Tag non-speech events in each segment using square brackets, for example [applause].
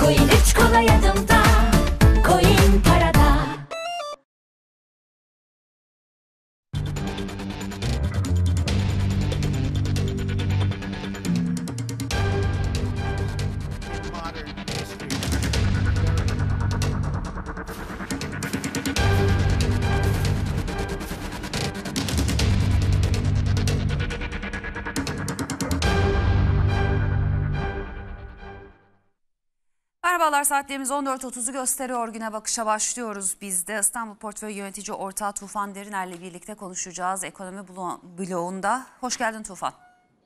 Coin üç kolay adımda Merhabalar saatlerimiz 14.30'u gösteriyor. Güne bakışa başlıyoruz. Biz de İstanbul Portföy Yönetici Ortağı Tufan Deriner'le birlikte konuşacağız ekonomi blo- bloğunda. Hoş geldin Tufan.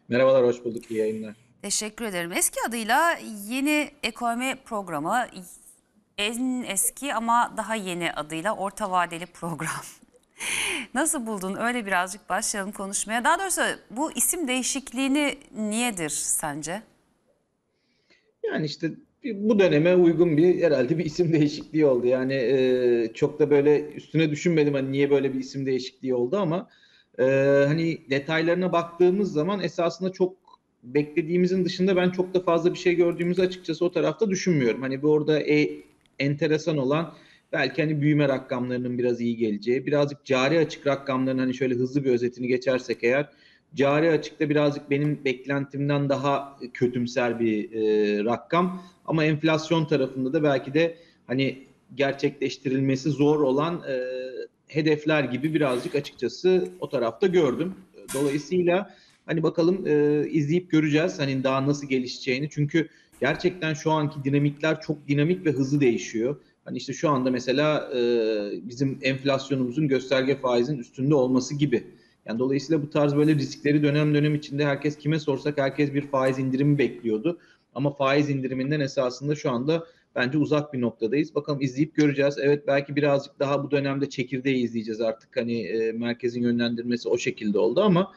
Merhabalar, hoş bulduk. İyi yayınlar. Teşekkür ederim. Eski adıyla yeni ekonomi programı, en eski ama daha yeni adıyla orta vadeli program. [laughs] Nasıl buldun? Öyle birazcık başlayalım konuşmaya. Daha doğrusu bu isim değişikliğini niyedir sence? Yani işte bu döneme uygun bir herhalde bir isim değişikliği oldu. Yani e, çok da böyle üstüne düşünmedim hani niye böyle bir isim değişikliği oldu ama e, hani detaylarına baktığımız zaman esasında çok beklediğimizin dışında ben çok da fazla bir şey gördüğümüzü açıkçası o tarafta düşünmüyorum. Hani bu orada e, enteresan olan belki hani büyüme rakamlarının biraz iyi geleceği, birazcık cari açık rakamların hani şöyle hızlı bir özetini geçersek eğer Cari açıkta birazcık benim beklentimden daha kötümser bir e, rakam ama enflasyon tarafında da belki de hani gerçekleştirilmesi zor olan e, hedefler gibi birazcık açıkçası o tarafta gördüm. Dolayısıyla hani bakalım e, izleyip göreceğiz hani daha nasıl gelişeceğini. Çünkü gerçekten şu anki dinamikler çok dinamik ve hızlı değişiyor. Hani işte şu anda mesela e, bizim enflasyonumuzun gösterge faizin üstünde olması gibi. Yani dolayısıyla bu tarz böyle riskleri dönem dönem içinde herkes kime sorsak herkes bir faiz indirimi bekliyordu. Ama faiz indiriminden esasında şu anda bence uzak bir noktadayız. Bakalım izleyip göreceğiz. Evet belki birazcık daha bu dönemde çekirdeği izleyeceğiz artık. Hani e, merkezin yönlendirmesi o şekilde oldu ama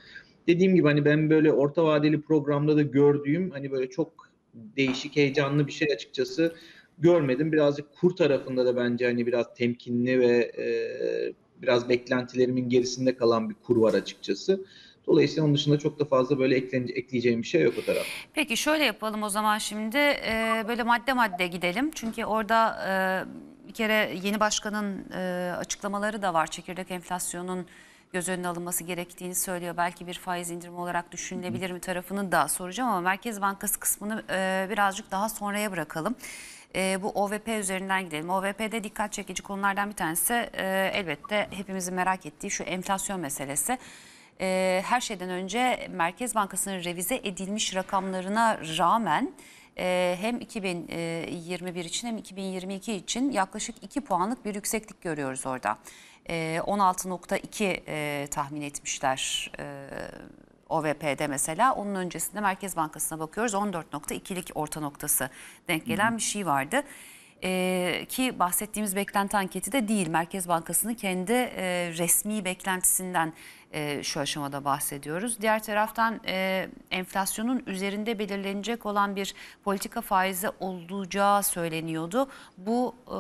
dediğim gibi hani ben böyle orta vadeli programda da gördüğüm hani böyle çok değişik heyecanlı bir şey açıkçası görmedim. Birazcık kur tarafında da bence hani biraz temkinli ve e, biraz beklentilerimin gerisinde kalan bir kur var açıkçası. Dolayısıyla onun dışında çok da fazla böyle ekleyeceğim bir şey yok o taraf. Peki şöyle yapalım o zaman şimdi e, böyle madde madde gidelim. Çünkü orada e, bir kere yeni başkanın e, açıklamaları da var. Çekirdek enflasyonun göz önüne alınması gerektiğini söylüyor. Belki bir faiz indirimi olarak düşünülebilir mi tarafını da soracağım ama Merkez Bankası kısmını e, birazcık daha sonraya bırakalım. E, bu OVP üzerinden gidelim. OVP'de dikkat çekici konulardan bir tanesi e, elbette hepimizin merak ettiği şu enflasyon meselesi. Ee, her şeyden önce Merkez Bankası'nın revize edilmiş rakamlarına rağmen e, hem 2021 için hem 2022 için yaklaşık 2 puanlık bir yükseklik görüyoruz orada. Ee, 16.2 e, tahmin etmişler e, OVP'de mesela. Onun öncesinde Merkez Bankası'na bakıyoruz 14.2'lik orta noktası denk gelen bir şey vardı. Ee, ki bahsettiğimiz beklenti anketi de değil. Merkez Bankası'nın kendi e, resmi beklentisinden e, şu aşamada bahsediyoruz. Diğer taraftan e, enflasyonun üzerinde belirlenecek olan bir politika faizi olacağı söyleniyordu. Bu e,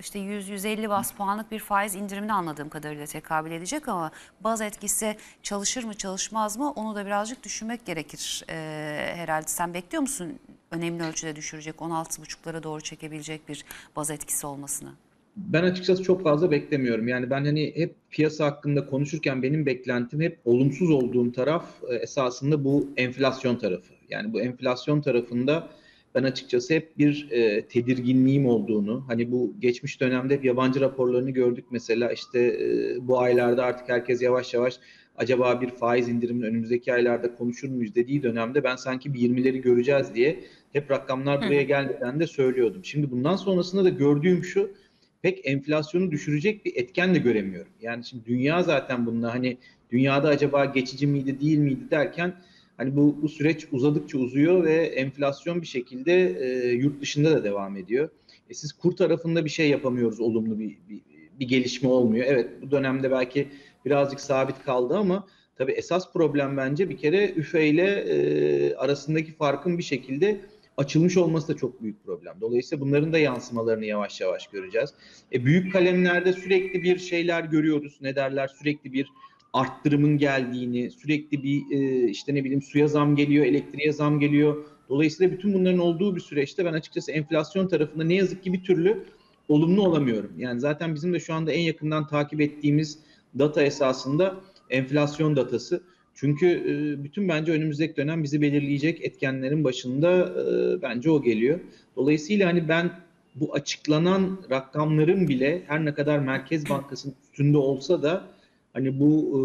işte 100-150 bas puanlık bir faiz indirimini anladığım kadarıyla tekabül edecek ama baz etkisi çalışır mı çalışmaz mı onu da birazcık düşünmek gerekir e, herhalde. Sen bekliyor musun önemli ölçüde düşürecek 16,5'lara doğru çekebilecek bir baz etkisi olmasını? Ben açıkçası çok fazla beklemiyorum. Yani ben hani hep piyasa hakkında konuşurken benim beklentim hep olumsuz olduğum taraf e, esasında bu enflasyon tarafı. Yani bu enflasyon tarafında ben açıkçası hep bir e, tedirginliğim olduğunu, hani bu geçmiş dönemde hep yabancı raporlarını gördük mesela işte e, bu aylarda artık herkes yavaş yavaş acaba bir faiz indirimini önümüzdeki aylarda konuşur muyuz dediği dönemde ben sanki bir 20'leri göreceğiz diye hep rakamlar buraya gelmeden de söylüyordum. Şimdi bundan sonrasında da gördüğüm şu pek enflasyonu düşürecek bir etken de göremiyorum. Yani şimdi dünya zaten bununla hani dünyada acaba geçici miydi değil miydi derken hani bu, bu süreç uzadıkça uzuyor ve enflasyon bir şekilde e, yurt dışında da devam ediyor. E siz kur tarafında bir şey yapamıyoruz olumlu bir, bir, bir gelişme olmuyor. Evet bu dönemde belki birazcık sabit kaldı ama tabii esas problem bence bir kere üfe ile e, arasındaki farkın bir şekilde açılmış olması da çok büyük problem. Dolayısıyla bunların da yansımalarını yavaş yavaş göreceğiz. E, büyük kalemlerde sürekli bir şeyler görüyoruz. Ne derler? Sürekli bir arttırımın geldiğini, sürekli bir e, işte ne bileyim suya zam geliyor, elektriğe zam geliyor. Dolayısıyla bütün bunların olduğu bir süreçte ben açıkçası enflasyon tarafında ne yazık ki bir türlü olumlu olamıyorum. Yani zaten bizim de şu anda en yakından takip ettiğimiz data esasında enflasyon datası. Çünkü e, bütün bence önümüzdeki dönem bizi belirleyecek etkenlerin başında e, bence o geliyor. Dolayısıyla hani ben bu açıklanan rakamların bile her ne kadar Merkez Bankası'nın üstünde olsa da hani bu e,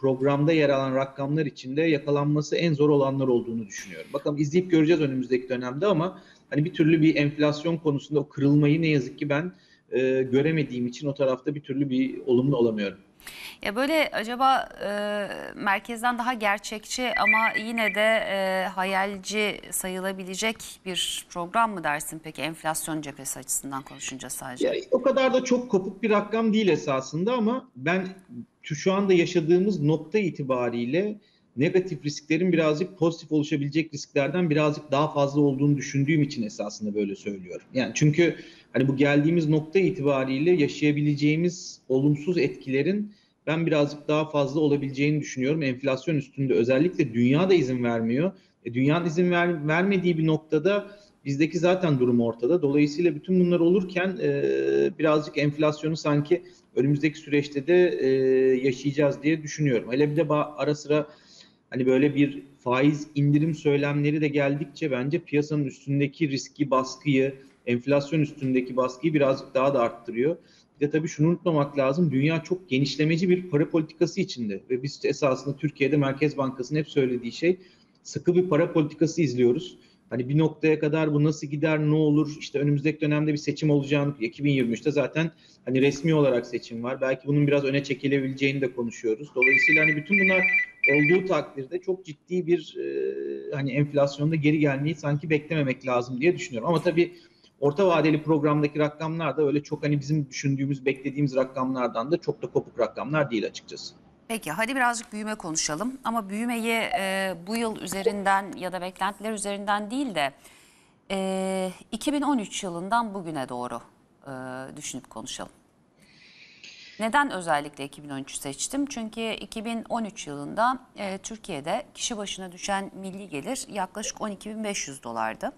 programda yer alan rakamlar içinde yakalanması en zor olanlar olduğunu düşünüyorum. Bakalım izleyip göreceğiz önümüzdeki dönemde ama hani bir türlü bir enflasyon konusunda o kırılmayı ne yazık ki ben göremediğim için o tarafta bir türlü bir olumlu olamıyorum. Ya böyle acaba e, merkezden daha gerçekçi ama yine de e, hayalci sayılabilecek bir program mı dersin peki enflasyon cephesi açısından konuşunca sadece? Ya, o kadar da çok kopuk bir rakam değil esasında ama ben şu anda yaşadığımız nokta itibariyle negatif risklerin birazcık pozitif oluşabilecek risklerden birazcık daha fazla olduğunu düşündüğüm için esasında böyle söylüyorum. Yani çünkü hani bu geldiğimiz nokta itibariyle yaşayabileceğimiz olumsuz etkilerin ben birazcık daha fazla olabileceğini düşünüyorum. Enflasyon üstünde özellikle dünya da izin vermiyor. E, dünyanın izin ver, vermediği bir noktada bizdeki zaten durum ortada. Dolayısıyla bütün bunlar olurken e, birazcık enflasyonu sanki önümüzdeki süreçte de e, yaşayacağız diye düşünüyorum. Hele bir de ara sıra hani böyle bir faiz indirim söylemleri de geldikçe bence piyasanın üstündeki riski, baskıyı, enflasyon üstündeki baskıyı birazcık daha da arttırıyor. Bir de tabii şunu unutmamak lazım. Dünya çok genişlemeci bir para politikası içinde ve biz esasında Türkiye'de Merkez Bankası'nın hep söylediği şey sıkı bir para politikası izliyoruz. Hani bir noktaya kadar bu nasıl gider, ne olur? İşte önümüzdeki dönemde bir seçim olacağını, 2023'te zaten hani resmi olarak seçim var. Belki bunun biraz öne çekilebileceğini de konuşuyoruz. Dolayısıyla hani bütün bunlar olduğu takdirde çok ciddi bir e, hani enflasyonda geri gelmeyi sanki beklememek lazım diye düşünüyorum. Ama tabii orta vadeli programdaki rakamlar da öyle çok hani bizim düşündüğümüz, beklediğimiz rakamlardan da çok da kopuk rakamlar değil açıkçası. Peki hadi birazcık büyüme konuşalım ama büyümeyi e, bu yıl üzerinden ya da beklentiler üzerinden değil de e, 2013 yılından bugüne doğru e, düşünüp konuşalım. Neden özellikle 2013 seçtim? Çünkü 2013 yılında e, Türkiye'de kişi başına düşen milli gelir yaklaşık 12.500 dolardı.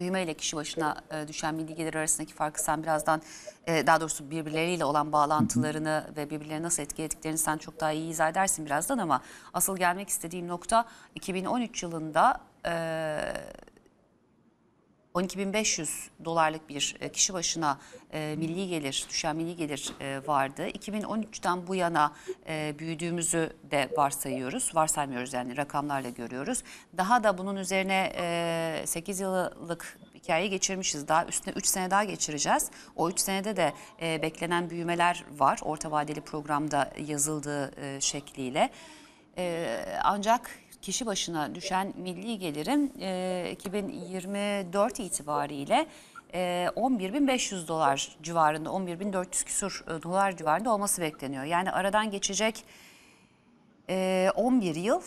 Büyüme ile kişi başına e, düşen milli gelir arasındaki farkı sen birazdan e, daha doğrusu birbirleriyle olan bağlantılarını ve birbirlerini nasıl etkilediklerini sen çok daha iyi izah edersin birazdan ama asıl gelmek istediğim nokta 2013 yılında e, 12.500 dolarlık bir e, kişi başına e, milli gelir, düşen milli gelir e, vardı. 2013'ten bu yana e, büyüdüğümüzü de varsayıyoruz. Varsaymıyoruz yani rakamlarla görüyoruz. Daha da bunun üzerine e, 8 yıllık hikaye geçirmişiz. Daha üstüne 3 sene daha geçireceğiz. O 3 senede de e, beklenen büyümeler var. Orta vadeli programda yazıldığı e, şekliyle. E, ancak kişi başına düşen milli gelirin e, 2024 itibariyle e, 11.500 dolar civarında, 11.400 küsur e, dolar civarında olması bekleniyor. Yani aradan geçecek e, 11 yıl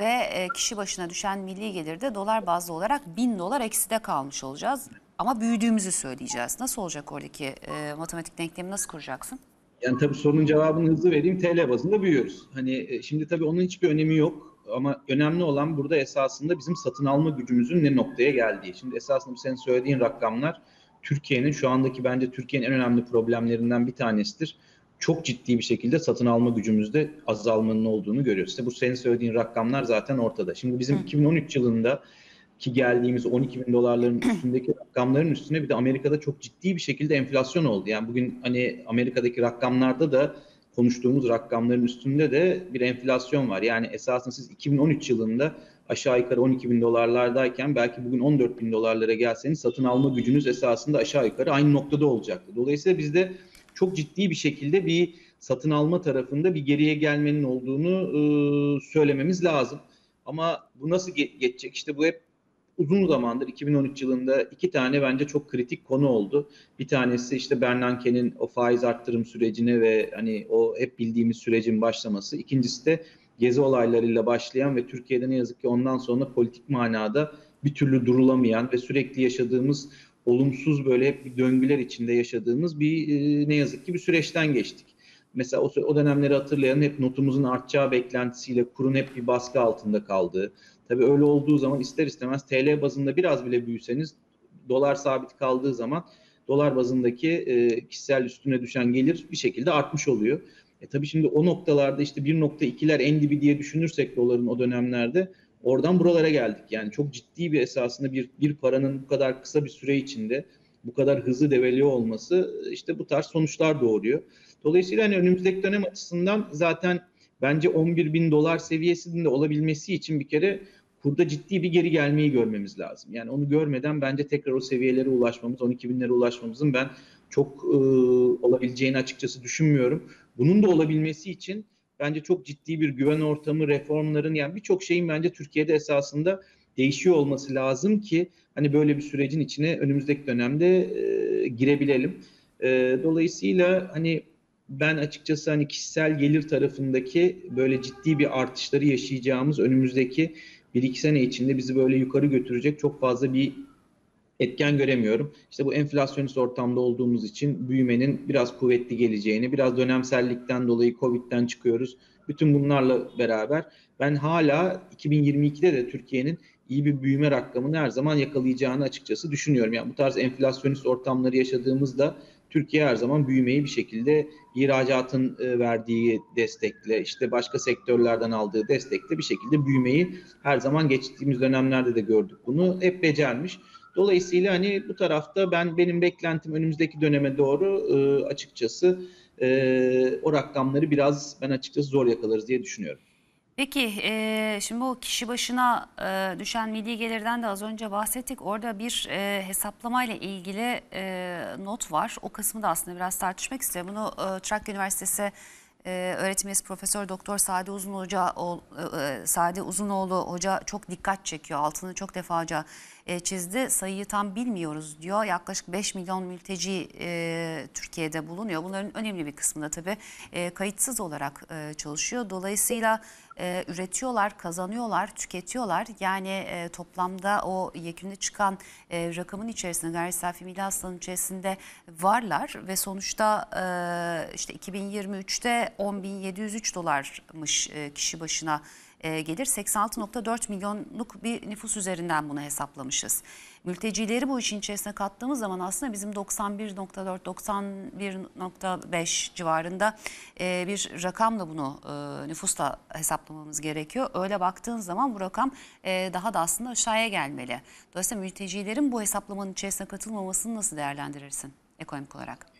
ve e, kişi başına düşen milli gelirde dolar bazlı olarak 1000 dolar ekside kalmış olacağız. Ama büyüdüğümüzü söyleyeceğiz. Nasıl olacak oradaki e, matematik denklemi nasıl kuracaksın? Yani tabii sorunun cevabını hızlı vereyim. TL bazında büyüyoruz. Hani e, şimdi tabii onun hiçbir önemi yok. Ama önemli olan burada esasında bizim satın alma gücümüzün ne noktaya geldiği. Şimdi esasında senin söylediğin rakamlar Türkiye'nin şu andaki bence Türkiye'nin en önemli problemlerinden bir tanesidir. Çok ciddi bir şekilde satın alma gücümüzde azalmanın olduğunu görüyoruz. İşte bu senin söylediğin rakamlar zaten ortada. Şimdi bizim 2013 yılında ki geldiğimiz 12 bin dolarların üstündeki [clears throat] rakamların üstüne bir de Amerika'da çok ciddi bir şekilde enflasyon oldu. Yani bugün hani Amerika'daki rakamlarda da konuştuğumuz rakamların üstünde de bir enflasyon var. Yani esasında siz 2013 yılında aşağı yukarı 12 bin dolarlardayken belki bugün 14 bin dolarlara gelseniz satın alma gücünüz esasında aşağı yukarı aynı noktada olacaktı. Dolayısıyla bizde çok ciddi bir şekilde bir satın alma tarafında bir geriye gelmenin olduğunu e, söylememiz lazım. Ama bu nasıl ge- geçecek? İşte bu hep uzun zamandır 2013 yılında iki tane bence çok kritik konu oldu. Bir tanesi işte Bernanke'nin o faiz arttırım sürecine ve hani o hep bildiğimiz sürecin başlaması. İkincisi de gezi olaylarıyla başlayan ve Türkiye'de ne yazık ki ondan sonra politik manada bir türlü durulamayan ve sürekli yaşadığımız olumsuz böyle hep bir döngüler içinde yaşadığımız bir e, ne yazık ki bir süreçten geçtik. mesela o, o dönemleri hatırlayalım hep notumuzun artacağı beklentisiyle kurun hep bir baskı altında kaldığı. Tabii öyle olduğu zaman ister istemez TL bazında biraz bile büyüseniz dolar sabit kaldığı zaman dolar bazındaki e, kişisel üstüne düşen gelir bir şekilde artmış oluyor. E tabii şimdi o noktalarda işte 1.2'ler en dibi diye düşünürsek doların o dönemlerde oradan buralara geldik. Yani çok ciddi bir esasında bir, bir paranın bu kadar kısa bir süre içinde bu kadar hızlı devalüe olması işte bu tarz sonuçlar doğuruyor. Dolayısıyla hani önümüzdeki dönem açısından zaten bence 11 bin dolar seviyesinde olabilmesi için bir kere kurda ciddi bir geri gelmeyi görmemiz lazım. Yani onu görmeden bence tekrar o seviyelere ulaşmamız, 12 binlere ulaşmamızın ben çok e, olabileceğini açıkçası düşünmüyorum. Bunun da olabilmesi için bence çok ciddi bir güven ortamı, reformların yani birçok şeyin bence Türkiye'de esasında değişiyor olması lazım ki hani böyle bir sürecin içine önümüzdeki dönemde e, girebilelim. E, dolayısıyla hani ben açıkçası hani kişisel gelir tarafındaki böyle ciddi bir artışları yaşayacağımız önümüzdeki bir iki sene içinde bizi böyle yukarı götürecek çok fazla bir etken göremiyorum. İşte bu enflasyonist ortamda olduğumuz için büyümenin biraz kuvvetli geleceğini, biraz dönemsellikten dolayı Covid'den çıkıyoruz. Bütün bunlarla beraber ben hala 2022'de de Türkiye'nin iyi bir büyüme rakamını her zaman yakalayacağını açıkçası düşünüyorum. Yani bu tarz enflasyonist ortamları yaşadığımızda Türkiye her zaman büyümeyi bir şekilde ihracatın e, verdiği destekle, işte başka sektörlerden aldığı destekle bir şekilde büyümeyi her zaman geçtiğimiz dönemlerde de gördük bunu. Hep becermiş. Dolayısıyla hani bu tarafta ben benim beklentim önümüzdeki döneme doğru e, açıkçası e, o rakamları biraz ben açıkçası zor yakalarız diye düşünüyorum. Peki e, şimdi bu kişi başına e, düşen milli gelirden de az önce bahsettik. Orada bir e, hesaplamayla ilgili e, not var. O kısmı da aslında biraz tartışmak istiyorum. Bunu e, Trakya Üniversitesi e, öğretim üyesi Profesör Doktor Sadi Uzun Hoca e, e, Sadi Uzunoğlu hoca çok dikkat çekiyor. Altını çok defaca e, çizdi. Sayıyı tam bilmiyoruz diyor. Yaklaşık 5 milyon mülteci e, Türkiye'de bulunuyor. Bunların önemli bir kısmında tabii e, kayıtsız olarak e, çalışıyor. Dolayısıyla e, üretiyorlar, kazanıyorlar, tüketiyorlar. Yani e, toplamda o yekünde çıkan e, rakamın içerisinde, gayri safi milli hasılanın içerisinde varlar ve sonuçta e, işte 2023'te 10.703 dolarmış e, kişi başına e, gelir. 86.4 milyonluk bir nüfus üzerinden bunu hesaplamışız. Mültecileri bu işin içerisine kattığımız zaman aslında bizim 91.4 91.5 civarında e, bir rakamla bunu e, nüfusla hesaplamamız gerekiyor. Öyle baktığın zaman bu rakam e, daha da aslında aşağıya gelmeli. Dolayısıyla mültecilerin bu hesaplamanın içerisine katılmamasını nasıl değerlendirirsin ekonomik olarak?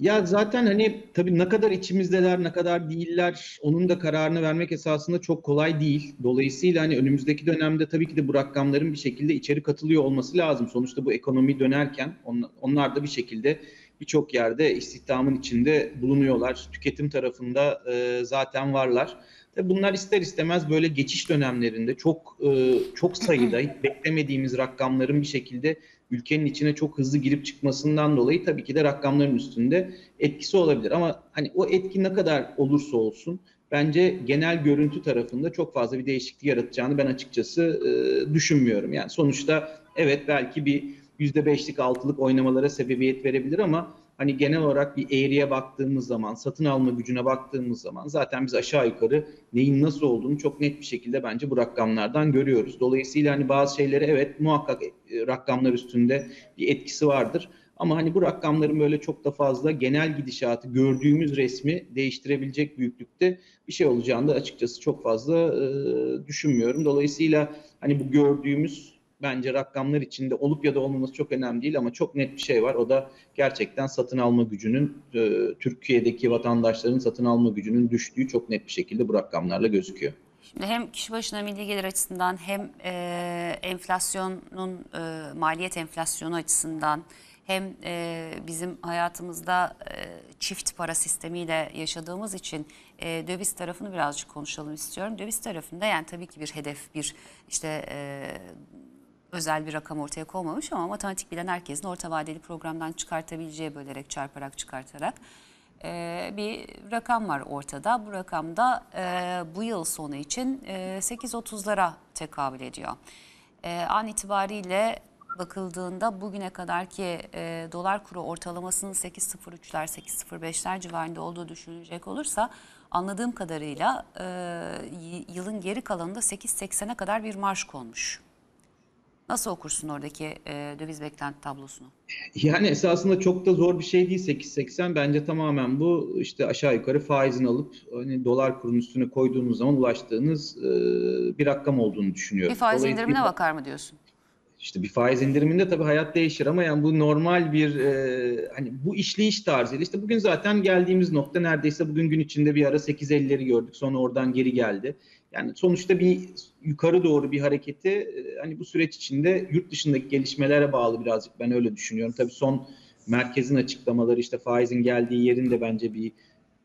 Ya zaten hani tabii ne kadar içimizdeler, ne kadar değiller, onun da kararını vermek esasında çok kolay değil. Dolayısıyla hani önümüzdeki dönemde tabii ki de bu rakamların bir şekilde içeri katılıyor olması lazım. Sonuçta bu ekonomi dönerken on- onlar da bir şekilde birçok yerde istihdamın içinde bulunuyorlar. Tüketim tarafında e, zaten varlar. Tabii bunlar ister istemez böyle geçiş dönemlerinde çok e, çok sayıda beklemediğimiz rakamların bir şekilde ülkenin içine çok hızlı girip çıkmasından dolayı tabii ki de rakamların üstünde etkisi olabilir. Ama hani o etki ne kadar olursa olsun bence genel görüntü tarafında çok fazla bir değişiklik yaratacağını ben açıkçası e, düşünmüyorum. Yani sonuçta evet belki bir %5'lik altılık oynamalara sebebiyet verebilir ama hani genel olarak bir eğriye baktığımız zaman, satın alma gücüne baktığımız zaman zaten biz aşağı yukarı neyin nasıl olduğunu çok net bir şekilde bence bu rakamlardan görüyoruz. Dolayısıyla hani bazı şeyleri evet muhakkak e, rakamlar üstünde bir etkisi vardır. Ama hani bu rakamların böyle çok da fazla genel gidişatı, gördüğümüz resmi değiştirebilecek büyüklükte bir şey olacağını da açıkçası çok fazla e, düşünmüyorum. Dolayısıyla hani bu gördüğümüz bence rakamlar içinde olup ya da olmaması çok önemli değil ama çok net bir şey var. O da gerçekten satın alma gücünün e, Türkiye'deki vatandaşların satın alma gücünün düştüğü çok net bir şekilde bu rakamlarla gözüküyor. Şimdi hem kişi başına milli gelir açısından hem e, enflasyonun e, maliyet enflasyonu açısından hem e, bizim hayatımızda e, çift para sistemiyle yaşadığımız için e, döviz tarafını birazcık konuşalım istiyorum. Döviz tarafında yani tabii ki bir hedef bir işte e, özel bir rakam ortaya konmamış ama matematik bilen herkesin orta vadeli programdan çıkartabileceği bölerek çarparak çıkartarak e, bir rakam var ortada. Bu rakamda e, bu yıl sonu için e, 8.30'lara tekabül ediyor. E, an itibariyle bakıldığında bugüne kadarki e, dolar kuru ortalamasının 8.03'ler 8.05'ler civarında olduğu düşünülecek olursa anladığım kadarıyla e, yılın geri kalanında 8.80'e kadar bir marş konmuş. Nasıl okursun oradaki e, döviz beklenti tablosunu? Yani esasında çok da zor bir şey değil 8.80. Bence tamamen bu işte aşağı yukarı faizini alıp hani dolar kurunun üstüne koyduğunuz zaman ulaştığınız e, bir rakam olduğunu düşünüyorum. Bir faiz indirimine bakar mı diyorsun? İşte bir faiz indiriminde tabii hayat değişir ama yani bu normal bir e, hani bu işleyiş tarzıyla işte bugün zaten geldiğimiz nokta neredeyse bugün gün içinde bir ara 8.50'leri gördük sonra oradan geri geldi. Yani sonuçta bir yukarı doğru bir hareketi e, hani bu süreç içinde yurt dışındaki gelişmelere bağlı birazcık ben öyle düşünüyorum. Tabii son merkezin açıklamaları işte faizin geldiği yerin de bence bir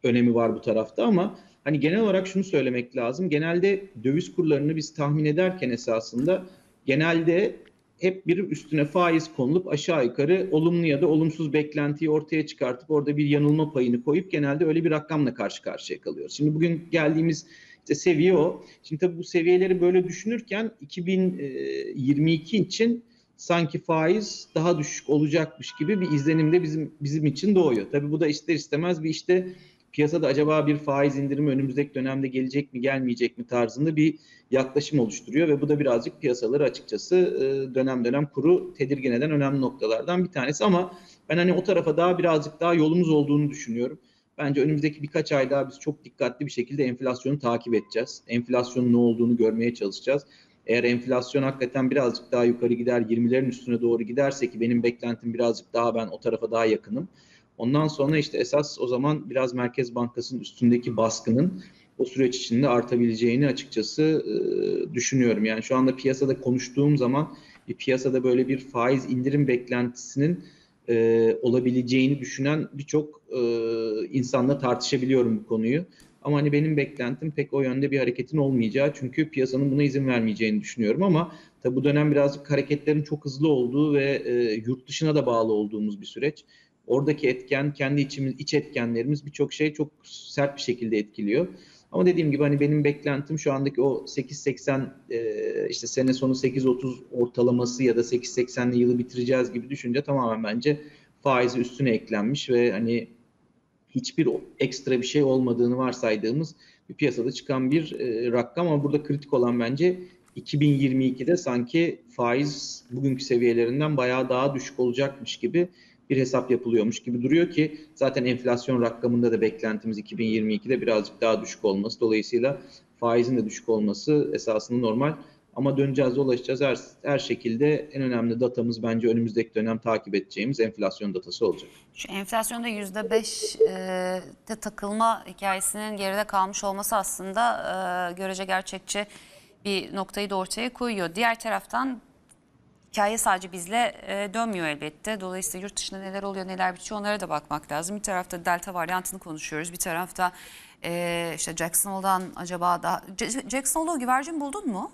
önemi var bu tarafta ama hani genel olarak şunu söylemek lazım. Genelde döviz kurlarını biz tahmin ederken esasında genelde hep bir üstüne faiz konulup aşağı yukarı olumlu ya da olumsuz beklentiyi ortaya çıkartıp orada bir yanılma payını koyup genelde öyle bir rakamla karşı karşıya kalıyoruz. Şimdi bugün geldiğimiz işte seviye o. Şimdi tabii bu seviyeleri böyle düşünürken 2022 için sanki faiz daha düşük olacakmış gibi bir izlenim de bizim bizim için doğuyor. Tabii bu da ister istemez bir işte piyasada acaba bir faiz indirimi önümüzdeki dönemde gelecek mi gelmeyecek mi tarzında bir yaklaşım oluşturuyor ve bu da birazcık piyasaları açıkçası e, dönem dönem kuru tedirgin eden önemli noktalardan bir tanesi ama ben hani o tarafa daha birazcık daha yolumuz olduğunu düşünüyorum. Bence önümüzdeki birkaç ay daha biz çok dikkatli bir şekilde enflasyonu takip edeceğiz. Enflasyonun ne olduğunu görmeye çalışacağız. Eğer enflasyon hakikaten birazcık daha yukarı gider, 20'lerin üstüne doğru giderse ki benim beklentim birazcık daha ben o tarafa daha yakınım. Ondan sonra işte esas o zaman biraz Merkez Bankası'nın üstündeki baskının o süreç içinde artabileceğini açıkçası e, düşünüyorum. Yani şu anda piyasada konuştuğum zaman bir piyasada böyle bir faiz indirim beklentisinin e, olabileceğini düşünen birçok e, insanla tartışabiliyorum bu konuyu. Ama hani benim beklentim pek o yönde bir hareketin olmayacağı çünkü piyasanın buna izin vermeyeceğini düşünüyorum ama tabi bu dönem birazcık hareketlerin çok hızlı olduğu ve e, yurt dışına da bağlı olduğumuz bir süreç. Oradaki etken, kendi içimiz, iç etkenlerimiz birçok şey çok sert bir şekilde etkiliyor. Ama dediğim gibi hani benim beklentim şu andaki o 8.80 e, işte sene sonu 8.30 ortalaması ya da 8.80'li yılı bitireceğiz gibi düşünce tamamen bence faizi üstüne eklenmiş ve hani hiçbir ekstra bir şey olmadığını varsaydığımız bir piyasada çıkan bir e, rakam. Ama burada kritik olan bence 2022'de sanki faiz bugünkü seviyelerinden bayağı daha düşük olacakmış gibi bir hesap yapılıyormuş gibi duruyor ki zaten enflasyon rakamında da beklentimiz 2022'de birazcık daha düşük olması. Dolayısıyla faizin de düşük olması esasında normal. Ama döneceğiz dolaşacağız her, her şekilde en önemli datamız bence önümüzdeki dönem takip edeceğimiz enflasyon datası olacak. Şu enflasyonda yüzde beş de takılma hikayesinin geride kalmış olması aslında e, görece gerçekçi bir noktayı da ortaya koyuyor. Diğer taraftan hikaye sadece bizle e, dönmüyor elbette. Dolayısıyla yurt dışında neler oluyor neler bitiyor onlara da bakmak lazım. Bir tarafta delta varyantını konuşuyoruz. Bir tarafta e, işte Jackson acaba daha... Jackson Hole'u güvercin buldun mu?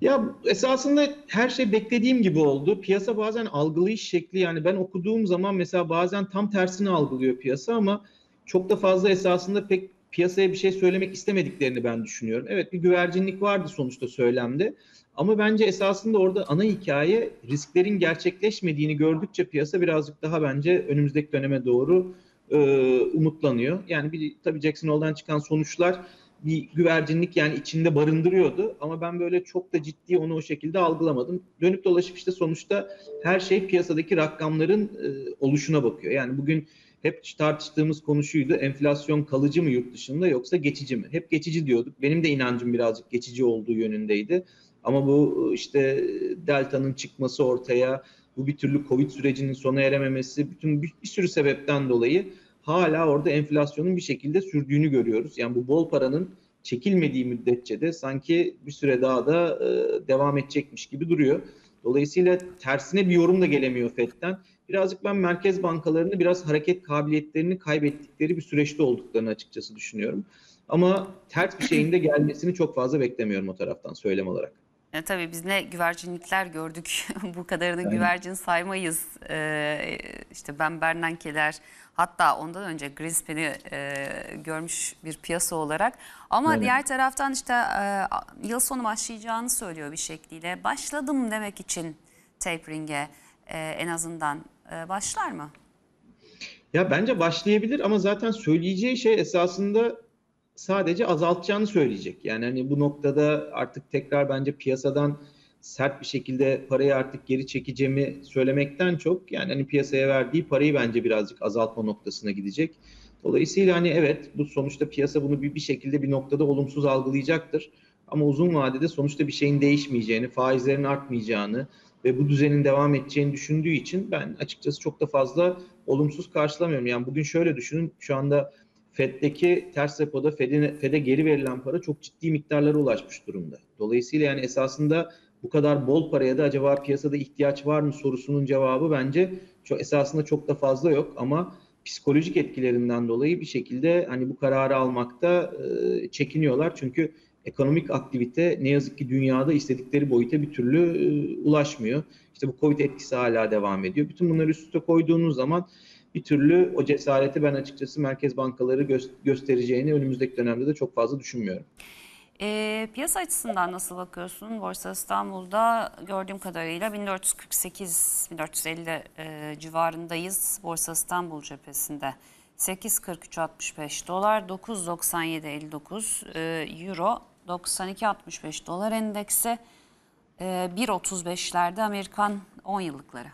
Ya esasında her şey beklediğim gibi oldu. Piyasa bazen algılayış şekli yani ben okuduğum zaman mesela bazen tam tersini algılıyor piyasa ama çok da fazla esasında pek piyasaya bir şey söylemek istemediklerini ben düşünüyorum. Evet bir güvercinlik vardı sonuçta söylemde. Ama bence esasında orada ana hikaye risklerin gerçekleşmediğini gördükçe piyasa birazcık daha bence önümüzdeki döneme doğru e, umutlanıyor. Yani bir tabii Jackson Hole'dan çıkan sonuçlar bir güvercinlik yani içinde barındırıyordu ama ben böyle çok da ciddi onu o şekilde algılamadım. Dönüp dolaşıp işte sonuçta her şey piyasadaki rakamların e, oluşuna bakıyor. Yani bugün hep tartıştığımız konuşuydu. Enflasyon kalıcı mı yurt dışında yoksa geçici mi? Hep geçici diyorduk. Benim de inancım birazcık geçici olduğu yönündeydi. Ama bu işte delta'nın çıkması ortaya, bu bir türlü Covid sürecinin sona erememesi, bütün bir, bir sürü sebepten dolayı hala orada enflasyonun bir şekilde sürdüğünü görüyoruz. Yani bu bol paranın çekilmediği müddetçe de sanki bir süre daha da e, devam edecekmiş gibi duruyor. Dolayısıyla tersine bir yorum da gelemiyor FED'den. Birazcık ben merkez bankalarını biraz hareket kabiliyetlerini kaybettikleri bir süreçte olduklarını açıkçası düşünüyorum. Ama ters bir şeyin de gelmesini çok fazla beklemiyorum o taraftan söylem olarak. E, tabii biz ne güvercinlikler gördük. [laughs] Bu kadarını Aynen. güvercin saymayız. E, işte ben Bernankeler hatta ondan önce Greenspan'i e, görmüş bir piyasa olarak. Ama Aynen. diğer taraftan işte e, yıl sonu başlayacağını söylüyor bir şekliyle. Başladım demek için tapering'e e, en azından e, başlar mı? Ya bence başlayabilir ama zaten söyleyeceği şey esasında sadece azaltacağını söyleyecek. Yani hani bu noktada artık tekrar bence piyasadan sert bir şekilde parayı artık geri çekeceğimi söylemekten çok yani hani piyasaya verdiği parayı bence birazcık azaltma noktasına gidecek. Dolayısıyla hani evet bu sonuçta piyasa bunu bir, bir şekilde bir noktada olumsuz algılayacaktır. Ama uzun vadede sonuçta bir şeyin değişmeyeceğini, faizlerin artmayacağını ve bu düzenin devam edeceğini düşündüğü için ben açıkçası çok da fazla olumsuz karşılamıyorum. Yani bugün şöyle düşünün şu anda Fed'deki ters repoda Fed'e, Fed'e geri verilen para çok ciddi miktarlara ulaşmış durumda. Dolayısıyla yani esasında bu kadar bol paraya da acaba piyasada ihtiyaç var mı sorusunun cevabı bence çok esasında çok da fazla yok ama psikolojik etkilerinden dolayı bir şekilde hani bu kararı almakta e, çekiniyorlar. Çünkü ekonomik aktivite ne yazık ki dünyada istedikleri boyuta bir türlü e, ulaşmıyor. İşte bu Covid etkisi hala devam ediyor. Bütün bunları üst üste koyduğunuz zaman bir türlü o cesareti ben açıkçası merkez bankaları gö- göstereceğini önümüzdeki dönemde de çok fazla düşünmüyorum. E, piyasa açısından nasıl bakıyorsun? Borsa İstanbul'da gördüğüm kadarıyla 1448-1450 e, civarındayız. Borsa İstanbul cephesinde 8.43.65 dolar, 9.97.59 e, euro, 92.65 dolar endeksi, e, 1.35'lerde Amerikan 10 yıllıkları.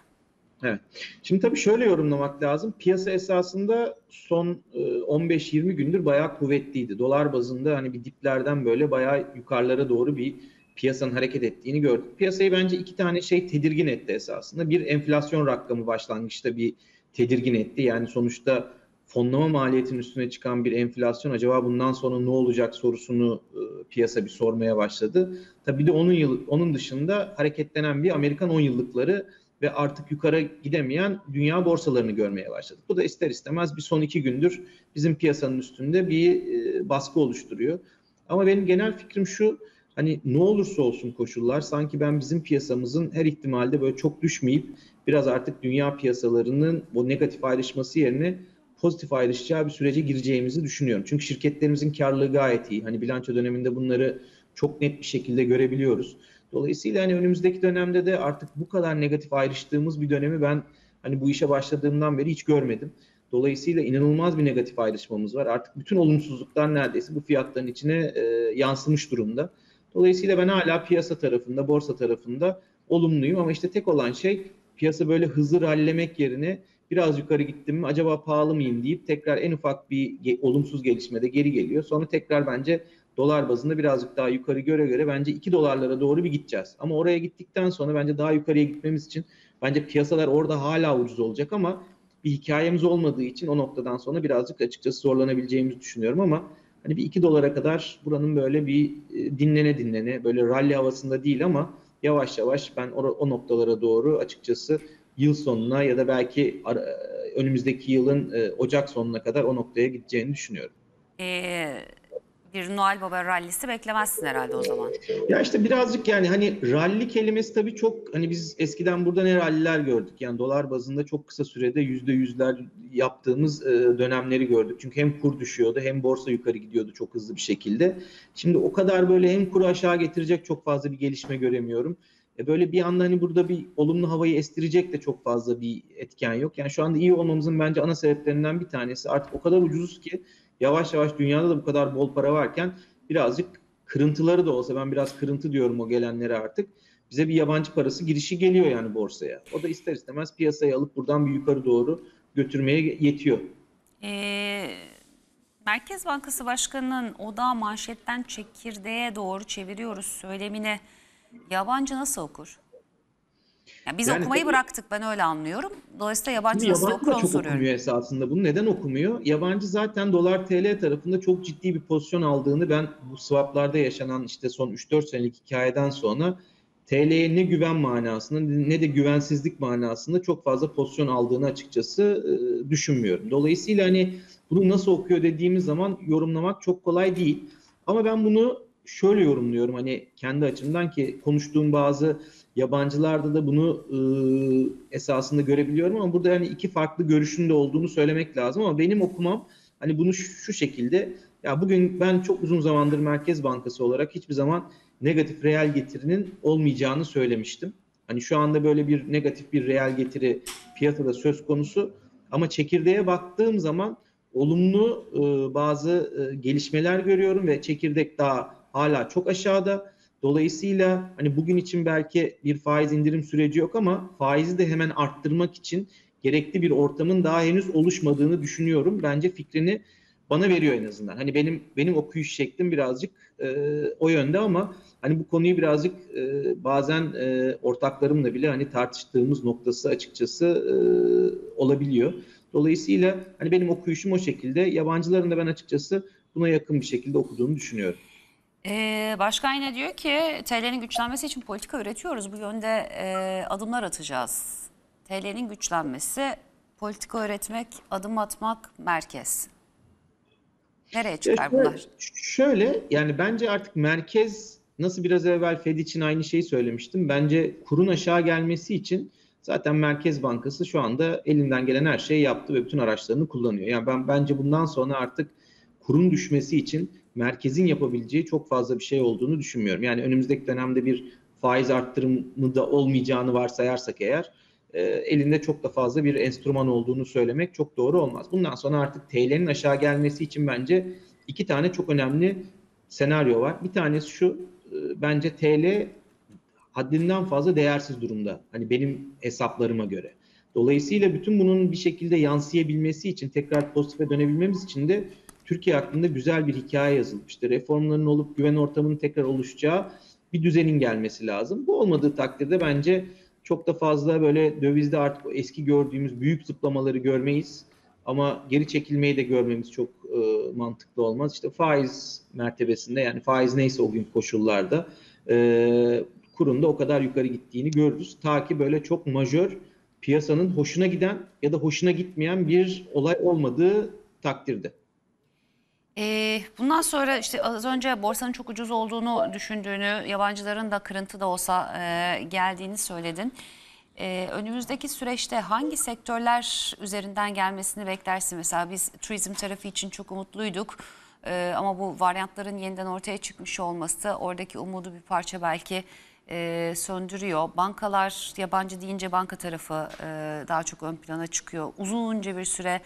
Evet. Şimdi tabii şöyle yorumlamak lazım. Piyasa esasında son e, 15-20 gündür bayağı kuvvetliydi. Dolar bazında hani bir diplerden böyle bayağı yukarılara doğru bir piyasanın hareket ettiğini gördük. Piyasayı bence iki tane şey tedirgin etti esasında. Bir enflasyon rakamı başlangıçta bir tedirgin etti. Yani sonuçta fonlama maliyetinin üstüne çıkan bir enflasyon acaba bundan sonra ne olacak sorusunu e, piyasa bir sormaya başladı. Tabii de onun yıl, onun dışında hareketlenen bir Amerikan 10 yıllıkları ve artık yukarı gidemeyen dünya borsalarını görmeye başladık. Bu da ister istemez bir son iki gündür bizim piyasanın üstünde bir e, baskı oluşturuyor. Ama benim genel fikrim şu, hani ne olursa olsun koşullar sanki ben bizim piyasamızın her ihtimalde böyle çok düşmeyip biraz artık dünya piyasalarının o negatif ayrışması yerine pozitif ayrışacağı bir sürece gireceğimizi düşünüyorum. Çünkü şirketlerimizin karlılığı gayet iyi. Hani bilanço döneminde bunları çok net bir şekilde görebiliyoruz. Dolayısıyla hani önümüzdeki dönemde de artık bu kadar negatif ayrıştığımız bir dönemi ben hani bu işe başladığımdan beri hiç görmedim. Dolayısıyla inanılmaz bir negatif ayrışmamız var. Artık bütün olumsuzluklar neredeyse bu fiyatların içine e, yansımış durumda. Dolayısıyla ben hala piyasa tarafında, borsa tarafında olumluyum ama işte tek olan şey piyasa böyle hızlı rallemek yerine biraz yukarı gittim mi acaba pahalı mıyım deyip tekrar en ufak bir olumsuz gelişmede geri geliyor. Sonra tekrar bence dolar bazında birazcık daha yukarı göre göre bence 2 dolarlara doğru bir gideceğiz. Ama oraya gittikten sonra bence daha yukarıya gitmemiz için bence piyasalar orada hala ucuz olacak ama bir hikayemiz olmadığı için o noktadan sonra birazcık açıkçası zorlanabileceğimizi düşünüyorum ama hani bir 2 dolara kadar buranın böyle bir e, dinlene dinlene böyle rally havasında değil ama yavaş yavaş ben o, o noktalara doğru açıkçası yıl sonuna ya da belki ara- önümüzdeki yılın e, Ocak sonuna kadar o noktaya gideceğini düşünüyorum. E, bir Noel Baba rallisi beklemezsin herhalde o zaman. Ya işte birazcık yani hani rally kelimesi tabii çok hani biz eskiden burada ne ralliler gördük. Yani dolar bazında çok kısa sürede yüzde yüzler yaptığımız e, dönemleri gördük. Çünkü hem kur düşüyordu hem borsa yukarı gidiyordu çok hızlı bir şekilde. Şimdi o kadar böyle hem kuru aşağı getirecek çok fazla bir gelişme göremiyorum. E böyle bir anda hani burada bir olumlu havayı estirecek de çok fazla bir etken yok. Yani şu anda iyi olmamızın bence ana sebeplerinden bir tanesi artık o kadar ucuzuz ki yavaş yavaş dünyada da bu kadar bol para varken birazcık kırıntıları da olsa ben biraz kırıntı diyorum o gelenlere artık. Bize bir yabancı parası girişi geliyor yani borsaya. O da ister istemez piyasayı alıp buradan bir yukarı doğru götürmeye yetiyor. E, Merkez Bankası Başkanı'nın odağı manşetten çekirdeğe doğru çeviriyoruz söylemini yabancı nasıl okur? Ya biz Yani okumayı tabii- bıraktık ben öyle anlıyorum. Dolayısıyla yabancı nasıl yabancı okur çok soruyorum. okumuyor esasında. Bunu neden okumuyor? Yabancı zaten dolar TL tarafında çok ciddi bir pozisyon aldığını ben bu swaplarda yaşanan işte son 3-4 senelik hikayeden sonra TL'ye ne güven manasında ne de güvensizlik manasında çok fazla pozisyon aldığını açıkçası e, düşünmüyorum. Dolayısıyla hani bunu nasıl okuyor dediğimiz zaman yorumlamak çok kolay değil. Ama ben bunu şöyle yorumluyorum hani kendi açımdan ki konuştuğum bazı yabancılarda da bunu e, esasında görebiliyorum ama burada yani iki farklı görüşün de olduğunu söylemek lazım ama benim okumam hani bunu şu, şu şekilde ya bugün ben çok uzun zamandır Merkez Bankası olarak hiçbir zaman negatif reel getirinin olmayacağını söylemiştim. Hani şu anda böyle bir negatif bir reel getiri piyasada söz konusu. Ama çekirdeğe baktığım zaman olumlu e, bazı e, gelişmeler görüyorum ve çekirdek daha hala çok aşağıda. Dolayısıyla hani bugün için belki bir faiz indirim süreci yok ama faizi de hemen arttırmak için gerekli bir ortamın daha henüz oluşmadığını düşünüyorum. Bence fikrini bana veriyor en azından. Hani benim benim okuyuş şeklim birazcık e, o yönde ama hani bu konuyu birazcık e, bazen e, ortaklarımla bile hani tartıştığımız noktası açıkçası e, olabiliyor. Dolayısıyla hani benim okuyuşum o şekilde. Yabancıların da ben açıkçası buna yakın bir şekilde okuduğunu düşünüyorum. Ee, başkan yine diyor ki TL'nin güçlenmesi için politika üretiyoruz. Bu yönde e, adımlar atacağız. TL'nin güçlenmesi, politika üretmek, adım atmak, merkez. Nereye çıkar şöyle, bunlar? şöyle yani bence artık merkez nasıl biraz evvel Fed için aynı şeyi söylemiştim. Bence kurun aşağı gelmesi için zaten Merkez Bankası şu anda elinden gelen her şeyi yaptı ve bütün araçlarını kullanıyor. Yani ben bence bundan sonra artık kurun düşmesi için merkezin yapabileceği çok fazla bir şey olduğunu düşünmüyorum. Yani önümüzdeki dönemde bir faiz arttırımı da olmayacağını varsayarsak eğer e, elinde çok da fazla bir enstrüman olduğunu söylemek çok doğru olmaz. Bundan sonra artık TL'nin aşağı gelmesi için bence iki tane çok önemli senaryo var. Bir tanesi şu, e, bence TL haddinden fazla değersiz durumda. Hani benim hesaplarıma göre. Dolayısıyla bütün bunun bir şekilde yansıyabilmesi için, tekrar pozitife dönebilmemiz için de Türkiye hakkında güzel bir hikaye yazılmıştı. Reformların olup güven ortamının tekrar oluşacağı bir düzenin gelmesi lazım. Bu olmadığı takdirde bence çok da fazla böyle dövizde artık eski gördüğümüz büyük zıplamaları görmeyiz. Ama geri çekilmeyi de görmemiz çok e, mantıklı olmaz. İşte faiz mertebesinde yani faiz neyse o gün koşullarda e, kurun da o kadar yukarı gittiğini görürüz. Ta ki böyle çok majör piyasanın hoşuna giden ya da hoşuna gitmeyen bir olay olmadığı takdirde. Ee, bundan sonra işte az önce borsanın çok ucuz olduğunu düşündüğünü, yabancıların da kırıntı da olsa e, geldiğini söyledin. Ee, önümüzdeki süreçte hangi sektörler üzerinden gelmesini beklersin? Mesela biz turizm tarafı için çok umutluyduk. Ee, ama bu varyantların yeniden ortaya çıkmış olması oradaki umudu bir parça belki e, söndürüyor. Bankalar, yabancı deyince banka tarafı e, daha çok ön plana çıkıyor. Uzunca bir süre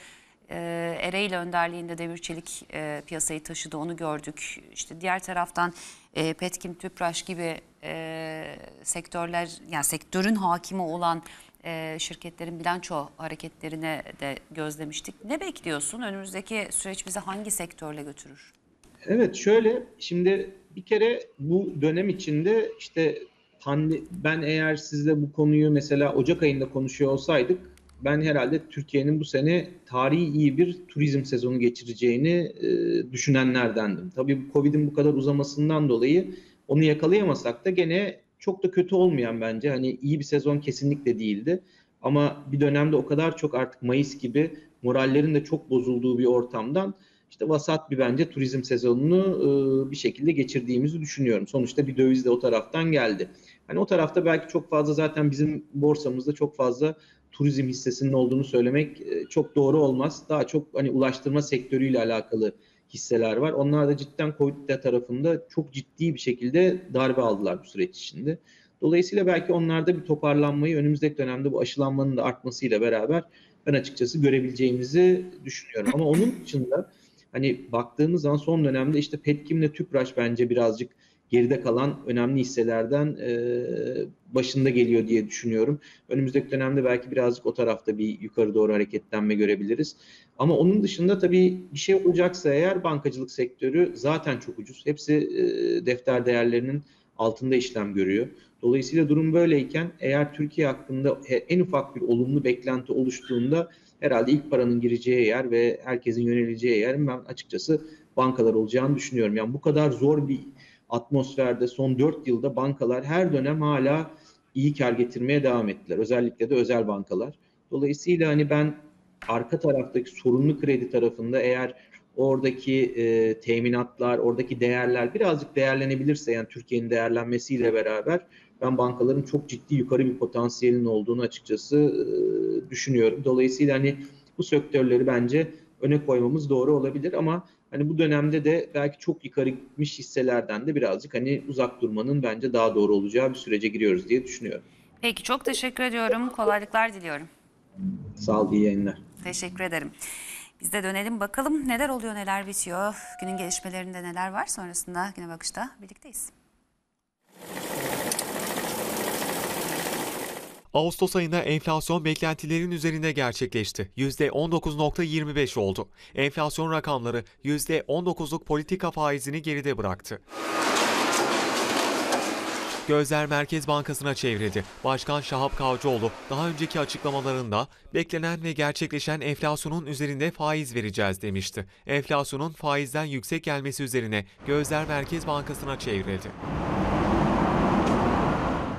e, Ereğli önderliğinde Devir Çelik e, piyasayı taşıdı onu gördük. İşte diğer taraftan e, Petkim, Tüpraş gibi e, sektörler yani sektörün hakimi olan e, şirketlerin bilanço hareketlerine de gözlemiştik. Ne bekliyorsun? Önümüzdeki süreç bizi hangi sektörle götürür? Evet şöyle şimdi bir kere bu dönem içinde işte ben eğer sizle bu konuyu mesela Ocak ayında konuşuyor olsaydık ben herhalde Türkiye'nin bu sene tarihi iyi bir turizm sezonu geçireceğini e, düşünenlerdendim. Tabii bu Covid'in bu kadar uzamasından dolayı onu yakalayamasak da gene çok da kötü olmayan bence hani iyi bir sezon kesinlikle değildi. Ama bir dönemde o kadar çok artık Mayıs gibi morallerin de çok bozulduğu bir ortamdan işte vasat bir bence turizm sezonunu e, bir şekilde geçirdiğimizi düşünüyorum. Sonuçta bir döviz de o taraftan geldi. Hani o tarafta belki çok fazla zaten bizim borsamızda çok fazla turizm hissesinin olduğunu söylemek e, çok doğru olmaz. Daha çok hani ulaştırma sektörüyle alakalı hisseler var. Onlar da cidden Covid tarafında çok ciddi bir şekilde darbe aldılar bu süreç içinde. Dolayısıyla belki onlarda bir toparlanmayı önümüzdeki dönemde bu aşılanmanın da artmasıyla beraber ben açıkçası görebileceğimizi düşünüyorum. Ama onun dışında hani baktığımız zaman son dönemde işte Petkim'le Tüpraş bence birazcık geride kalan önemli hisselerden e, başında geliyor diye düşünüyorum. Önümüzdeki dönemde belki birazcık o tarafta bir yukarı doğru hareketlenme görebiliriz. Ama onun dışında tabii bir şey olacaksa eğer bankacılık sektörü zaten çok ucuz. Hepsi e, defter değerlerinin altında işlem görüyor. Dolayısıyla durum böyleyken eğer Türkiye hakkında en ufak bir olumlu beklenti oluştuğunda herhalde ilk paranın gireceği yer ve herkesin yöneleceği yerin ben açıkçası bankalar olacağını düşünüyorum. Yani bu kadar zor bir atmosferde son 4 yılda bankalar her dönem hala iyi kar getirmeye devam ettiler. Özellikle de özel bankalar. Dolayısıyla hani ben arka taraftaki sorunlu kredi tarafında eğer oradaki e, teminatlar, oradaki değerler birazcık değerlenebilirse yani Türkiye'nin değerlenmesiyle beraber ben bankaların çok ciddi yukarı bir potansiyelinin olduğunu açıkçası e, düşünüyorum. Dolayısıyla hani bu sektörleri bence öne koymamız doğru olabilir ama hani bu dönemde de belki çok yukarı gitmiş hisselerden de birazcık hani uzak durmanın bence daha doğru olacağı bir sürece giriyoruz diye düşünüyorum. Peki çok teşekkür ediyorum. Kolaylıklar diliyorum. Sağ ol, iyi yayınlar. Teşekkür ederim. Biz de dönelim bakalım neler oluyor, neler bitiyor. Günün gelişmelerinde neler var sonrasında yine bakışta birlikteyiz. Ağustos ayında enflasyon beklentilerin üzerinde gerçekleşti. %19.25 oldu. Enflasyon rakamları %19'luk politika faizini geride bıraktı. Gözler Merkez Bankası'na çevrildi. Başkan Şahap Kavcıoğlu daha önceki açıklamalarında beklenen ve gerçekleşen enflasyonun üzerinde faiz vereceğiz demişti. Enflasyonun faizden yüksek gelmesi üzerine gözler Merkez Bankası'na çevrildi.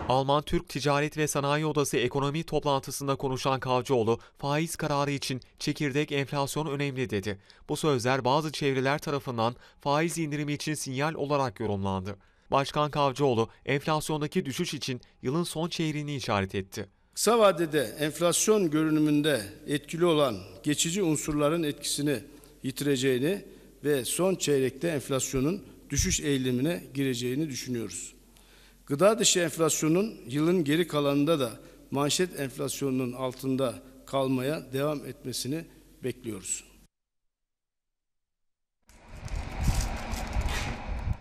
Alman Türk Ticaret ve Sanayi Odası ekonomi toplantısında konuşan Kavcıoğlu, faiz kararı için çekirdek enflasyon önemli dedi. Bu sözler bazı çevreler tarafından faiz indirimi için sinyal olarak yorumlandı. Başkan Kavcıoğlu, enflasyondaki düşüş için yılın son çeyreğini işaret etti. Kısa vadede enflasyon görünümünde etkili olan geçici unsurların etkisini yitireceğini ve son çeyrekte enflasyonun düşüş eğilimine gireceğini düşünüyoruz. Gıda dışı enflasyonun yılın geri kalanında da manşet enflasyonunun altında kalmaya devam etmesini bekliyoruz.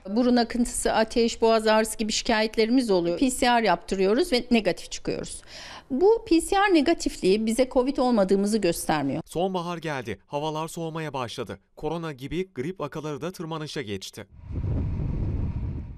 Burun akıntısı, ateş, boğaz ağrısı gibi şikayetlerimiz oluyor. PCR yaptırıyoruz ve negatif çıkıyoruz. Bu PCR negatifliği bize COVID olmadığımızı göstermiyor. Sonbahar geldi, havalar soğumaya başladı. Korona gibi grip vakaları da tırmanışa geçti.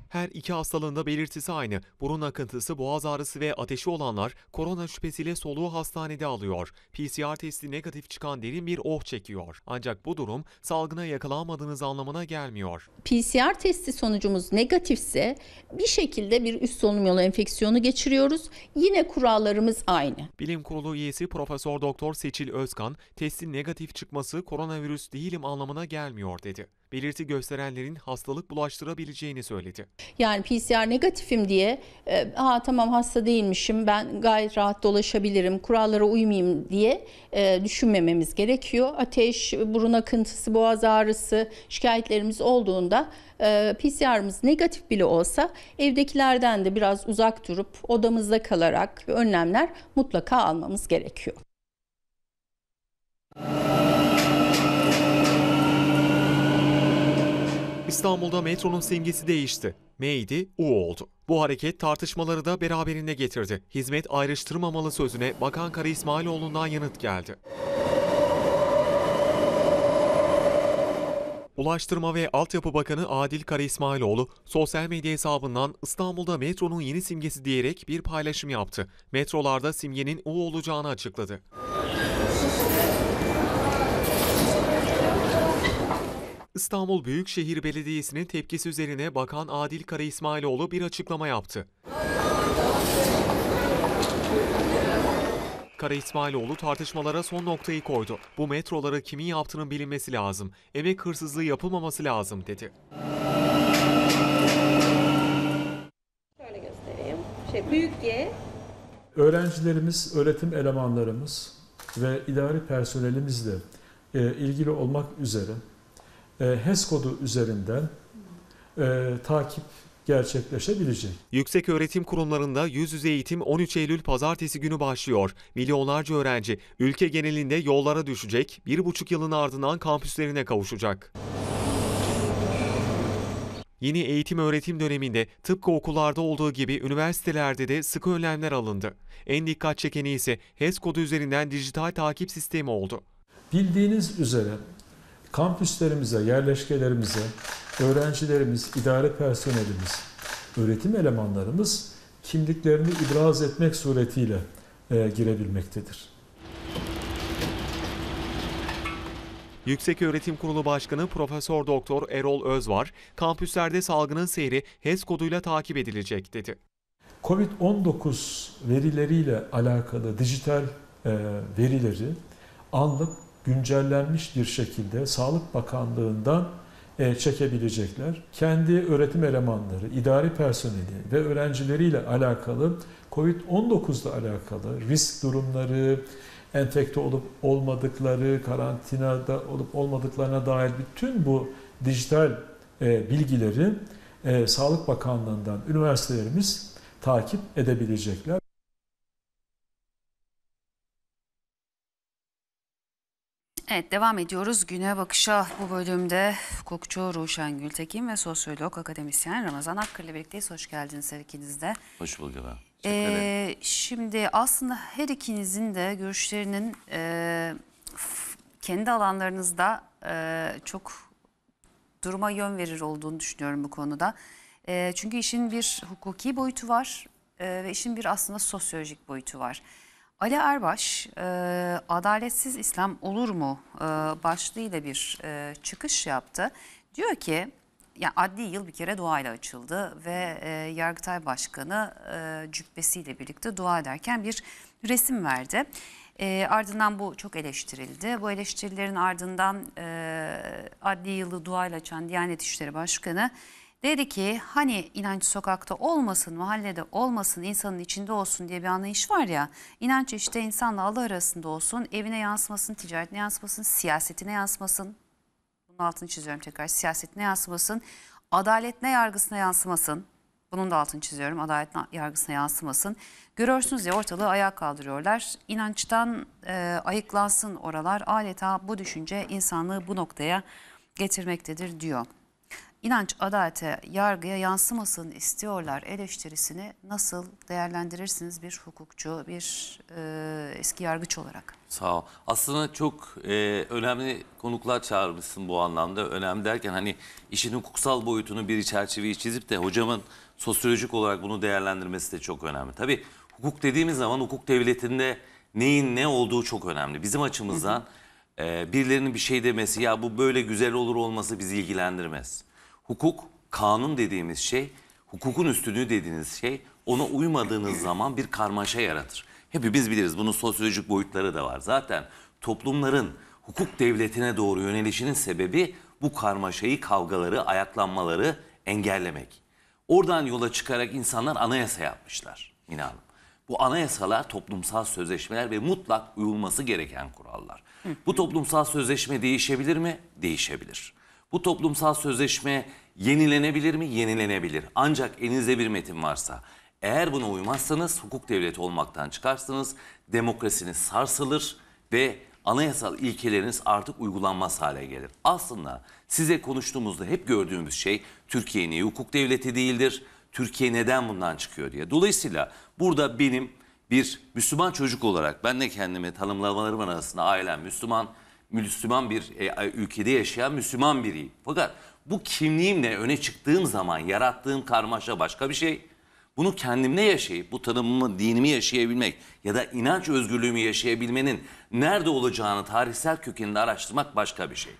Her iki hastalığında belirtisi aynı. Burun akıntısı, boğaz ağrısı ve ateşi olanlar korona şüphesiyle soluğu hastanede alıyor. PCR testi negatif çıkan derin bir oh çekiyor. Ancak bu durum salgına yakalanmadığınız anlamına gelmiyor. PCR testi sonucumuz negatifse bir şekilde bir üst solunum yolu enfeksiyonu geçiriyoruz. Yine kurallarımız aynı. Bilim Kurulu üyesi Profesör Doktor Seçil Özkan, testin negatif çıkması koronavirüs değilim anlamına gelmiyor dedi. Belirti gösterenlerin hastalık bulaştırabileceğini söyledi. Yani PCR negatifim diye e, ha tamam hasta değilmişim ben gayet rahat dolaşabilirim kurallara uymayayım diye e, düşünmememiz gerekiyor. Ateş, burun akıntısı, boğaz ağrısı şikayetlerimiz olduğunda e, PCR'ımız negatif bile olsa evdekilerden de biraz uzak durup odamızda kalarak önlemler mutlaka almamız gerekiyor. İstanbul'da metronun simgesi değişti. M'ydi, U oldu. Bu hareket tartışmaları da beraberinde getirdi. Hizmet ayrıştırmamalı sözüne Bakan Kara İsmailoğlu'ndan yanıt geldi. Ulaştırma ve Altyapı Bakanı Adil Kara İsmailoğlu sosyal medya hesabından İstanbul'da metronun yeni simgesi diyerek bir paylaşım yaptı. Metrolarda simgenin U olacağını açıkladı. İstanbul Büyükşehir Belediyesi'nin tepkisi üzerine Bakan Adil Kara İsmailoğlu bir açıklama yaptı. Kara İsmailoğlu tartışmalara son noktayı koydu. Bu metroları kimin yaptığının bilinmesi lazım. Emek hırsızlığı yapılmaması lazım dedi. Şöyle göstereyim. Şey büyük diye Öğrencilerimiz, öğretim elemanlarımız ve idari personelimizle e, ilgili olmak üzere HES kodu üzerinden e, takip gerçekleşebilecek. Yüksek öğretim kurumlarında yüz yüze eğitim 13 Eylül pazartesi günü başlıyor. Milyonlarca öğrenci ülke genelinde yollara düşecek, bir buçuk yılın ardından kampüslerine kavuşacak. Yeni eğitim öğretim döneminde tıpkı okullarda olduğu gibi üniversitelerde de sıkı önlemler alındı. En dikkat çekeni ise HES kodu üzerinden dijital takip sistemi oldu. Bildiğiniz üzere kampüslerimize, yerleşkelerimize öğrencilerimiz, idare personelimiz, öğretim elemanlarımız kimliklerini ibraz etmek suretiyle e, girebilmektedir. Yüksek Öğretim Kurulu Başkanı Profesör Doktor Erol Özvar, kampüslerde salgının seyri HES koduyla takip edilecek dedi. Covid-19 verileriyle alakalı dijital e, verileri anlık güncellenmiş bir şekilde Sağlık Bakanlığı'ndan e, çekebilecekler. Kendi öğretim elemanları, idari personeli ve öğrencileriyle alakalı Covid-19 ile alakalı risk durumları, enfekte olup olmadıkları, karantinada olup olmadıklarına dair bütün bu dijital e, bilgileri e, Sağlık Bakanlığı'ndan üniversitelerimiz takip edebilecekler. Evet devam ediyoruz güne bakışa bu bölümde hukukçu Ruşen Gültekin ve sosyolog akademisyen Ramazan Akkır'la birlikteyiz. Hoş geldiniz her ikiniz de. Hoş bulduk efendim. Ee, şimdi aslında her ikinizin de görüşlerinin e, kendi alanlarınızda e, çok duruma yön verir olduğunu düşünüyorum bu konuda. E, çünkü işin bir hukuki boyutu var e, ve işin bir aslında sosyolojik boyutu var. Ali Erbaş, e, adaletsiz İslam olur mu e, başlığıyla bir e, çıkış yaptı. Diyor ki, ya adli yıl bir kere duayla açıldı ve e, Yargıtay Başkanı e, cübbesiyle birlikte dua ederken bir resim verdi. E, ardından bu çok eleştirildi. Bu eleştirilerin ardından e, adli yılı duayla açan Diyanet İşleri Başkanı dedi ki hani inanç sokakta olmasın, mahallede olmasın, insanın içinde olsun diye bir anlayış var ya. İnanç işte insanla Allah arasında olsun, evine yansımasın, ticaretine yansımasın, siyasetine yansımasın. Bunun altını çiziyorum tekrar. Siyasetine yansımasın, adaletine yargısına yansımasın. Bunun da altını çiziyorum. Adalet yargısına yansımasın. Görüyorsunuz ya ortalığı ayağa kaldırıyorlar. İnançtan e, ayıklansın oralar. Adeta bu düşünce insanlığı bu noktaya getirmektedir diyor. İnanç adalete, yargıya yansımasın istiyorlar eleştirisini nasıl değerlendirirsiniz bir hukukçu, bir e, eski yargıç olarak? Sağ ol. Aslında çok e, önemli konuklar çağırmışsın bu anlamda. Önemli derken hani işin hukuksal boyutunu bir çerçeveyi çizip de hocamın sosyolojik olarak bunu değerlendirmesi de çok önemli. Tabii hukuk dediğimiz zaman hukuk devletinde neyin ne olduğu çok önemli. Bizim açımızdan e, birilerinin bir şey demesi ya bu böyle güzel olur olması bizi ilgilendirmez. Hukuk, kanun dediğimiz şey, hukukun üstünlüğü dediğiniz şey ona uymadığınız zaman bir karmaşa yaratır. Hepimiz biliriz bunun sosyolojik boyutları da var. Zaten toplumların hukuk devletine doğru yönelişinin sebebi bu karmaşayı, kavgaları, ayaklanmaları engellemek. Oradan yola çıkarak insanlar anayasa yapmışlar Mina Hanım. Bu anayasalar toplumsal sözleşmeler ve mutlak uyulması gereken kurallar. Bu toplumsal sözleşme değişebilir mi? Değişebilir. Bu toplumsal sözleşme yenilenebilir mi? Yenilenebilir. Ancak elinizde bir metin varsa, eğer buna uymazsanız hukuk devleti olmaktan çıkarsınız, demokrasiniz sarsılır ve anayasal ilkeleriniz artık uygulanmaz hale gelir. Aslında size konuştuğumuzda hep gördüğümüz şey Türkiye niye hukuk devleti değildir? Türkiye neden bundan çıkıyor diye. Dolayısıyla burada benim bir Müslüman çocuk olarak ben de kendimi tanımlamalarım arasında ailem Müslüman, Müslüman bir e, ülkede yaşayan Müslüman biriyim. Fakat bu kimliğimle öne çıktığım zaman yarattığım karmaşa başka bir şey. Bunu kendimle yaşayıp bu tanımımı, dinimi yaşayabilmek ya da inanç özgürlüğümü yaşayabilmenin nerede olacağını tarihsel kökeninde araştırmak başka bir şey.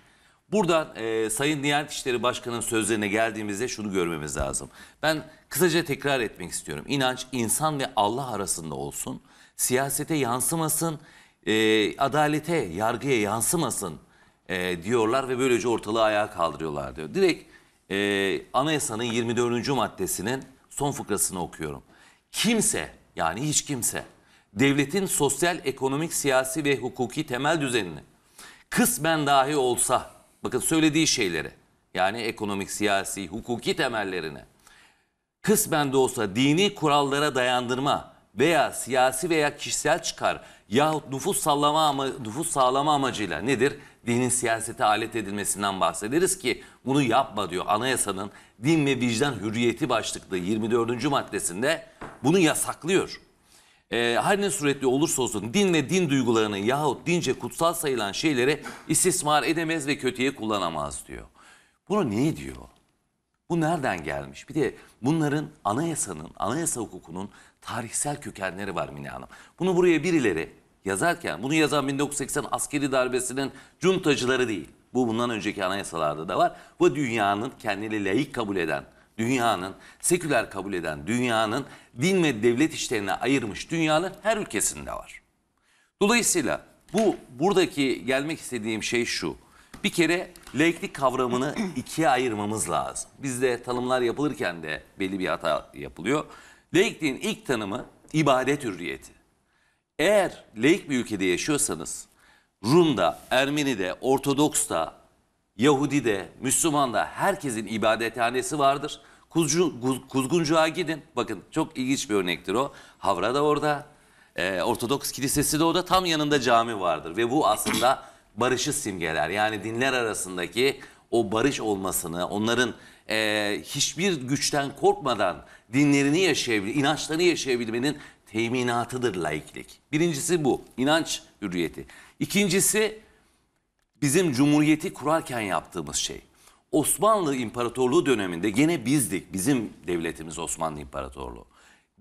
Buradan e, Sayın Diyanet İşleri Başkanı'nın sözlerine geldiğimizde şunu görmemiz lazım. Ben kısaca tekrar etmek istiyorum. İnanç insan ve Allah arasında olsun, siyasete yansımasın, e, adalete, yargıya yansımasın e, diyorlar ve böylece ortalığı ayağa kaldırıyorlar diyor. Direkt e, anayasanın 24. maddesinin son fıkrasını okuyorum. Kimse yani hiç kimse devletin sosyal, ekonomik, siyasi ve hukuki temel düzenini kısmen dahi olsa bakın söylediği şeyleri yani ekonomik, siyasi, hukuki temellerini kısmen de olsa dini kurallara dayandırma veya siyasi veya kişisel çıkar yahut nüfus sallama ama nüfus sağlama amacıyla nedir? Dinin siyasete alet edilmesinden bahsederiz ki bunu yapma diyor. Anayasanın din ve vicdan hürriyeti başlıklı 24. maddesinde bunu yasaklıyor. Ee, her ne suretli olursa olsun din ve din duygularını yahut dince kutsal sayılan şeyleri istismar edemez ve kötüye kullanamaz diyor. Bunu niye diyor? Bu nereden gelmiş? Bir de bunların anayasanın, anayasa hukukunun tarihsel kökenleri var Mine Hanım. Bunu buraya birileri yazarken, bunu yazan 1980 askeri darbesinin cuntacıları değil. Bu bundan önceki anayasalarda da var. Bu dünyanın kendini layık kabul eden, dünyanın seküler kabul eden, dünyanın din ve devlet işlerine ayırmış dünyanın her ülkesinde var. Dolayısıyla bu buradaki gelmek istediğim şey şu. Bir kere laiklik kavramını [clears throat] ikiye ayırmamız lazım. Bizde tanımlar yapılırken de belli bir hata yapılıyor. Laikliğin ilk tanımı ibadet hürriyeti. Eğer laik bir ülkede yaşıyorsanız Rum'da, Ermeni'de, Ortodoks'ta, Yahudi'de, Müslüman'da herkesin ibadethanesi vardır. Kuzcu, Kuz- Kuzguncuğa gidin. Bakın çok ilginç bir örnektir o. Havra da orada. Ee, Ortodoks kilisesi de orada. Tam yanında cami vardır. Ve bu aslında [coughs] barışı simgeler. Yani dinler arasındaki o barış olmasını, onların eee, hiçbir güçten korkmadan dinlerini yaşayabil, inançlarını yaşayabilmenin teminatıdır laiklik. Birincisi bu, inanç hürriyeti. İkincisi bizim cumhuriyeti kurarken yaptığımız şey. Osmanlı İmparatorluğu döneminde gene bizdik. Bizim devletimiz Osmanlı İmparatorluğu.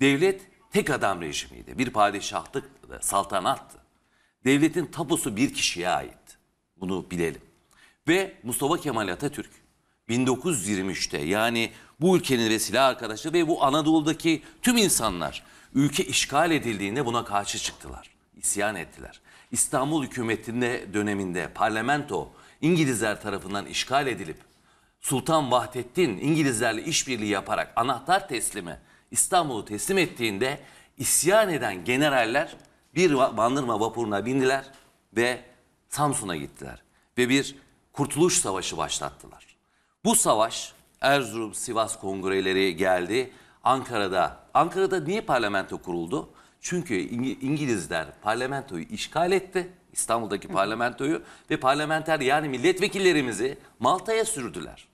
Devlet tek adam rejimiydi. Bir padişahlık, saltanattı. Devletin tapusu bir kişiye ait. Bunu bilelim. Ve Mustafa Kemal Atatürk 1923'te yani bu ülkenin ve silah arkadaşı ve bu Anadolu'daki tüm insanlar ülke işgal edildiğinde buna karşı çıktılar. İsyan ettiler. İstanbul hükümetinde döneminde parlamento İngilizler tarafından işgal edilip Sultan Vahdettin İngilizlerle işbirliği yaparak anahtar teslimi İstanbul'u teslim ettiğinde isyan eden generaller bir bandırma vapuruna bindiler ve Samsun'a gittiler. Ve bir kurtuluş savaşı başlattılar. Bu savaş Erzurum, Sivas kongreleri geldi. Ankara'da, Ankara'da niye parlamento kuruldu? Çünkü İngi- İngilizler parlamentoyu işgal etti. İstanbul'daki parlamentoyu ve parlamenter yani milletvekillerimizi Malta'ya sürdüler.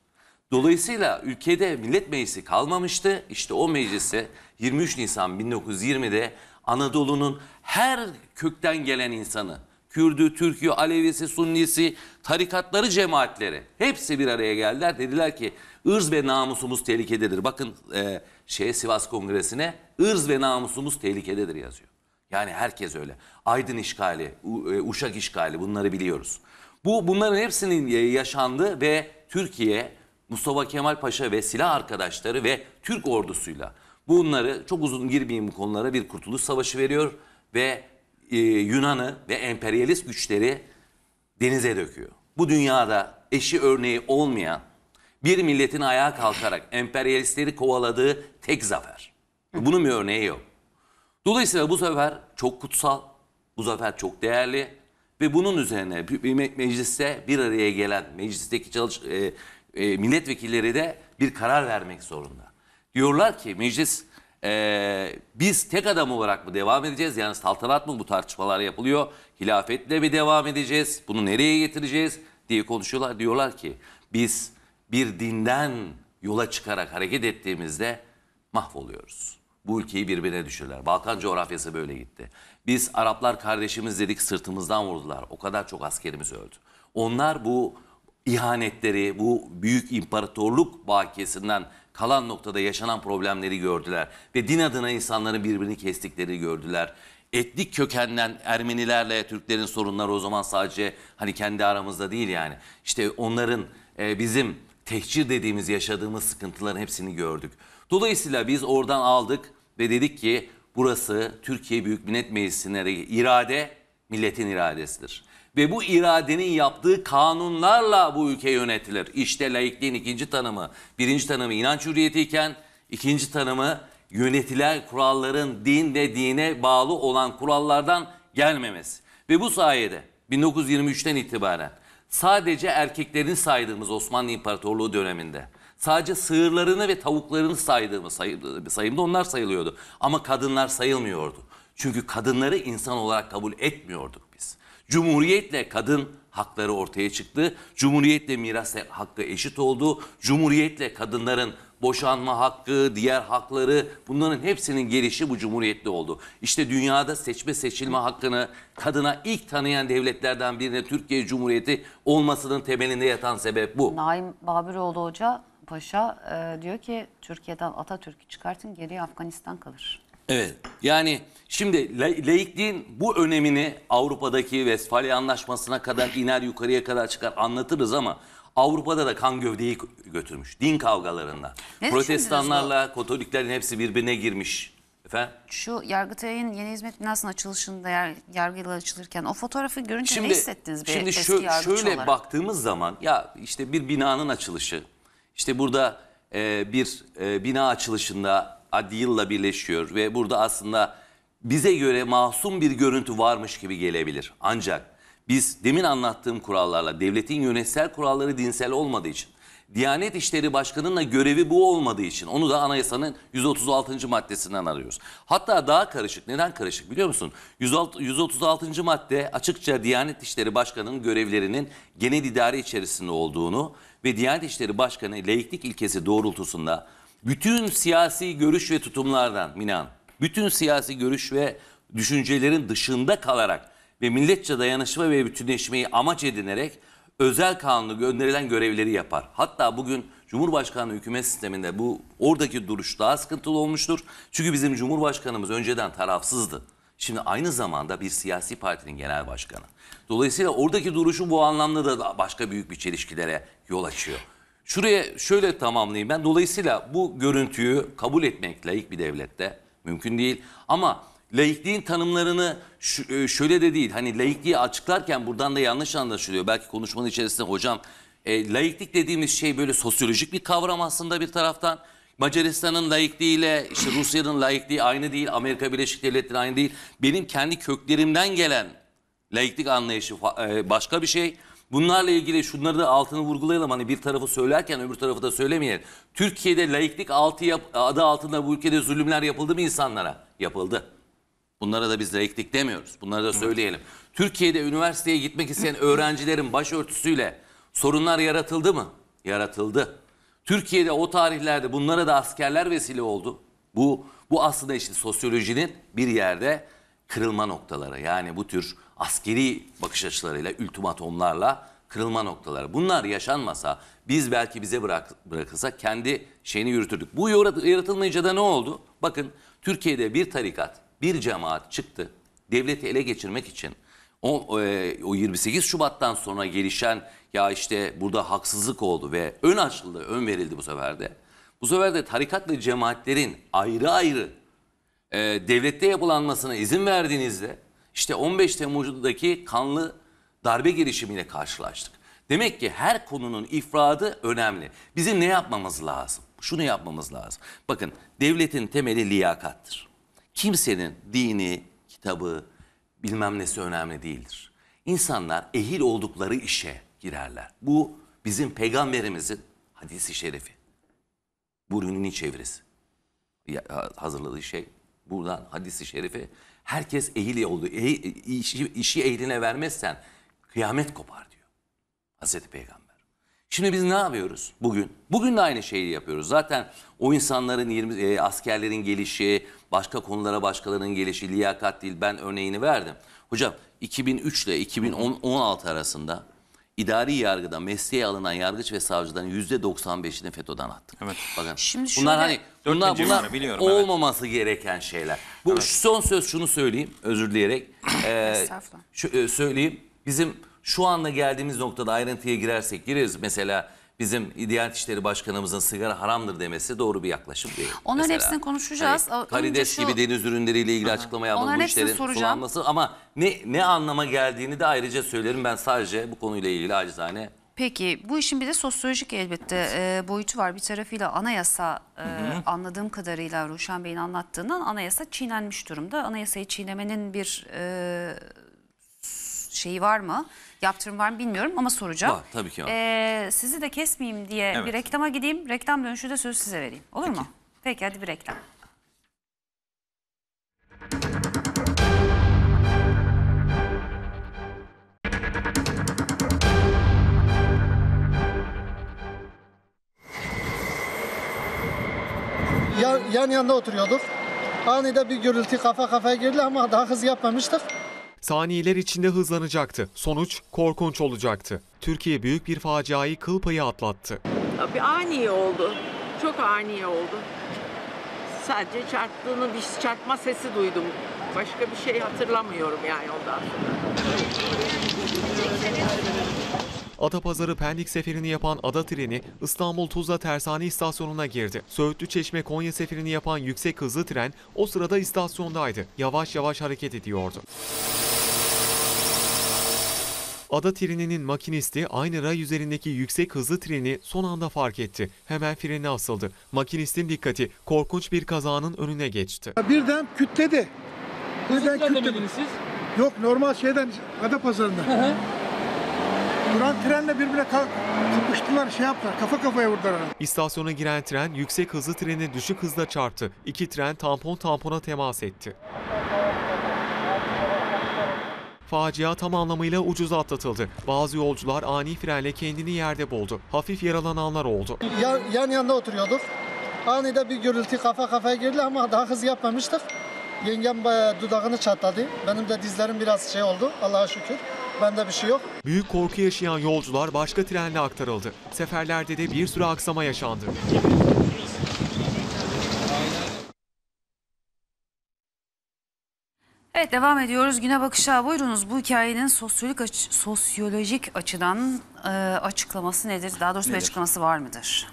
Dolayısıyla ülkede millet meclisi kalmamıştı. İşte o meclise 23 Nisan 1920'de Anadolu'nun her kökten gelen insanı, Kürdü, Türk'ü, Alevisi, Sunnisi, tarikatları, cemaatleri hepsi bir araya geldiler. Dediler ki ırz ve namusumuz tehlikededir. Bakın e, şeye Sivas Kongresi'ne ırz ve namusumuz tehlikededir yazıyor. Yani herkes öyle. Aydın işgali, e, Uşak işgali bunları biliyoruz. Bu bunların hepsinin e, yaşandığı ve Türkiye Mustafa Kemal Paşa ve silah arkadaşları ve Türk ordusuyla bunları çok uzun girmeyeyim bu konulara bir kurtuluş savaşı veriyor ve e, Yunan'ı ve emperyalist güçleri denize döküyor. Bu dünyada eşi örneği olmayan bir milletin ayağa kalkarak emperyalistleri kovaladığı tek zafer. Bunun bir örneği yok. Dolayısıyla bu zafer çok kutsal, bu zafer çok değerli ve bunun üzerine bir- bir me- mecliste bir araya gelen meclisteki çalış, e, e, milletvekilleri de bir karar vermek zorunda. Diyorlar ki meclis e, biz tek adam olarak mı devam edeceğiz? Yani saltanat mı bu tartışmalar yapılıyor? Hilafetle mi devam edeceğiz? Bunu nereye getireceğiz? diye konuşuyorlar. Diyorlar ki biz bir dinden yola çıkarak hareket ettiğimizde mahvoluyoruz. Bu ülkeyi birbirine düşürürler. Balkan coğrafyası böyle gitti. Biz Araplar kardeşimiz dedik sırtımızdan vurdular. O kadar çok askerimiz öldü. Onlar bu ihanetleri, bu büyük imparatorluk bakiyesinden kalan noktada yaşanan problemleri gördüler. Ve din adına insanların birbirini kestikleri gördüler. Etnik kökenden Ermenilerle Türklerin sorunları o zaman sadece hani kendi aramızda değil yani. İşte onların e, bizim tehcir dediğimiz yaşadığımız sıkıntıların hepsini gördük. Dolayısıyla biz oradan aldık ve dedik ki burası Türkiye Büyük Millet Meclisi'ne de irade milletin iradesidir. Ve bu iradenin yaptığı kanunlarla bu ülke yönetilir. İşte laikliğin ikinci tanımı. Birinci tanımı inanç hürriyetiyken ikinci tanımı yönetilen kuralların din ve dine bağlı olan kurallardan gelmemesi. Ve bu sayede 1923'ten itibaren sadece erkeklerin saydığımız Osmanlı İmparatorluğu döneminde sadece sığırlarını ve tavuklarını saydığımız sayı- sayımda onlar sayılıyordu. Ama kadınlar sayılmıyordu. Çünkü kadınları insan olarak kabul etmiyorduk biz. Cumhuriyetle kadın hakları ortaya çıktı. Cumhuriyetle miras hakkı eşit oldu. Cumhuriyetle kadınların boşanma hakkı, diğer hakları bunların hepsinin gelişi bu cumhuriyetle oldu. İşte dünyada seçme seçilme hakkını kadına ilk tanıyan devletlerden birine Türkiye Cumhuriyeti olmasının temelinde yatan sebep bu. Naim Babiroğlu Hoca Paşa e, diyor ki Türkiye'den Atatürk'ü çıkartın geriye Afganistan kalır. Evet. Yani şimdi la- laikliğin bu önemini Avrupa'daki Westfalia Anlaşması'na kadar iner yukarıya kadar çıkar anlatırız ama Avrupa'da da kan gövdeyi götürmüş. Din kavgalarında. Ne Protestanlarla Katoliklerin hepsi birbirine girmiş. Efendim? Şu Yargıtay'ın yeni hizmet binasının açılışında yer, yargıyla açılırken o fotoğrafı görünce ne Şimdi, hissettiniz bir şimdi eski şö- şöyle olarak? baktığımız zaman ya işte bir binanın açılışı, işte burada e, bir e, bina açılışında adli yılla birleşiyor ve burada aslında bize göre masum bir görüntü varmış gibi gelebilir. Ancak biz demin anlattığım kurallarla devletin yönetsel kuralları dinsel olmadığı için Diyanet İşleri Başkanı'nın da görevi bu olmadığı için onu da anayasanın 136. maddesinden arıyoruz. Hatta daha karışık. Neden karışık biliyor musun? 106 136. madde açıkça Diyanet İşleri Başkanı'nın görevlerinin genel idare içerisinde olduğunu ve Diyanet İşleri Başkanı laiklik ilkesi doğrultusunda bütün siyasi görüş ve tutumlardan Minan, bütün siyasi görüş ve düşüncelerin dışında kalarak ve milletçe dayanışma ve bütünleşmeyi amaç edinerek özel kanunu gönderilen görevleri yapar. Hatta bugün Cumhurbaşkanlığı hükümet sisteminde bu oradaki duruş daha sıkıntılı olmuştur. Çünkü bizim Cumhurbaşkanımız önceden tarafsızdı. Şimdi aynı zamanda bir siyasi partinin genel başkanı. Dolayısıyla oradaki duruşu bu anlamda da başka büyük bir çelişkilere yol açıyor. Şuraya şöyle tamamlayayım ben. Dolayısıyla bu görüntüyü kabul etmek layık bir devlette mümkün değil. Ama laikliğin tanımlarını e, şöyle de değil. Hani laikliği açıklarken buradan da yanlış anlaşılıyor. Belki konuşmanın içerisinde hocam e, laiklik dediğimiz şey böyle sosyolojik bir kavram aslında bir taraftan. Macaristan'ın laikliğiyle işte Rusya'nın laikliği aynı değil. Amerika Birleşik Devletleri aynı değil. Benim kendi köklerimden gelen laiklik anlayışı e, başka bir şey. Bunlarla ilgili şunları da altını vurgulayalım. Hani bir tarafı söylerken öbür tarafı da söylemeyelim. Türkiye'de laiklik altı yap- adı altında bu ülkede zulümler yapıldı mı insanlara? Yapıldı. Bunlara da biz laiklik demiyoruz. Bunları da söyleyelim. Türkiye'de üniversiteye gitmek isteyen öğrencilerin başörtüsüyle sorunlar yaratıldı mı? Yaratıldı. Türkiye'de o tarihlerde bunlara da askerler vesile oldu. Bu bu aslında işte sosyolojinin bir yerde kırılma noktaları. Yani bu tür askeri bakış açılarıyla, ultimatomlarla kırılma noktaları. Bunlar yaşanmasa biz belki bize bırak, bırakılsa kendi şeyini yürütürdük. Bu yarat- yaratılmayınca da ne oldu? Bakın Türkiye'de bir tarikat, bir cemaat çıktı. Devleti ele geçirmek için o, e, o 28 Şubat'tan sonra gelişen ya işte burada haksızlık oldu ve ön açıldı, ön verildi bu sefer de. Bu sefer de tarikat ve cemaatlerin ayrı ayrı e, devlette yapılanmasına izin verdiğinizde işte 15 Temmuz'daki kanlı darbe girişimiyle karşılaştık. Demek ki her konunun ifradı önemli. Bizim ne yapmamız lazım? Şunu yapmamız lazım. Bakın devletin temeli liyakattır. Kimsenin dini, kitabı, bilmem nesi önemli değildir. İnsanlar ehil oldukları işe girerler. Bu bizim peygamberimizin hadisi şerifi. Bu ürünün çevresi ya- hazırladığı şey buradan hadisi şerifi herkes ehil oldu. Ehil, işi, işi ehline vermezsen kıyamet kopar diyor Hazreti Peygamber. Şimdi biz ne yapıyoruz bugün? Bugün de aynı şeyi yapıyoruz. Zaten o insanların 20 e, askerlerin gelişi, başka konulara başkalarının gelişi, liyakat değil. Ben örneğini verdim. Hocam 2003 ile 2016 arasında idari yargıda mesleğe alınan yargıç ve savcıların %95'ini FETÖ'den attık. Evet. Bakın Şimdi bunlar şöyle- hani bunlar, bin bunlar civarı biliyorum, evet. olmaması gereken şeyler. Bu şu son söz şunu söyleyeyim özür dileyerek. [clears throat] Estağfurullah. şu, e, söyleyeyim. Bizim şu anda geldiğimiz noktada ayrıntıya girersek gireriz. Mesela bizim Diyanet İşleri Başkanımızın sigara haramdır demesi doğru bir yaklaşım değil. Onların Mesela, hepsini konuşacağız. hani karides şu- gibi deniz ürünleriyle ilgili açıklama yapması, Onların bu işlerin soracağım. sulanması ama ne ne anlama geldiğini de ayrıca söylerim. Ben sadece bu konuyla ilgili acizane Peki bu işin bir de sosyolojik elbette e, boyutu var. Bir tarafıyla anayasa e, anladığım kadarıyla Ruşen Bey'in anlattığından anayasa çiğnenmiş durumda. Anayasayı çiğnemenin bir e, şeyi var mı? Yaptırım var mı bilmiyorum ama soracağım. Var, tabii ki var. E, sizi de kesmeyeyim diye Evet. bir reklama gideyim. Reklam dönüşü de sözü size vereyim. Olur mu? Peki hadi bir reklam. Ya, yan yana oturuyorduk. Aniden bir gürültü kafa kafaya girdi ama daha hız yapmamıştık. Saniyeler içinde hızlanacaktı. Sonuç korkunç olacaktı. Türkiye büyük bir faciayı kıl payı atlattı. Tabii ani oldu. Çok ani oldu. Sadece çarptığını, bir çarpma sesi duydum. Başka bir şey hatırlamıyorum yani ondan sonra. Adapazarı Pendik seferini yapan ada treni İstanbul Tuzla Tersane istasyonuna girdi. Söğütlü Çeşme Konya seferini yapan yüksek hızlı tren o sırada istasyondaydı. Yavaş yavaş hareket ediyordu. Ada treninin makinisti aynı ray üzerindeki yüksek hızlı treni son anda fark etti. Hemen freni asıldı. Makinistin dikkati korkunç bir kazanın önüne geçti. Birden kütledi. Birden kütledi. siz? Yok normal şeyden Adapazarı'ndan. Duran trenle birbirine ka- Kapıştılar şey yaptılar kafa kafaya vurdular. İstasyona giren tren yüksek hızlı treni düşük hızla çarptı. İki tren tampon tampona temas etti. Facia tam anlamıyla ucuz atlatıldı. Bazı yolcular ani frenle kendini yerde buldu. Hafif yaralananlar oldu. Ya, yan yana oturuyorduk. Aniden bir gürültü kafa kafaya girdi ama daha hız yapmamıştık. Yengem bayağı dudağını çatladı. Benim de dizlerim biraz şey oldu Allah'a şükür. Bende bir şey yok. Büyük korku yaşayan yolcular başka trenle aktarıldı. Seferlerde de bir süre aksama yaşandı. Evet devam ediyoruz. Güne bakışa buyurunuz. Bu hikayenin sosyolojik, aç- sosyolojik açıdan e, açıklaması nedir? Daha doğrusu bir Nedir? açıklaması var mıdır?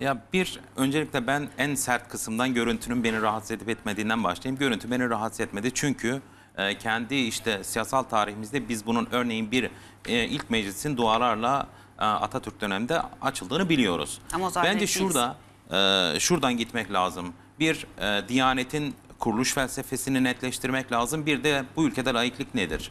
Ya bir öncelikle ben en sert kısımdan görüntünün beni rahatsız edip etmediğinden başlayayım. Görüntü beni rahatsız etmedi çünkü e, kendi işte siyasal tarihimizde biz bunun örneğin bir e, ilk meclisin dualarla e, Atatürk döneminde açıldığını biliyoruz. Ama Bence şurada e, şuradan gitmek lazım. Bir e, Diyanet'in kuruluş felsefesini netleştirmek lazım. Bir de bu ülkede laiklik nedir?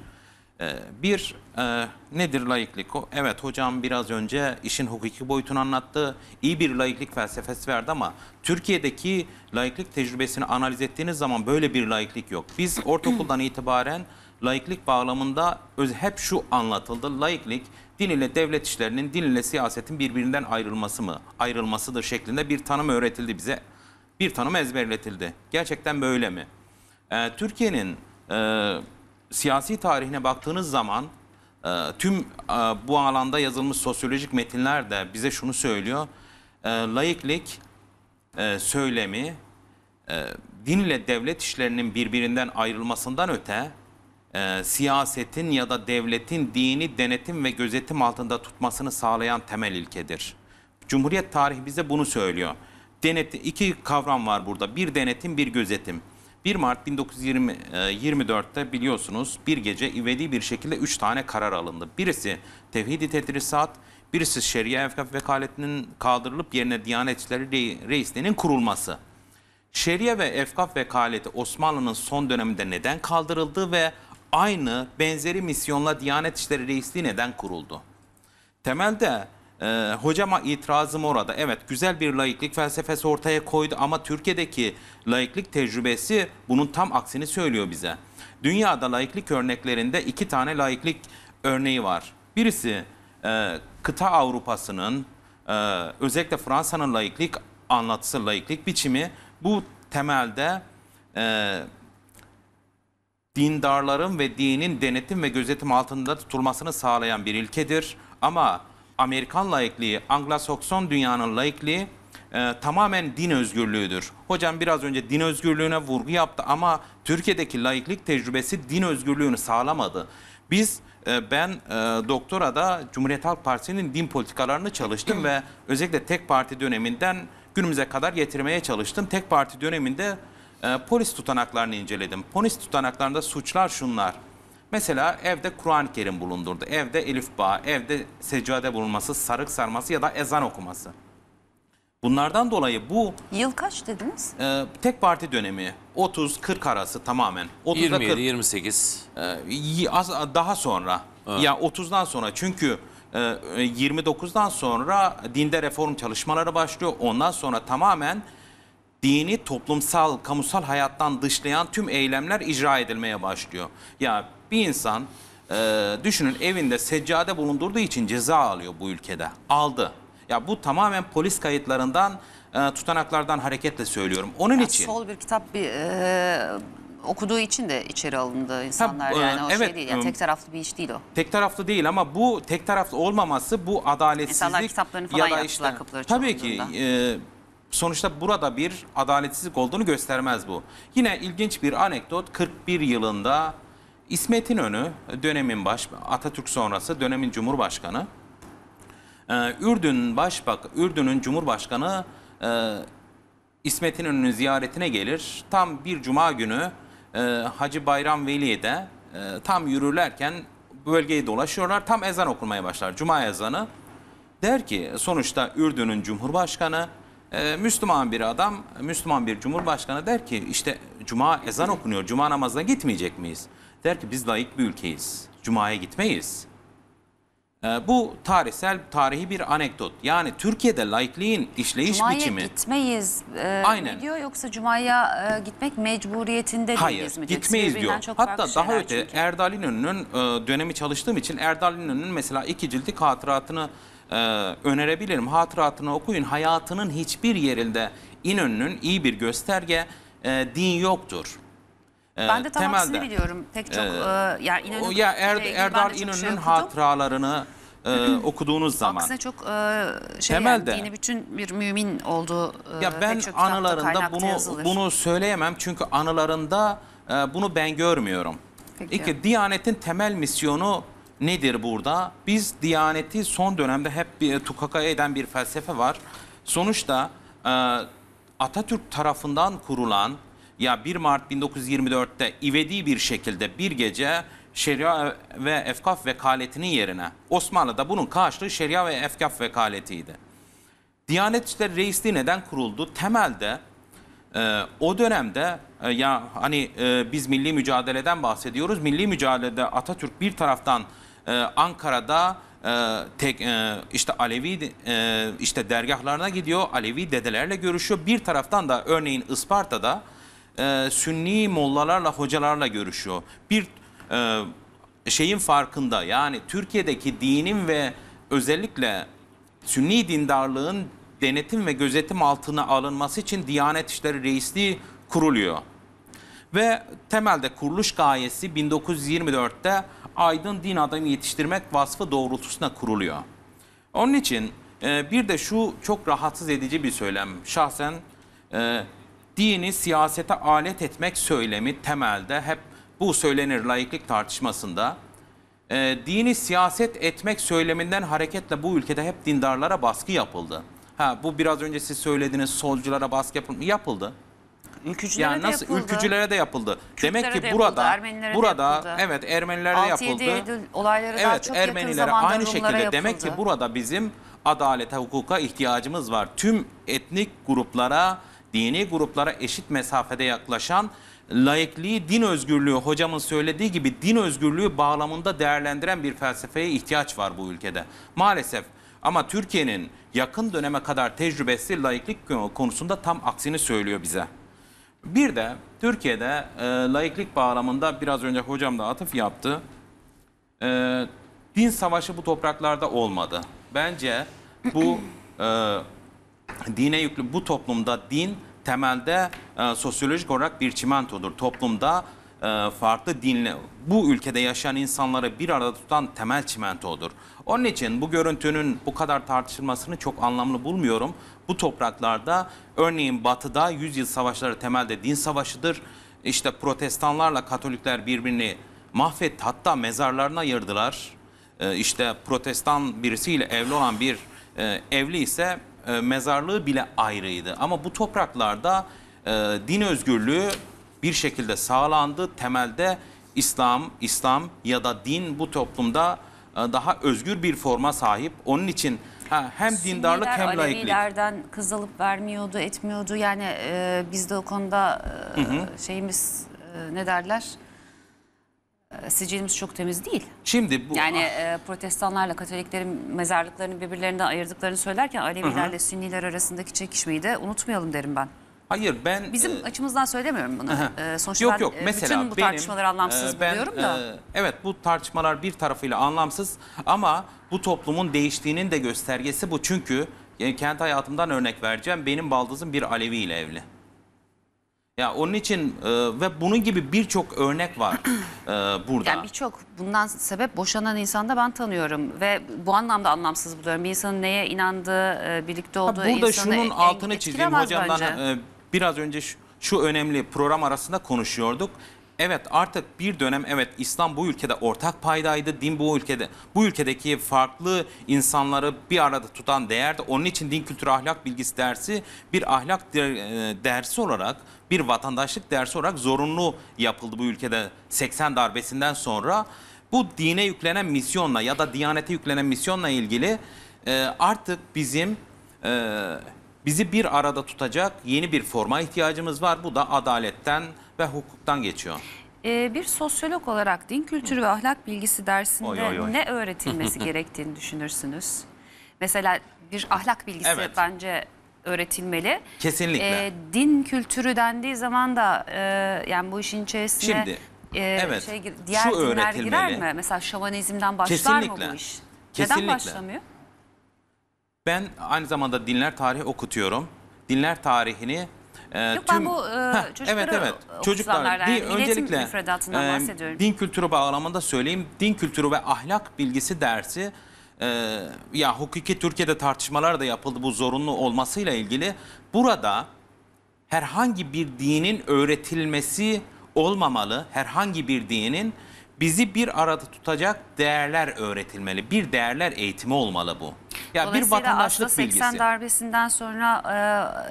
Ee, Bir, e, nedir laiklik? Evet hocam biraz önce işin hukuki boyutunu anlattı. İyi bir laiklik felsefesi verdi ama Türkiye'deki laiklik tecrübesini analiz ettiğiniz zaman böyle bir laiklik yok. Biz ortaokuldan itibaren laiklik bağlamında hep şu anlatıldı. Laiklik din ile devlet işlerinin, din ile siyasetin birbirinden ayrılması mı? Ayrılmasıdır şeklinde bir tanım öğretildi bize. Bir tanım ezberletildi. Gerçekten böyle mi? Ee, Türkiye'nin e, siyasi tarihine baktığınız zaman e, tüm e, bu alanda yazılmış sosyolojik metinler de bize şunu söylüyor. E, laiklik e, söylemi e, din ile devlet işlerinin birbirinden ayrılmasından öte e, siyasetin ya da devletin dini denetim ve gözetim altında tutmasını sağlayan temel ilkedir. Cumhuriyet tarihi bize bunu söylüyor. Denet, iki kavram var burada. Bir denetim, bir gözetim. 1 Mart 1924'te biliyorsunuz bir gece ivedi bir şekilde 3 tane karar alındı. Birisi tevhid-i tedrisat, birisi şeria efkaf vekaletinin kaldırılıp yerine Diyanet İşleri Re- Reisliği'nin kurulması. Şeria ve efkaf vekaleti Osmanlı'nın son döneminde neden kaldırıldı ve aynı benzeri misyonla Diyanet İşleri Reisliği neden kuruldu? Temelde e, hocama itirazım orada. Evet güzel bir laiklik felsefesi ortaya koydu ama Türkiye'deki laiklik tecrübesi bunun tam aksini söylüyor bize. Dünyada laiklik örneklerinde iki tane laiklik örneği var. Birisi e, kıta Avrupa'sının e, özellikle Fransa'nın laiklik anlatısı, laiklik biçimi bu temelde e, dindarların ve dinin denetim ve gözetim altında tutulmasını sağlayan bir ilkedir. Ama Amerikan laikliği, Anglo-Sakson dünyanın laikliği e, tamamen din özgürlüğüdür. Hocam biraz önce din özgürlüğüne vurgu yaptı ama Türkiye'deki laiklik tecrübesi din özgürlüğünü sağlamadı. Biz e, ben e, doktorada Cumhuriyet Halk Partisi'nin din politikalarını çalıştım ve özellikle tek parti döneminden günümüze kadar getirmeye çalıştım. Tek parti döneminde e, polis tutanaklarını inceledim. Polis tutanaklarında suçlar şunlar. Mesela evde Kur'an-ı Kerim bulundurdu. Evde elif bağ, evde seccade bulunması, sarık sarması ya da ezan okuması. Bunlardan dolayı bu Yıl kaç dediniz? e, tek parti dönemi 30-40 arası tamamen. 30'da 40 27-28. ee, y- az- daha sonra ya 30'dan sonra çünkü e, 29'dan sonra dinde reform çalışmaları başlıyor. Ondan sonra tamamen dini toplumsal, kamusal hayattan dışlayan tüm eylemler icra edilmeye başlıyor. Ya bir insan e, düşünün evinde seccade bulundurduğu için ceza alıyor bu ülkede. Aldı. Ya bu tamamen polis kayıtlarından, e, tutanaklardan hareketle söylüyorum. Onun Ya için Sol bir kitap bir e, okuduğu için de içeri alındı insanlar e, yani o evet, şey değil yani e, tek taraflı bir iş değil o. Tek taraflı değil ama bu tek taraflı olmaması bu adaletsizlik İnsanlar kitaplarını falan yaktılar kapıları Tabii ki e, sonuçta burada bir adaletsizlik olduğunu göstermez bu. Yine ilginç bir anekdot 41 yılında İsmet İnönü dönemin baş Atatürk sonrası dönemin Cumhurbaşkanı e, Ürdün Başbak Ürdün'ün Cumhurbaşkanı e, İsmet İnönü'nün ziyaretine gelir. Tam bir cuma günü e, Hacı Bayram Veli'de e, tam yürürlerken bölgeyi dolaşıyorlar. Tam ezan okunmaya başlar. Cuma ezanı. Der ki sonuçta Ürdün'ün Cumhurbaşkanı e, Müslüman bir adam, Müslüman bir Cumhurbaşkanı der ki işte Cuma ezan okunuyor. Cuma namazına gitmeyecek miyiz? Der ki biz layık bir ülkeyiz. Cuma'ya gitmeyiz. E, bu tarihsel, tarihi bir anekdot. Yani Türkiye'de laikliğin işleyiş Cuma'ya biçimi... gitmeyiz e, Aynen. diyor yoksa Cuma'ya e, gitmek mecburiyetinde Hayır, değiliz mi diyor? gitmeyiz diyor. çok Hatta daha öte çünkü. Erdal İnönü'nün e, dönemi çalıştığım için Erdal İnönü'nün mesela iki ciltlik hatıratını e, önerebilirim. Hatıratını okuyun. Hayatının hiçbir yerinde İnönü'nün iyi bir gösterge e, din yoktur. E, Ben de tam aksini temelde, biliyorum. Pek çok e, e, yani İnönü ya Er- Erdal şey İnönü'nün okudum. hatıralarını e, [clears throat] okuduğunuz zaman Aksine çok e, şey Temelde- yani dini bütün bir mümin olduğu e, Ya ben anılarında bunu yazılır. bunu söyleyemem çünkü anılarında e, bunu ben görmüyorum. Peki. İki, Diyanet'in temel misyonu nedir burada? Biz Diyanet'i son dönemde hep bir tukaka eden bir felsefe var. Sonuçta e, Atatürk tarafından kurulan ya 1 Mart 1924'te ivedi bir şekilde bir gece şeria ve efkaf vekaletinin yerine Osmanlı'da bunun karşılığı şeria ve efkaf vekaletiydi. Diyanet İşleri Reisliği neden kuruldu? Temelde e, o dönemde e, ya hani e, biz milli mücadeleden bahsediyoruz. Milli mücadelede Atatürk bir taraftan e, Ankara'da e, tek e, işte Alevi e, işte dergahlarına gidiyor. Alevi dedelerle görüşüyor. Bir taraftan da örneğin Isparta'da e, Sünni mollalarla hocalarla görüşüyor. Bir e, şeyin farkında yani Türkiye'deki dinin ve özellikle Sünni dindarlığın denetim ve gözetim altına alınması için Diyanet İşleri Reisliği kuruluyor. Ve temelde kuruluş gayesi 1924'te aydın din adamı yetiştirmek vasfı doğrultusunda kuruluyor. Onun için e, bir de şu çok rahatsız edici bir söylem. Şahsen e, dini siyasete alet etmek söylemi temelde hep bu söylenir laiklik tartışmasında. E, dini siyaset etmek söyleminden hareketle bu ülkede hep dindarlara baskı yapıldı. Ha bu biraz önce siz söylediğiniz solculara baskı. Yapıldı. Ülkücülere Yani de nasıl yapıldı. ülkücülere de yapıldı. Kürtlere Demek ki de burada yapıldı, Ermenilere de burada yapıldı. evet Ermenilere de 6-7 yapıldı. Eylül olayları daha Evet çok yakın Ermenilere zamanda aynı Rumlara şekilde yapıldı. demek ki burada bizim adalete, hukuka ihtiyacımız var. Tüm etnik gruplara, dini gruplara eşit mesafede yaklaşan laikliği, din özgürlüğü hocamın söylediği gibi din özgürlüğü bağlamında değerlendiren bir felsefeye ihtiyaç var bu ülkede. Maalesef ama Türkiye'nin yakın döneme kadar tecrübesi laiklik konusunda tam aksini söylüyor bize. Bir de Türkiye'de e, laiklik bağlamında biraz önce hocam da atıf yaptı. E, din savaşı bu topraklarda olmadı. Bence bu e, dine yüklü bu toplumda din temelde e, sosyolojik olarak bir çimentodur. Toplumda e, farklı dinle bu ülkede yaşayan insanları bir arada tutan temel çimentodur. Onun için bu görüntünün bu kadar tartışılmasını çok anlamlı bulmuyorum. Bu topraklarda örneğin batıda yüzyıl savaşları temelde din savaşıdır. İşte protestanlarla katolikler birbirini mahvetti hatta mezarlarına ayırdılar. E, işte protestan birisiyle evli olan bir e, evli ise e, mezarlığı bile ayrıydı. Ama bu topraklarda e, din özgürlüğü bir şekilde sağlandı. Temelde İslam, İslam ya da din bu toplumda daha özgür bir forma sahip. Onun için ha, hem dindarlık Sünniler hem laiklik. Alevilerden kız alıp vermiyordu, etmiyordu. Yani e, biz de o konuda e, Hı hı. şeyimiz e, ne derler? E, sicilimiz çok temiz değil. Şimdi bu Yani e, protestanlarla katoliklerin mezarlıklarını birbirlerinden ayırdıklarını söylerken Alevilerle Sünniler arasındaki çekişmeyi de unutmayalım derim ben. Hayır ben Bizim e, açımızdan söylemiyorum bunu. Aha. E, sonuçta yok yok e, mesela bütün bu benim, tartışmaları anlamsız e, ben, buluyorum da. e, evet bu tartışmalar bir tarafıyla anlamsız ama bu toplumun değiştiğinin de göstergesi bu. Çünkü yani kendi hayatımdan örnek vereceğim. Benim baldızım bir Alevi ile evli. Ya onun için e, ve bunun gibi birçok örnek var e, burada. Yani birçok bundan sebep boşanan insan da ben tanıyorum ve bu anlamda anlamsız buluyorum. Bir insanın neye inandığı, e, birlikte Ha, olduğu Burada insanı şunun en- altını çizeyim hocamdan e, biraz önce şu, şu önemli program arasında konuşuyorduk. Evet artık bir dönem evet İslam bu ülkede ortak paydaydı. Din bu ülkede bu ülkedeki farklı insanları bir arada tutan değerdi. Onun için din kültürü ahlak bilgisi dersi bir ahlak e, dersi olarak bir vatandaşlık dersi olarak zorunlu yapıldı bu ülkede 80 darbesinden sonra. Bu dine yüklenen misyonla ya da diyanete yüklenen misyonla ilgili e, artık bizim e, bizi bir arada tutacak yeni bir forma ihtiyacımız var. Bu da adaletten ve hukuktan geçiyor. Ee, bir sosyolog olarak din kültürü ve ahlak bilgisi dersinde Oy, oy, oy. ne öğretilmesi [laughs] gerektiğini düşünürsünüz? Mesela bir ahlak bilgisi Evet. bence öğretilmeli. Kesinlikle. Ee, din kültürü dendiği zaman da e, yani bu işin içerisine Şimdi, e, evet, şey, diğer şu dinler girer mi? Mesela şamanizmden başlar Kesinlikle. mı bu iş? Kesinlikle. Neden başlamıyor? Ben aynı zamanda dinler tarihi okutuyorum. Dinler tarihini e, Yok tüm... ben bu e, Heh, evet evet. din- yani iletim müfredatından e, bahsediyorum. din kültürü bağlamında söyleyeyim. Din kültürü ve ahlak bilgisi dersi e, ya hukuki Türkiye'de tartışmalar da yapıldı bu zorunlu olmasıyla ilgili. Burada herhangi bir dinin öğretilmesi olmamalı. Herhangi bir dinin bizi bir arada tutacak değerler öğretilmeli. Bir değerler eğitimi olmalı bu. Ya bir vatandaşlık aslında 80 bilgisi. darbesinden sonra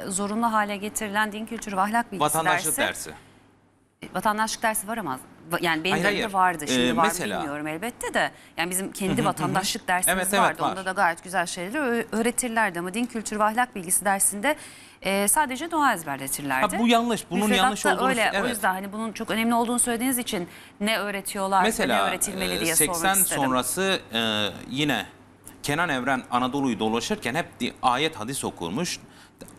e, zorunlu hale getirilen din kültürü ve ahlak bilgisi Vatandaşlık dersi. dersi. Vatandaşlık dersi var ama yani benim Hayır, dönemimde hayır. vardı. Şimdi Ee, var mesela- bilmiyorum elbette de. Yani bizim kendi vatandaşlık dersimiz Evet, evet, vardı. var. Onda da gayet güzel şeyleri öğretirlerdi ama din kültürü ve ahlak bilgisi dersinde e, sadece dua ezberletirlerdi. Ha, bu yanlış. Bunun Müfredatta yanlış olduğunu- öyle. O evet. yüzden hani bunun çok önemli olduğunu söylediğiniz için ne öğretiyorlar, ne Mesela öğretilmeli e, diye 80 sormak istedim. sonrası e, yine Kenan Evren Anadolu'yu dolaşırken hep ayet hadis okurmuş.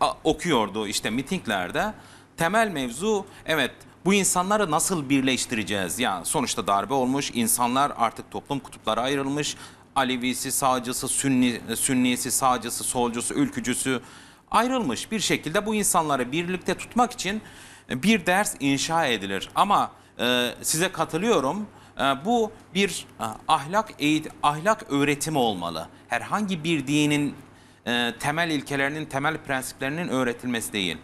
A- okuyordu işte mitinglerde. Temel mevzu evet bu insanları nasıl birleştireceğiz? Ya sonuçta darbe olmuş. insanlar artık toplum kutuplara ayrılmış. Alevisi, sağcısı, Sünni, Sünnisi, sağcısı, solcusu, ülkücüsü ayrılmış. Bir şekilde bu insanları birlikte tutmak için bir ders inşa edilir. Ama e, size katılıyorum. E, bu bir e, ahlak eğit ahlak öğretimi olmalı. Herhangi bir dinin e, temel ilkelerinin, temel prensiplerinin öğretilmesi değil.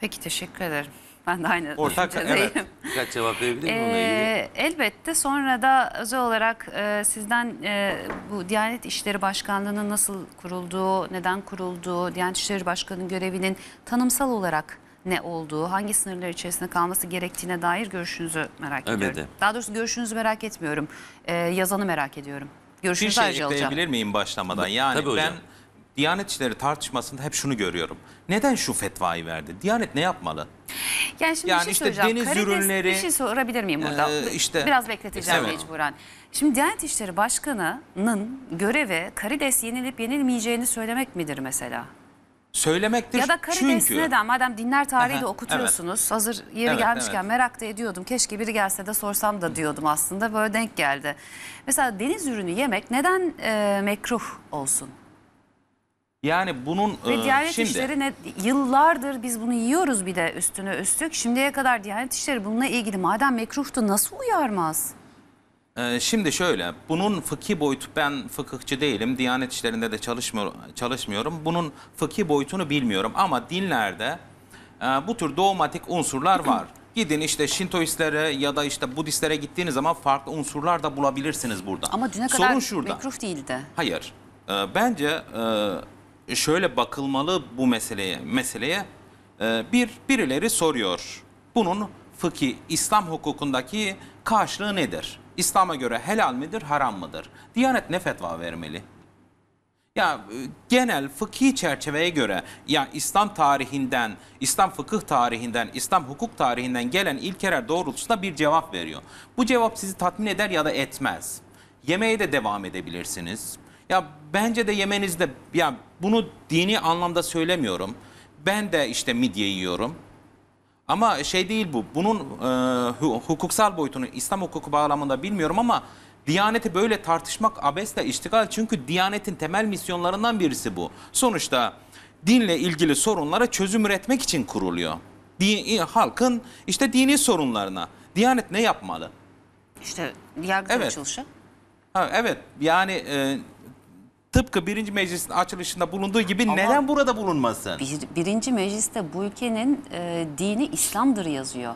Peki teşekkür ederim. Ben de aynı Ortak, düşüncedeyim. evet. Birkaç cevap verebilir miyim? Ee, elbette sonra da özel olarak e, sizden e, bu Diyanet İşleri Başkanlığı'nın nasıl kurulduğu, neden kurulduğu, Diyanet İşleri Başkanı'nın görevinin tanımsal olarak ne olduğu, hangi sınırlar içerisinde kalması gerektiğine dair görüşünüzü merak ediyorum. Elbette. Daha doğrusu görüşünüzü merak etmiyorum. E, yazanı merak ediyorum. Bir Görüşünüzü şey ayrıca alacağım. ekleyebilir miyim başlamadan? Yani Tabii hocam. Diyanet İşleri tartışmasında hep şunu görüyorum. Neden şu fetvayı verdi? Diyanet ne yapmalı? Yani şimdi Yani bir şey işte söyleyeceğim. deniz Karides, ürünleri- Bir şey sorabilir miyim burada? Ee, işte- Biraz bekleteceğim Evet. mecburen. Şimdi Diyanet İşleri Başkanı'nın görevi karides yenilip yenilmeyeceğini söylemek midir mesela? Söylemektir Ya da karides çünkü... neden? Madem dinler tarihi de okutuyorsunuz. Hazır yeri Evet, gelmişken evet. merak da ediyordum. Keşke biri gelse de sorsam da diyordum aslında. Böyle denk geldi. Mesela deniz ürünü yemek neden e, mekruh olsun? Yani bunun Ve e, Diyanet şimdi... İşleri ne, yıllardır biz bunu yiyoruz bir de üstüne üstlük. Şimdiye kadar Diyanet İşleri bununla ilgili madem mekruhtu nasıl uyarmaz? Ee, Şimdi şöyle, bunun fıkhi boyutu, ben fıkıhçı değilim, Diyanet işlerinde de çalışmıyor, çalışmıyorum. Bunun fıkhi boyutunu bilmiyorum ama dinlerde e, bu tür dogmatik unsurlar var. Gidin işte Şintoistlere ya da işte Budistlere gittiğiniz zaman farklı unsurlar da bulabilirsiniz burada. Ama düne kadar Sorun şurada. mekruh değildi. Hayır. Ee, bence e, şöyle bakılmalı bu meseleye. Meseleye Ee, bir birileri soruyor. Bunun fıkhi İslam hukukundaki karşılığı nedir? İslam'a göre helal midir, haram mıdır? Diyanet ne fetva vermeli? Ya e, genel fıkhi çerçeveye göre ya İslam tarihinden, İslam fıkıh tarihinden, İslam hukuk tarihinden gelen ilkeler doğrultusunda bir cevap veriyor. Bu cevap sizi tatmin eder ya da etmez. Yemeğe de devam edebilirsiniz. Ya bence de yemenizde ya bunu dini anlamda söylemiyorum. Ben de işte midye yiyorum. Ama şey değil bu. Bunun e, hu- hukuksal boyutunu İslam hukuku bağlamında bilmiyorum ama Diyaneti böyle tartışmak abesle iştigal. Çünkü Diyanetin temel misyonlarından birisi bu. Sonuçta dinle ilgili sorunlara çözüm üretmek için kuruluyor. Di- halkın işte dini sorunlarına. Diyanet ne yapmalı? İşte yargı Evet. açılışı. Ha, evet yani e, tıpkı birinci meclisin açılışında bulunduğu gibi Ama- neden burada bulunmasın? Bir, birinci mecliste bu ülkenin e, dini İslam'dır yazıyor.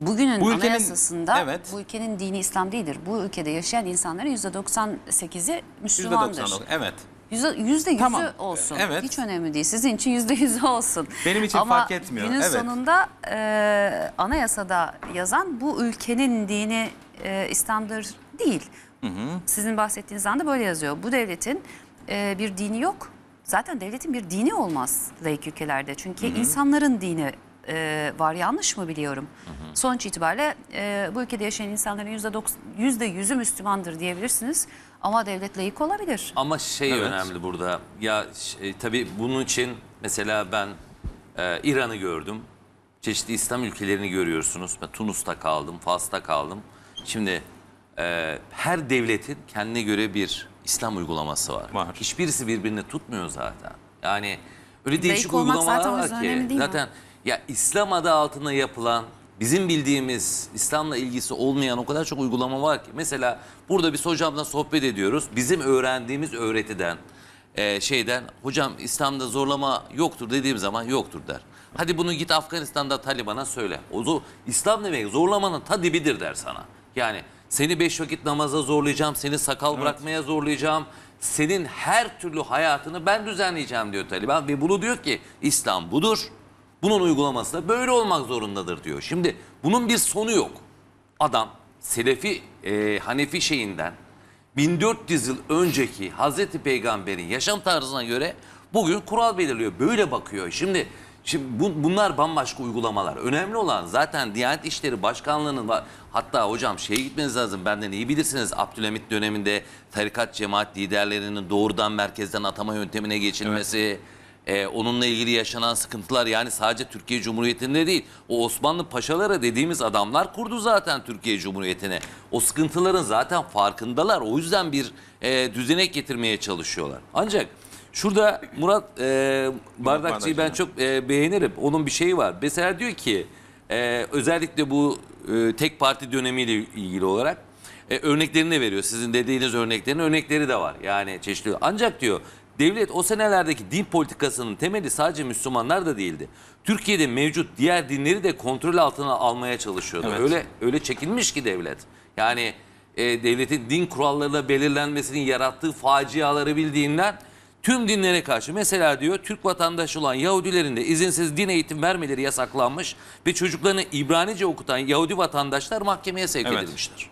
Bugünün Bu ülkenin- anayasasında evet. bu ülkenin dini İslam değildir. Bu ülkede yaşayan insanların %98'i Müslümandır. %99 evet. Yüzde, yüzü Tamam, olsun. evet. Hiç önemli değil. Sizin için yüzde yüzü olsun. Benim için Ama fark etmiyor, günün evet. sonunda e, anayasada yazan bu ülkenin dini e, İslam'dır değil. Sizin bahsettiğiniz anda böyle yazıyor. Bu devletin e, bir dini yok. Zaten devletin bir dini olmaz laik ülkelerde. Çünkü insanların dini e, var. Yanlış mı biliyorum? Sonuç itibariyle e, bu ülkede yaşayan insanların %90 %100'ü Müslümandır diyebilirsiniz. Ama devlet layık olabilir. Ama şey Evet. önemli burada. Ya şey, tabii bunun için mesela ben e, İran'ı gördüm. Çeşitli İslam ülkelerini görüyorsunuz. Ben Tunus'ta kaldım, Fas'ta kaldım. Şimdi e, her devletin kendine göre bir İslam uygulaması var. Var. Hiçbirisi birbirini tutmuyor zaten. Yani öyle değişik olmak uygulamalar zaten o var ki. değil mi? zaten ya İslam adı altında yapılan bizim bildiğimiz İslam'la ilgisi olmayan o kadar çok uygulama var ki. Mesela burada biz hocamla sohbet ediyoruz. Bizim öğrendiğimiz öğretiden e, şeyden hocam İslam'da zorlama yoktur dediğim zaman yoktur der. Hadi bunu git Afganistan'da Taliban'a söyle. O zor, İslam demek zorlamanın ta dibidir der sana. Yani seni beş vakit namaza zorlayacağım, seni sakal bırakmaya zorlayacağım. Senin her türlü hayatını ben düzenleyeceğim diyor Taliban ve bunu diyor ki İslam budur. Bunun uygulaması da böyle olmak zorundadır diyor. Şimdi bunun bir sonu yok. Adam Selefi e, Hanefi şeyinden 1400 yıl önceki Hazreti Peygamber'in yaşam tarzına göre bugün kural belirliyor. Böyle bakıyor. Şimdi şimdi bu- bunlar bambaşka uygulamalar. Önemli olan zaten Diyanet İşleri Başkanlığı'nın. Hatta hocam şeye gitmeniz lazım. Benden iyi bilirsiniz. Abdülhamit döneminde tarikat cemaat liderlerinin doğrudan merkezden atama yöntemine geçilmesi. Ee, onunla ilgili yaşanan sıkıntılar yani sadece Türkiye Cumhuriyeti'nde değil. O Osmanlı paşaları dediğimiz adamlar kurdu zaten Türkiye Cumhuriyeti'ne. O sıkıntıların zaten farkındalar. O yüzden bir e, düzenek getirmeye çalışıyorlar. Ancak şurada Murat e, Bardakçı'yı ben çok e, beğenirim. Onun bir şeyi var. Mesela diyor ki e, özellikle bu e, tek parti dönemiyle ilgili olarak e, örneklerini veriyor. Sizin dediğiniz örneklerin örnekleri de var. Yani çeşitli. Ancak diyor devlet o senelerdeki din politikasının temeli sadece Müslümanlar da değildi. Türkiye'de mevcut diğer dinleri de kontrol altına almaya çalışıyordu. Evet. Öyle öyle çekilmiş ki devlet. Yani e, devletin din kurallarıyla belirlenmesinin yarattığı faciaları bildiğinden tüm dinlere karşı mesela diyor Türk vatandaşı olan Yahudilerin de izinsiz din eğitim vermeleri yasaklanmış ve çocuklarını İbranice okutan Yahudi vatandaşlar mahkemeye sevk Evet. edilmiştir.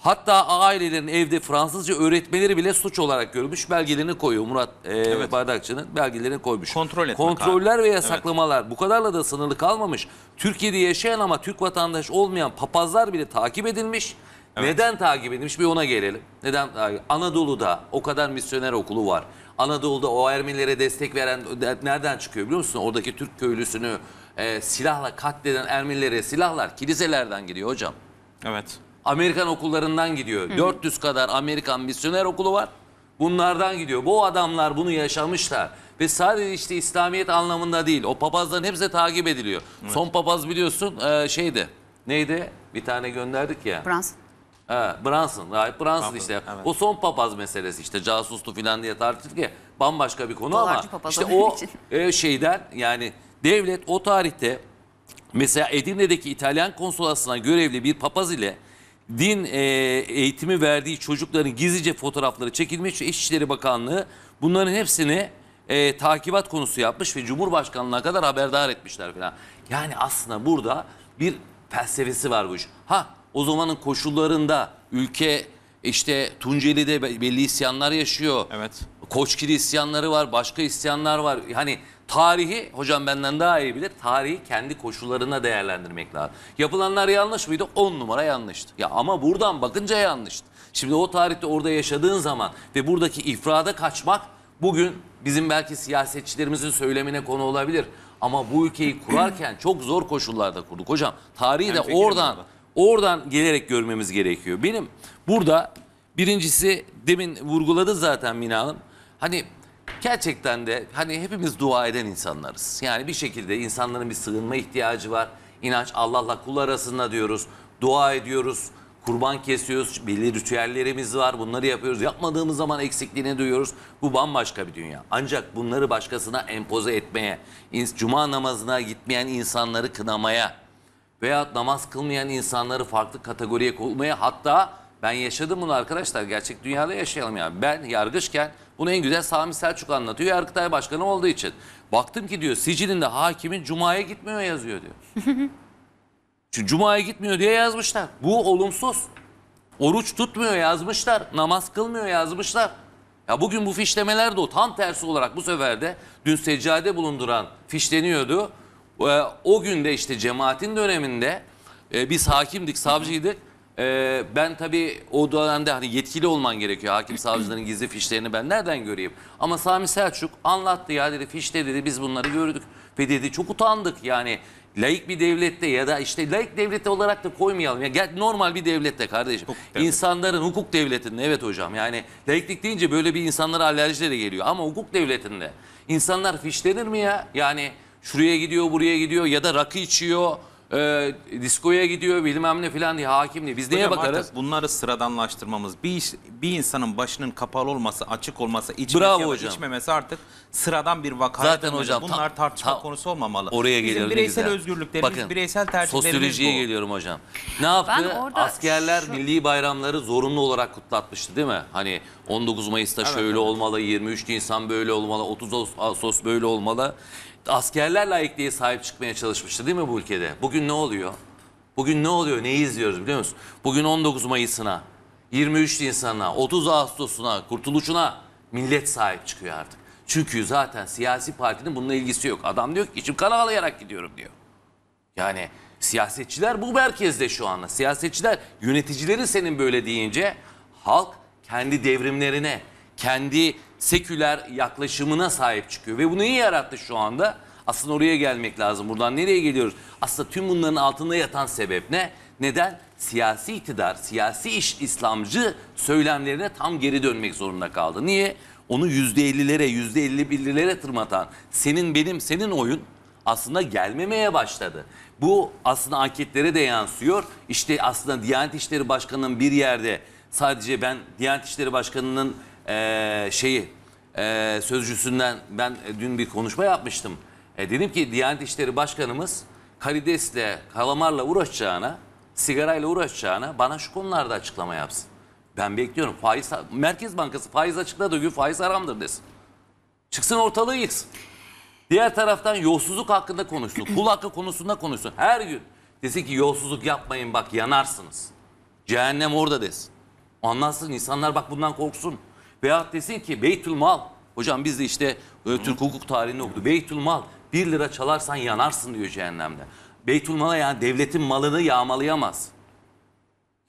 Hatta ailelerin evde Fransızca öğretmeleri bile suç olarak görmüş belgelerini koyuyor Murat e, Bardakçı'nın belgelerini koymuş. Kontrol etmek Kontroller abi. ve Evet. yasaklamalar bu kadarla da sınırlı kalmamış. Türkiye'de yaşayan ama Türk vatandaşı olmayan papazlar bile takip edilmiş. Neden takip edilmiş bir ona gelelim. Neden? Anadolu'da o kadar misyoner okulu var. Anadolu'da o Ermenilere destek veren nereden çıkıyor biliyor musun? Oradaki Türk köylüsünü e, silahla katleden Ermenilere silahlar kiliselerden gidiyor hocam. Evet. Amerikan okullarından gidiyor. 400 kadar Amerikan misyoner okulu var. Bunlardan gidiyor. Bu adamlar bunu yaşamışlar. Ve sadece işte İslamiyet anlamında değil. O papazların hepsi de takip ediliyor. Son papaz biliyorsun e, şeydi. Neydi? Bir tane gönderdik ya. Brunson. Ha, Brunson, Rahip Brunson Papaz, işte. evet. O son papaz meselesi işte casustu falan diye tartıştık ya. Bambaşka bir konu Dolarcı ama papaz işte o için. e, şeyden yani devlet o tarihte mesela Edirne'deki İtalyan konsolasına görevli bir papaz ile din e, eğitimi verdiği çocukların gizlice fotoğrafları çekilmiş ve İçişleri Bakanlığı bunların hepsini e, takibat konusu yapmış ve Cumhurbaşkanlığına kadar haberdar etmişler falan. Yani aslında burada bir felsefesi var bu iş. Ha o zamanın koşullarında ülke işte Tunceli'de be- belli isyanlar yaşıyor. Evet. Koçgiri isyanları var, başka isyanlar var. Hani tarihi, hocam benden daha iyi bilir, tarihi kendi koşullarına değerlendirmek lazım. Yapılanlar yanlış mıydı? 10 numara yanlıştı. Ya ama buradan bakınca yanlıştı. Şimdi o tarihte orada yaşadığın zaman ve buradaki ifrada kaçmak bugün bizim belki siyasetçilerimizin söylemine konu olabilir. Ama bu ülkeyi kurarken [clears throat] çok zor koşullarda kurduk hocam. Tarihi de oradan burada. Oradan gelerek görmemiz gerekiyor. Benim burada birincisi demin vurguladı zaten Mina Hanım. Hani gerçekten de hani hepimiz dua eden insanlarız. Yani bir şekilde insanların bir sığınma ihtiyacı var. İnanç Allah'la kul arasında diyoruz. Dua ediyoruz. Kurban kesiyoruz. Belli ritüellerimiz var. Bunları yapıyoruz. Yapmadığımız zaman eksikliğini duyuyoruz. Bu bambaşka bir dünya. Ancak bunları başkasına empoze etmeye, cuma namazına gitmeyen insanları kınamaya, veya namaz kılmayan insanları farklı kategoriye koymaya hatta ben yaşadım bunu arkadaşlar gerçek dünyada yaşayalım yani. Ben yargıçken bunu en güzel Sami Selçuk anlatıyor Yargıtay Başkanı olduğu için. Baktım ki diyor sicilinde hakimin cumaya gitmiyor yazıyor diyor. [laughs] Çünkü cumaya gitmiyor diye yazmışlar. Bu olumsuz. Oruç tutmuyor yazmışlar. Namaz kılmıyor yazmışlar. Ya bugün bu fişlemeler de o tam tersi olarak bu sefer de dün seccade bulunduran fişleniyordu. Ee, o günde işte cemaatin döneminde e, biz hakimdik, savcıydık. Ee, ben tabii o dönemde hani yetkili olman gerekiyor. Hakim savcıların gizli fişlerini ben nereden göreyim? Ama Sami Selçuk anlattı ya dedi fişte dedi biz bunları gördük. Ve dedi çok utandık yani laik bir devlette ya da işte laik devleti olarak da koymayalım. Ya gel normal bir devlette kardeşim. İnsanların hukuk devletinde evet hocam yani laiklik deyince böyle bir insanlara alerjileri geliyor. Ama hukuk devletinde insanlar fişlenir mi ya? Yani şuraya gidiyor buraya gidiyor ya da rakı içiyor. E, diskoya gidiyor bilmem ne filan diye hakim diye. Biz neye Hocam bakarız? artık bunları sıradanlaştırmamız, bir iş, bir insanın başının kapalı olması, açık olması, içmesi Bravo ya da hocam. içmemesi artık sıradan bir vaka. Zaten hocam, tam- bunlar tartışma tam konusu olmamalı. Oraya Bizim geliyorum ne bireysel güzel. özgürlüklerimiz, Bakın, bireysel tercihlerimiz Sosyolojiye bu. geliyorum hocam. Ne yaptı? Ben orada Askerler şu- milli bayramları zorunlu olarak kutlatmıştı değil mi? Hani 19 Mayıs'ta Evet, şöyle evet. olmalı, 23 Nisan böyle olmalı, 30 Ağustos böyle olmalı. Askerler layıklığa sahip çıkmaya çalışmıştı değil mi bu ülkede? Bugün ne oluyor? Bugün ne oluyor? Neyi izliyoruz biliyor musun? Bugün 19 Mayıs'ına, 23 Nisan'a, 30 Ağustos'una, kurtuluşuna millet sahip çıkıyor artık. Çünkü zaten siyasi partinin bununla ilgisi yok. Adam diyor ki içim kan ağlayarak gidiyorum diyor. Yani siyasetçiler bu merkezde şu anda. Siyasetçiler yöneticileri senin böyle deyince halk kendi devrimlerine, kendi seküler yaklaşımına sahip çıkıyor. Ve bunu iyi yarattı şu anda. Aslında oraya gelmek lazım. Buradan nereye geliyoruz? Aslında tüm bunların altında yatan sebep ne? Neden? Siyasi iktidar, siyasi iş İslamcı söylemlerine tam geri dönmek zorunda kaldı. Niye? Onu %50'lere, %51'lere tırmatan senin benim senin oyun aslında gelmemeye başladı. Bu aslında anketlere de yansıyor. İşte aslında Diyanet İşleri Başkanı'nın bir yerde sadece ben Diyanet İşleri Başkanı'nın eee, şeyi eee, sözcüsünden ben e, dün bir konuşma yapmıştım. E, dedim ki Diyanet İşleri Başkanımız karidesle, kalamarla uğraşacağına, sigarayla uğraşacağına bana şu konularda açıklama yapsın. Ben bekliyorum. Faiz, Merkez Bankası faiz açıkladığı gün faiz haramdır desin. Çıksın ortalığı yıksın. Diğer taraftan yolsuzluk hakkında konuşsun. Kul hakkı konusunda konuşsun. Her gün desin ki yolsuzluk yapmayın bak yanarsınız. Cehennem orada desin. Anlatsın insanlar bak bundan korksun. Veyahut desin ki Beytül Mal. Hocam biz de işte e, Türk hukuk tarihini okudu. Beytül Mal 1 lira çalarsan yanarsın diyor cehennemde. Beytül Mal'a yani devletin malını yağmalayamaz.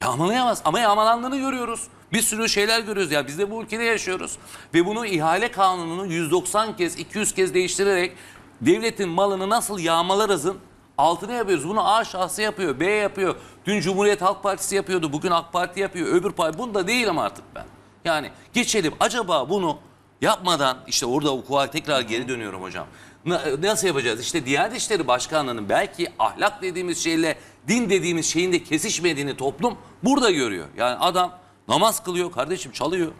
Yağmalayamaz ama yağmalandığını görüyoruz. Bir sürü şeyler görüyoruz ya biz de bu ülkede yaşıyoruz. Ve bunu ihale kanununu 190 kez 200 kez değiştirerek devletin malını nasıl yağmalarızın altına yapıyoruz. Bunu A şahsı yapıyor, B yapıyor. Dün Cumhuriyet Halk Partisi yapıyordu, bugün AK Parti yapıyor, öbür parti. Bunda değilim artık ben. Yani geçelim acaba bunu yapmadan işte orada hukuka tekrar geri dönüyorum hocam. Na- Nasıl yapacağız? İşte Diyanet İşleri Başkanlığı'nın belki ahlak dediğimiz şeyle din dediğimiz şeyin de kesişmediğini toplum burada görüyor. Yani adam namaz kılıyor kardeşim çalıyor.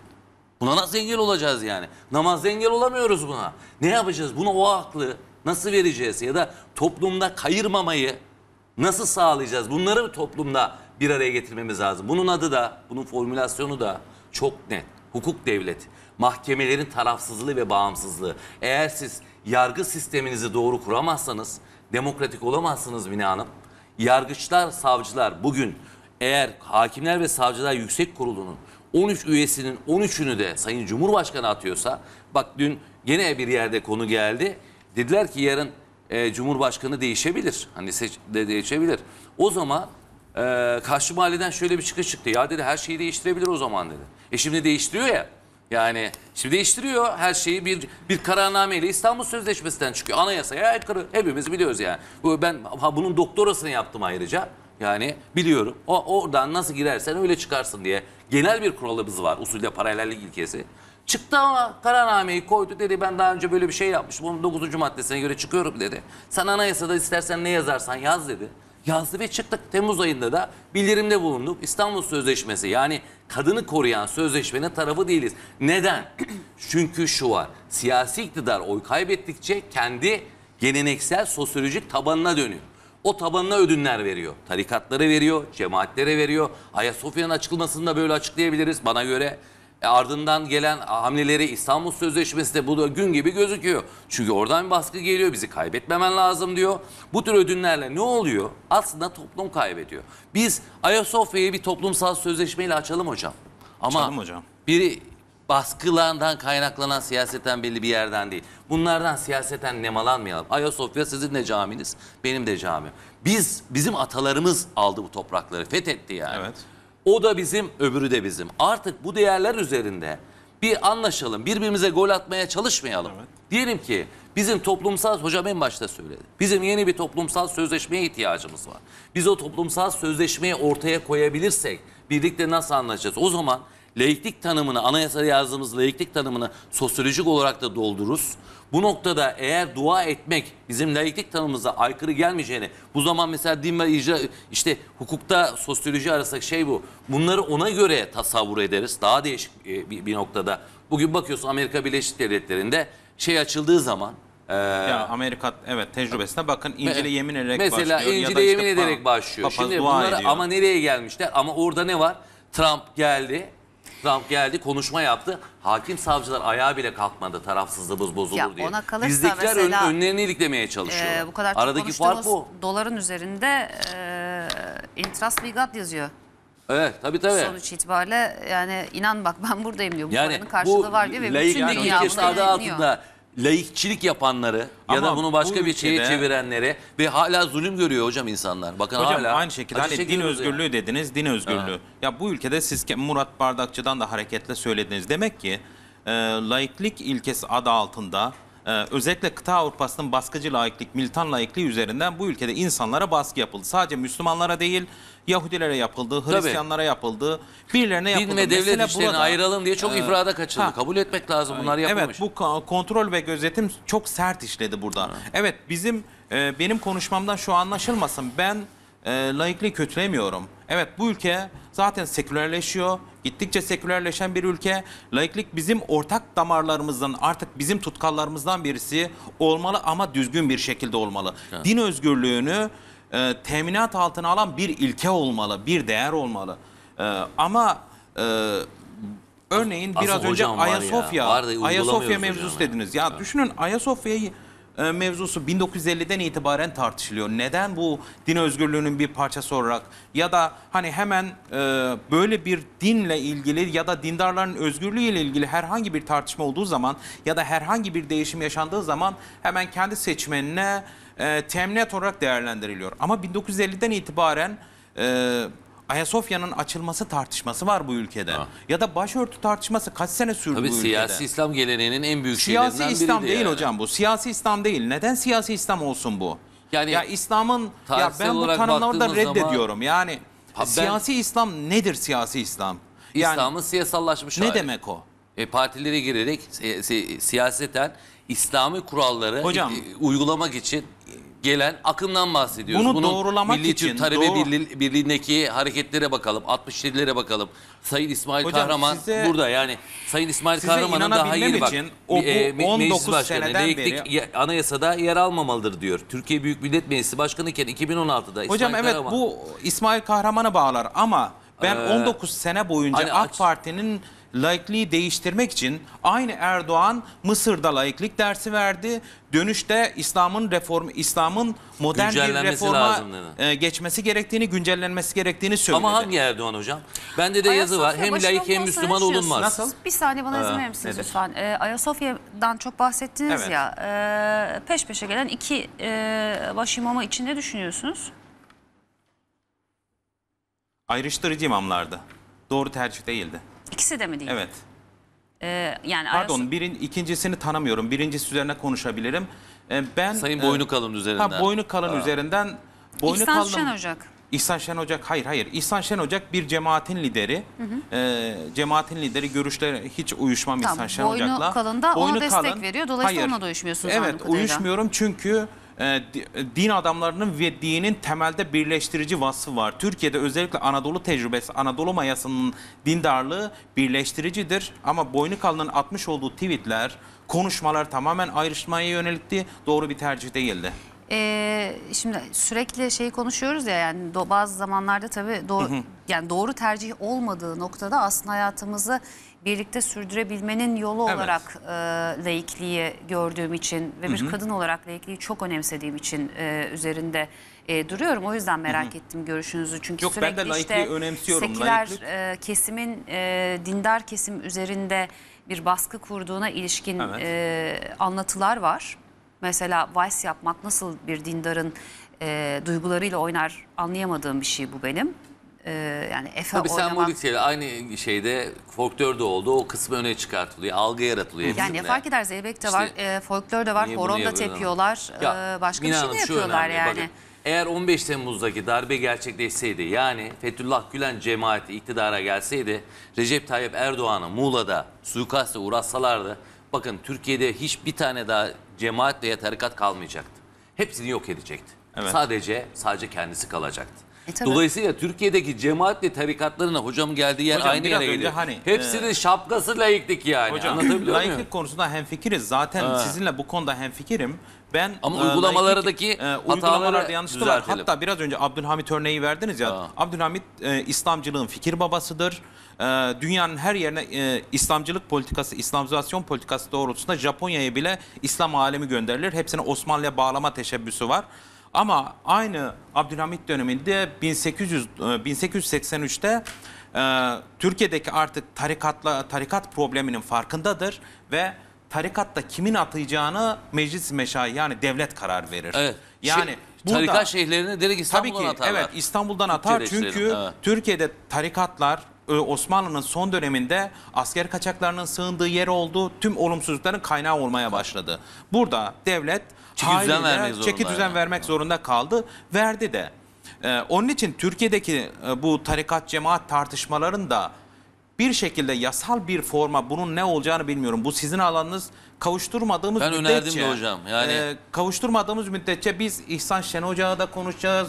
Buna nasıl engel olacağız yani? Namazda engel olamıyoruz buna. Ne yapacağız? Buna o aklı nasıl vereceğiz? Ya da toplumda kayırmamayı nasıl sağlayacağız? Bunları toplumda bir araya getirmemiz lazım. Bunun adı da, bunun formülasyonu da çok net. Hukuk devleti. Mahkemelerin tarafsızlığı ve bağımsızlığı. Eğer siz yargı sisteminizi doğru kuramazsanız demokratik olamazsınız Mine Hanım. Yargıçlar, savcılar bugün eğer Hakimler ve Savcılar Yüksek Kurulu'nun 13 üyesinin 13'ünü de Sayın Cumhurbaşkanı atıyorsa bak dün gene bir yerde konu geldi. Dediler ki yarın e, Cumhurbaşkanı değişebilir. Hani seç, de değişebilir. O zaman e, karşı mahalleden şöyle bir çıkış çıktı. Ya dedi her şeyi değiştirebilir o zaman dedi. E şimdi değiştiriyor ya. Yani şimdi değiştiriyor her şeyi bir bir kararnameyle İstanbul Sözleşmesi'nden çıkıyor. Anayasaya aykırı. Hepimiz biliyoruz yani. Bu ben ha, bunun doktorasını yaptım ayrıca. Yani biliyorum. O oradan nasıl girersen öyle çıkarsın diye genel bir kuralımız var. Usulde paralellik ilkesi. Çıktı ama kararnameyi koydu dedi ben daha önce böyle bir şey yapmıştım. Onun 9. maddesine göre çıkıyorum dedi. Sen anayasada istersen ne yazarsan yaz dedi. Yazdı ve çıktık. Temmuz ayında da bildirimde bulunduk. İstanbul Sözleşmesi yani kadını koruyan sözleşmenin tarafı değiliz. Neden? [clears throat] Çünkü şu var. Siyasi iktidar oy kaybettikçe kendi geleneksel sosyolojik tabanına dönüyor. O tabanına ödünler veriyor. Tarikatlara veriyor, cemaatlere veriyor. Ayasofya'nın açıkılmasını da böyle açıklayabiliriz bana göre. E, ardından gelen hamleleri İstanbul Sözleşmesi de bu da gün gibi gözüküyor. Çünkü oradan bir baskı geliyor bizi kaybetmemen lazım diyor. Bu tür ödünlerle ne oluyor? Aslında toplum kaybediyor. Biz Ayasofya'yı bir toplumsal sözleşmeyle açalım hocam. Ama Açalım hocam. biri baskılardan kaynaklanan siyaseten belli bir yerden değil. Bunlardan siyaseten nemalanmayalım. Ayasofya sizin de caminiz, benim de camim. Biz, bizim atalarımız aldı bu toprakları, fethetti yani. Evet. O da bizim, öbürü de bizim. Artık bu değerler üzerinde bir anlaşalım, birbirimize gol atmaya çalışmayalım. Diyelim ki bizim toplumsal, hocam en başta söyledi. Bizim yeni bir toplumsal sözleşmeye ihtiyacımız var. Biz o toplumsal sözleşmeyi ortaya koyabilirsek birlikte nasıl anlaşacağız? O zaman laiklik tanımını, anayasada yazdığımız laiklik tanımını sosyolojik olarak da doldururuz. Bu noktada eğer dua etmek bizim laiklik tanımımıza aykırı gelmeyeceğini, bu zaman mesela din ve icra, işte hukukta sosyoloji arasındaki şey bu. Bunları ona göre tasavvur ederiz. Daha değişik e, bir, bir noktada. Bugün bakıyorsun Amerika Birleşik Devletleri'nde şey açıldığı zaman e, Ya Amerika evet tecrübesine bakın İncil'e yemin ederek Mesela başlıyor. da İncil'e işte yemin ederek başlıyor. papaz Şimdi bunları ediyor. ama nereye gelmişler? Ama orada ne var? Trump geldi. Trump geldi konuşma yaptı. Hakim savcılar ayağa bile kalkmadı tarafsızlığımız bozulur Ya diye. ona kalırsa Bizdekiler mesela, ön, önlerini iliklemeye çalışıyorlar. Ee, bu kadar çok Aradaki fark bu. doların üzerinde e, interest we got yazıyor. Evet tabii tabii. Sonuç itibariyle yani inan bak ben buradayım diyor. Bu yani paranın karşılığı bu var diyor ve bütün yani dünya inanıyor. altında laikçilik yapanları ya Ama da bunu başka bu bir şeye ülkede- çevirenlere ve hala zulüm görüyor hocam insanlar. Bakın Hocam hala aynı şekilde acı hani din çekiyoruz yani. özgürlüğü dediniz, din özgürlüğü. Ya bu ülkede siz ke- Murat Bardakçı'dan da hareketle söylediniz. Demek ki e, laiklik ilkesi adı altında e, özellikle kıta Avrupa'sının baskıcı laiklik, militan laikliği üzerinden bu ülkede insanlara baskı yapıldı. Sadece Müslümanlara değil, Yahudilere yapıldı, Hristiyanlara yapıldı, birilerine yapıldı. Din ve devlet Mesela işlerini burada- ayıralım diye çok e, ifrada kaçıldı. ha. Kabul etmek lazım bunlar yapılmış. Evet bu kontrol ve gözetim çok sert işledi burada. Evet bizim e, benim konuşmamdan şu anlaşılmasın. Ben e, laikliği kötülemiyorum. Evet bu ülke zaten sekülerleşiyor. Gittikçe sekülerleşen bir ülke. Laiklik bizim ortak damarlarımızdan artık bizim tutkallarımızdan birisi olmalı ama düzgün bir şekilde olmalı. Din özgürlüğünü e, teminat altına alan bir ilke olmalı, bir değer olmalı. E, ama e, örneğin Aslında biraz önce hocam var ya, Ayasofya, Ayasofya mevzusu ya. dediniz. Ya düşünün Ayasofya'yı e, mevzusu 1950'den itibaren tartışılıyor. Neden bu din özgürlüğünün bir parçası olarak ya da hani hemen e, böyle bir dinle ilgili ya da dindarların özgürlüğü ile ilgili herhangi bir tartışma olduğu zaman ya da herhangi bir değişim yaşandığı zaman hemen kendi seçmenine e, teminat olarak değerlendiriliyor. Ama 1950'den itibaren e, Ayasofya'nın açılması tartışması var bu ülkede. Ya da başörtü tartışması kaç sene sürdü Tabii bu siyasi ülkede? İslam geleneğinin en büyük Siyasi şeylerinden İslam değil yani. hocam bu. Siyasi İslam değil. Neden siyasi İslam olsun bu? Yani ya İslam'ın ya ben bu tanımları da reddediyorum. Yani Ha ben- siyasi İslam nedir siyasi İslam? Yani İslam'ın siyasallaşmış ne hali. demek o? E, partilere girerek si- si- siyaseten İslami kuralları Hocam- e, uygulamak için gelen akımdan bahsediyoruz. Bunu Bunun doğrulamak Milli için, Türk Talebe doğru- Birliği- Birliği'ndeki hareketlere bakalım. 67'lere bakalım. Sayın İsmail Hocam Kahraman size- burada yani Sayın İsmail size Kahraman'ın daha inanabilmem bak. için o bu e, me- 19 meclis başkanı seneden laiklik beri- anayasada yer almamalıdır diyor. Türkiye Büyük Millet Meclisi Başkanı iken 2016'da İsmail Hocam evet Kahraman- bu İsmail Kahraman'a bağlar ama ben Ee, 19 sene boyunca hani AK aç- Parti'nin laikliği değiştirmek için aynı Erdoğan Mısır'da laiklik dersi verdi. Dönüşte İslam'ın reform İslam'ın modern bir reforma e, geçmesi gerektiğini, güncellenmesi gerektiğini söyledi. Ama hangi Erdoğan hocam? Bende de yazı var. Hem laik hem Müslüman olunmaz. Nasıl? Bir saniye bana izin verir misiniz nedir? lütfen? Ee, Ayasofya'dan çok bahsettiniz Evet. ya. e, peş peşe gelen iki e, baş imamı için ne düşünüyorsunuz? Ayrıştırıcı imamlardı. Doğru tercih değildi. İkisi de mi değil? Evet. Ee, yani Pardon, Ayasofya- birin, ikincisini tanımıyorum. Birincisi üzerine konuşabilirim. E, ben Sayın e, Boynu Kalın üzerinden. Ha, boynu kalın üzerinden. Boynu İhsan kalın. Şen Ocak. İhsan Şen Ocak hayır hayır. İhsan Şen Ocak bir cemaatin lideri. Ee, cemaatin lideri görüşleri hiç uyuşmam Tamam, İhsan Şen boynu Ocak'la. kalın da ona destek veriyor. Dolayısıyla onunla da uyuşmuyorsunuz Evet uyuşmuyorum çünkü e, di- din adamlarının ve dinin temelde birleştirici vasfı var. Türkiye'de özellikle Anadolu tecrübesi, Anadolu mayasının dindarlığı birleştiricidir. Ama boynu kalının atmış olduğu tweetler, konuşmalar tamamen ayrışmaya yönelikti. Doğru bir tercih değildi. Ee, şimdi sürekli şeyi konuşuyoruz ya yani do- bazı zamanlarda tabii doğru yani doğru tercih olmadığı noktada aslında hayatımızı birlikte sürdürebilmenin yolu Evet. olarak e, laikliği gördüğüm için ve bir Hı hı. kadın olarak laikliği çok önemsediğim için e, üzerinde e, duruyorum. O yüzden merak ettim görüşünüzü. Çünkü Yok, ben de sürekli laikliği işte önemsiyorum. seküler Laiklik- e, kesimin e, dindar kesim üzerinde bir baskı kurduğuna ilişkin Evet. e, anlatılar var. Mesela Vice yapmak nasıl bir dindarın e, duygularıyla oynar anlayamadığım bir şey bu benim. E, yani Efe Tabii oynamak. sembolik şeyler aynı şeyde folklorda oldu. O kısmı öne çıkartılıyor. Algı yaratılıyor Yani ne fark eder Zeybek de var, İşte- e, folklor da var, Niye bunu horon da yapıyorlar? tepiyorlar, Ya, e, başka bir şey Hanım, de şu yapıyorlar önemli, yani. bakın. eğer 15 Temmuz'daki darbe gerçekleşseydi yani Fethullah Gülen cemaati iktidara gelseydi Recep Tayyip Erdoğan'ı Muğla'da suikaste uğratsalardı bakın Türkiye'de hiçbir tane daha cemaat veya tarikat kalmayacaktı. Hepsini yok edecekti. Evet. Sadece sadece kendisi kalacaktı. E, tabii. Dolayısıyla Türkiye'deki cemaatle tarikatlarına hocam geldiği yer Hocam, aynı biraz yere önce geliyor. hani, Hepsinin e, şapkası layıklık yani. Hocam Anlatabiliyor muyum? laiklik konusunda hemfikiriz. Zaten Ha. sizinle bu konuda hemfikirim. Ben Ama e, uygulamalardaki laiklik, e, hataları uygulamalarda yanlışlıklar. düzeltelim. Hatta biraz önce Abdülhamit örneği verdiniz ya. Ha. Abdülhamit e, İslamcılığın fikir babasıdır. E, dünyanın her yerine e, İslamcılık politikası, İslamizasyon politikası doğrultusunda Japonya'ya bile İslam alemi gönderilir. Hepsine Osmanlı'ya bağlama teşebbüsü var. Ama aynı Abdülhamit döneminde 1800 e, 1883'te e, Türkiye'deki artık tarikatla tarikat probleminin farkındadır ve tarikatta kimin atayacağını meclis meşayi yani devlet karar verir. Evet. Yani Şey, burada- tarikat şeyhlerini direkt Tabii İstanbul'dan ki atarlar. evet İstanbul'dan atar çünkü evet. Türkiye'de tarikatlar e, Osmanlı'nın son döneminde asker kaçaklarının sığındığı yer oldu. Tüm olumsuzlukların kaynağı olmaya başladı. Burada devlet Çeki düzen vermek zorunda çeki düzen yani. vermek zorunda kaldı. Verdi de. E, onun için Türkiye'deki e, bu tarikat cemaat tartışmalarında bir şekilde yasal bir forma bunun ne olacağını bilmiyorum. Bu sizin alanınız kavuşturmadığımız Ben müddetçe. önerdim de hocam, yani- e, kavuşturmadığımız müddetçe biz İhsan Şen Hoca'yı da konuşacağız.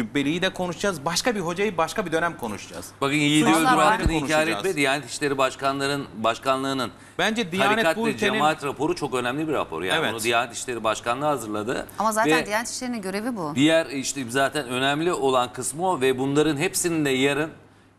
Cübbeli'yi de konuşacağız. Başka bir hocayı başka bir dönem konuşacağız. Bakın Yiğidi Öldür hakkını inkar konuşacağız. etme Diyanet İşleri Başkanların Başkanlığı'nın Bence Diyanet tarikat bu ve ülkenin- cemaat raporu çok önemli bir rapor. Yani Evet. onu Diyanet İşleri Başkanlığı hazırladı. Ama zaten Ve Diyanet İşleri'nin görevi bu. Diğer işte zaten önemli olan kısmı o ve bunların hepsinin de yarın